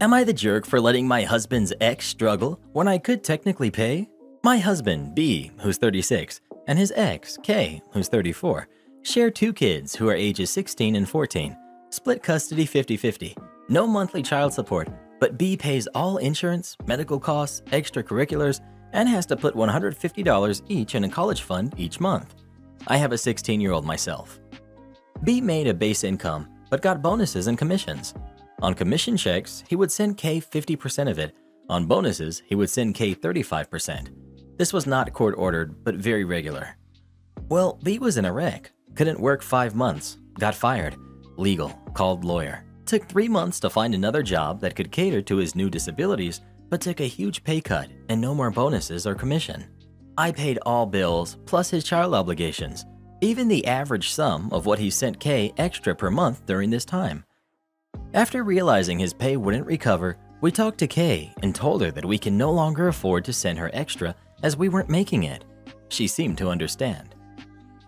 Am I the jerk for letting my husband's ex struggle when I could technically pay? My husband, B, who's 36, and his ex, K, who's 34, Share two kids who are ages 16 and 14. Split custody 50 50. No monthly child support, but B pays all insurance, medical costs, extracurriculars, and has to put $150 each in a college fund each month. I have a 16 year old myself. B made a base income, but got bonuses and commissions. On commission checks, he would send K 50% of it. On bonuses, he would send K 35%. This was not court ordered, but very regular. Well, B was in a wreck. Couldn't work five months, got fired. Legal, called lawyer. Took three months to find another job that could cater to his new disabilities, but took a huge pay cut and no more bonuses or commission. I paid all bills, plus his child obligations, even the average sum of what he sent K extra per month during this time. After realizing his pay wouldn't recover, we talked to Kay and told her that we can no longer afford to send her extra as we weren't making it. She seemed to understand.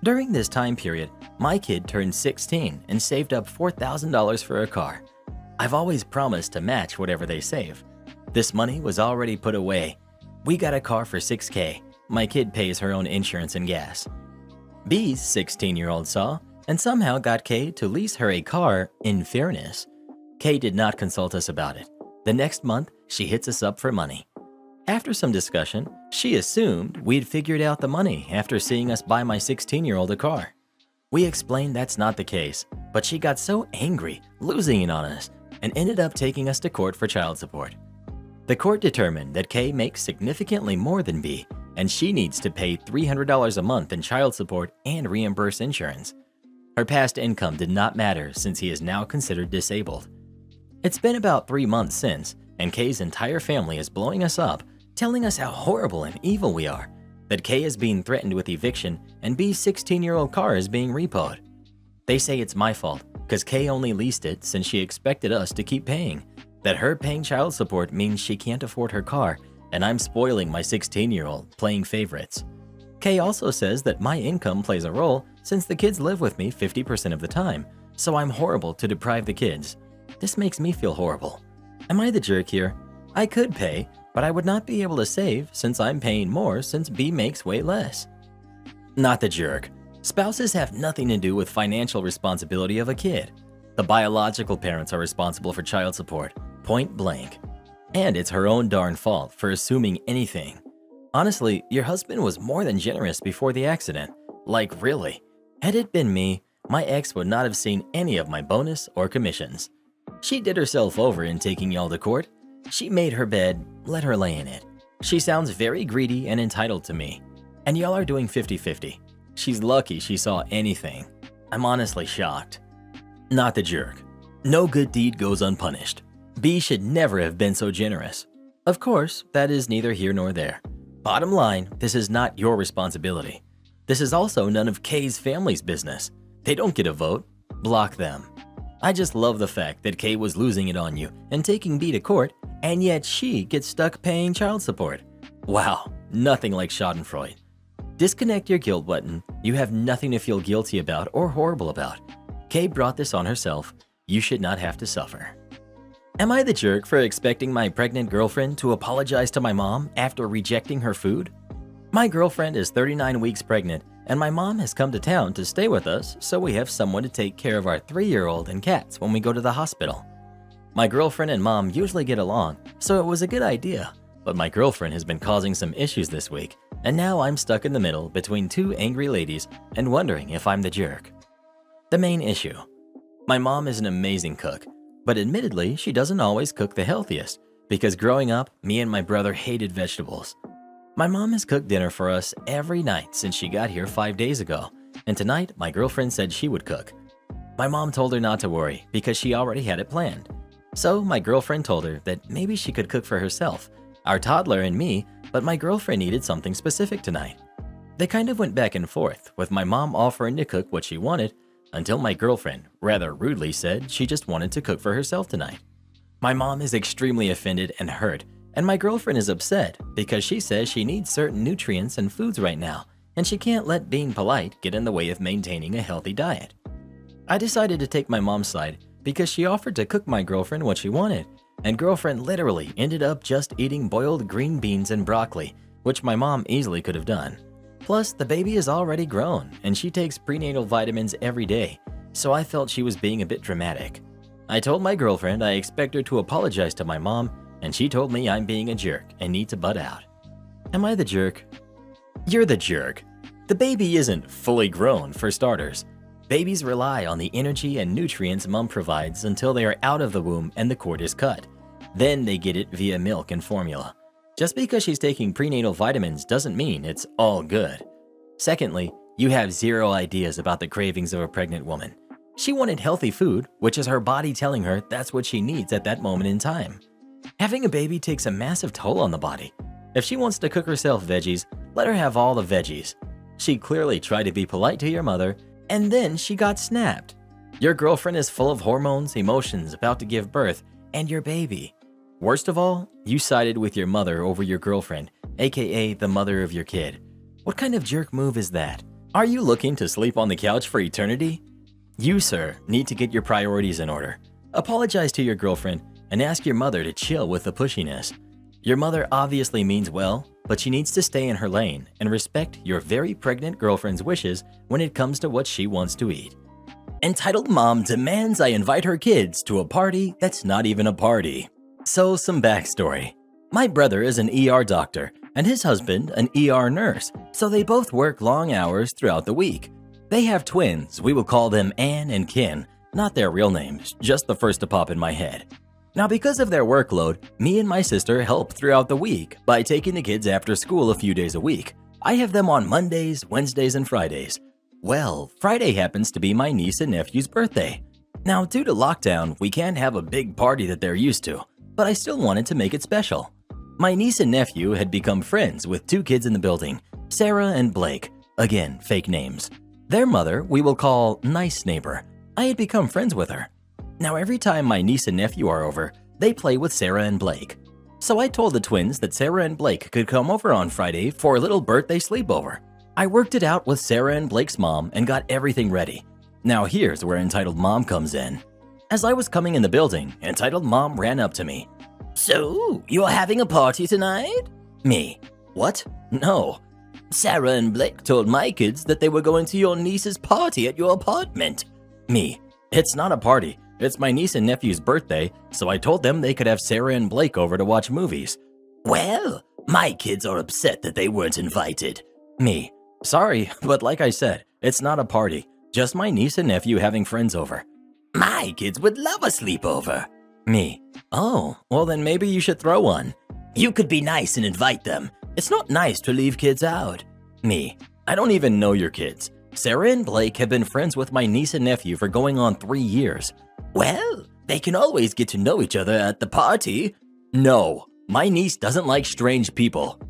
During this time period, my kid turned 16 and saved up $4,000 for a car. I've always promised to match whatever they save. This money was already put away. We got a car for 6K. My kid pays her own insurance and gas. B's 16 year old saw and somehow got Kay to lease her a car in fairness. Kay did not consult us about it. The next month, she hits us up for money. After some discussion, she assumed we'd figured out the money after seeing us buy my 16 year old a car. We explained that's not the case, but she got so angry, losing it on us, and ended up taking us to court for child support. The court determined that Kay makes significantly more than B, and she needs to pay $300 a month in child support and reimburse insurance. Her past income did not matter since he is now considered disabled. It's been about three months since, and Kay's entire family is blowing us up telling us how horrible and evil we are, that Kay is being threatened with eviction and B's 16 year old car is being repoed. They say it's my fault because Kay only leased it since she expected us to keep paying, that her paying child support means she can't afford her car, and I'm spoiling my 16 year old playing favorites. Kay also says that my income plays a role since the kids live with me 50% of the time, so I'm horrible to deprive the kids. This makes me feel horrible. Am I the jerk here? I could pay, but I would not be able to save since I'm paying more since B makes way less. Not the jerk. Spouses have nothing to do with financial responsibility of a kid. The biological parents are responsible for child support, point blank. And it's her own darn fault for assuming anything. Honestly, your husband was more than generous before the accident. Like, really. Had it been me, my ex would not have seen any of my bonus or commissions. She did herself over in taking y'all to court, she made her bed, let her lay in it. She sounds very greedy and entitled to me. And y'all are doing 50 50. She's lucky she saw anything. I'm honestly shocked. Not the jerk. No good deed goes unpunished. B should never have been so generous. Of course, that is neither here nor there. Bottom line, this is not your responsibility. This is also none of Kay's family's business. They don't get a vote. Block them. I just love the fact that Kay was losing it on you and taking B to court and yet she gets stuck paying child support. Wow, nothing like Schadenfreude. Disconnect your guilt button. You have nothing to feel guilty about or horrible about. Kay brought this on herself. You should not have to suffer. Am I the jerk for expecting my pregnant girlfriend to apologize to my mom after rejecting her food? My girlfriend is 39 weeks pregnant, and my mom has come to town to stay with us so we have someone to take care of our three year old and cats when we go to the hospital. My girlfriend and mom usually get along, so it was a good idea. But my girlfriend has been causing some issues this week, and now I'm stuck in the middle between two angry ladies and wondering if I'm the jerk. The main issue My mom is an amazing cook, but admittedly, she doesn't always cook the healthiest because growing up, me and my brother hated vegetables. My mom has cooked dinner for us every night since she got here five days ago, and tonight my girlfriend said she would cook. My mom told her not to worry because she already had it planned. So my girlfriend told her that maybe she could cook for herself, our toddler and me, but my girlfriend needed something specific tonight. They kind of went back and forth, with my mom offering to cook what she wanted, until my girlfriend rather rudely said she just wanted to cook for herself tonight. My mom is extremely offended and hurt, and my girlfriend is upset because she says she needs certain nutrients and foods right now, and she can't let being polite get in the way of maintaining a healthy diet. I decided to take my mom's side because she offered to cook my girlfriend what she wanted, and girlfriend literally ended up just eating boiled green beans and broccoli, which my mom easily could have done. Plus, the baby is already grown, and she takes prenatal vitamins every day, so I felt she was being a bit dramatic. I told my girlfriend I expect her to apologize to my mom, and she told me I'm being a jerk and need to butt out. Am I the jerk? You're the jerk. The baby isn't fully grown, for starters, Babies rely on the energy and nutrients mom provides until they are out of the womb and the cord is cut. Then they get it via milk and formula. Just because she's taking prenatal vitamins doesn't mean it's all good. Secondly, you have zero ideas about the cravings of a pregnant woman. She wanted healthy food, which is her body telling her that's what she needs at that moment in time. Having a baby takes a massive toll on the body. If she wants to cook herself veggies, let her have all the veggies. She clearly tried to be polite to your mother and then she got snapped. Your girlfriend is full of hormones, emotions, about to give birth, and your baby. Worst of all, you sided with your mother over your girlfriend, aka the mother of your kid. What kind of jerk move is that? Are you looking to sleep on the couch for eternity? You, sir, need to get your priorities in order. Apologize to your girlfriend and ask your mother to chill with the pushiness. Your mother obviously means well, but she needs to stay in her lane and respect your very pregnant girlfriend's wishes when it comes to what she wants to eat. Entitled Mom demands I invite her kids to a party that's not even a party. So, some backstory. My brother is an ER doctor, and his husband an ER nurse, so they both work long hours throughout the week. They have twins, we will call them Anne and Ken, not their real names, just the first to pop in my head. Now, because of their workload, me and my sister help throughout the week by taking the kids after school a few days a week. I have them on Mondays, Wednesdays, and Fridays. Well, Friday happens to be my niece and nephew's birthday. Now, due to lockdown, we can't have a big party that they're used to, but I still wanted to make it special. My niece and nephew had become friends with two kids in the building, Sarah and Blake, again, fake names. Their mother, we will call Nice Neighbor. I had become friends with her. Now, every time my niece and nephew are over, they play with Sarah and Blake. So I told the twins that Sarah and Blake could come over on Friday for a little birthday sleepover. I worked it out with Sarah and Blake's mom and got everything ready. Now here's where Entitled Mom comes in. As I was coming in the building, Entitled Mom ran up to me. So, you're having a party tonight? Me. What? No. Sarah and Blake told my kids that they were going to your niece's party at your apartment. Me. It's not a party. It's my niece and nephew's birthday, so I told them they could have Sarah and Blake over to watch movies. Well, my kids are upset that they weren't invited. Me. Sorry, but like I said, it's not a party. Just my niece and nephew having friends over. My kids would love a sleepover. Me. Oh, well then maybe you should throw one. You could be nice and invite them. It's not nice to leave kids out. Me. I don't even know your kids. Sarah and Blake have been friends with my niece and nephew for going on three years. Well, they can always get to know each other at the party. No, my niece doesn't like strange people.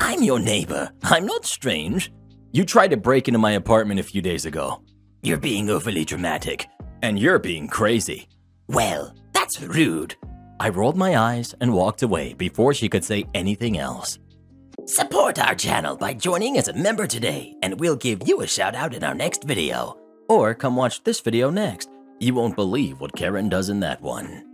I'm your neighbor. I'm not strange. You tried to break into my apartment a few days ago. You're being overly dramatic. And you're being crazy. Well, that's rude. I rolled my eyes and walked away before she could say anything else. Support our channel by joining as a member today, and we'll give you a shout out in our next video. Or come watch this video next. You won't believe what Karen does in that one.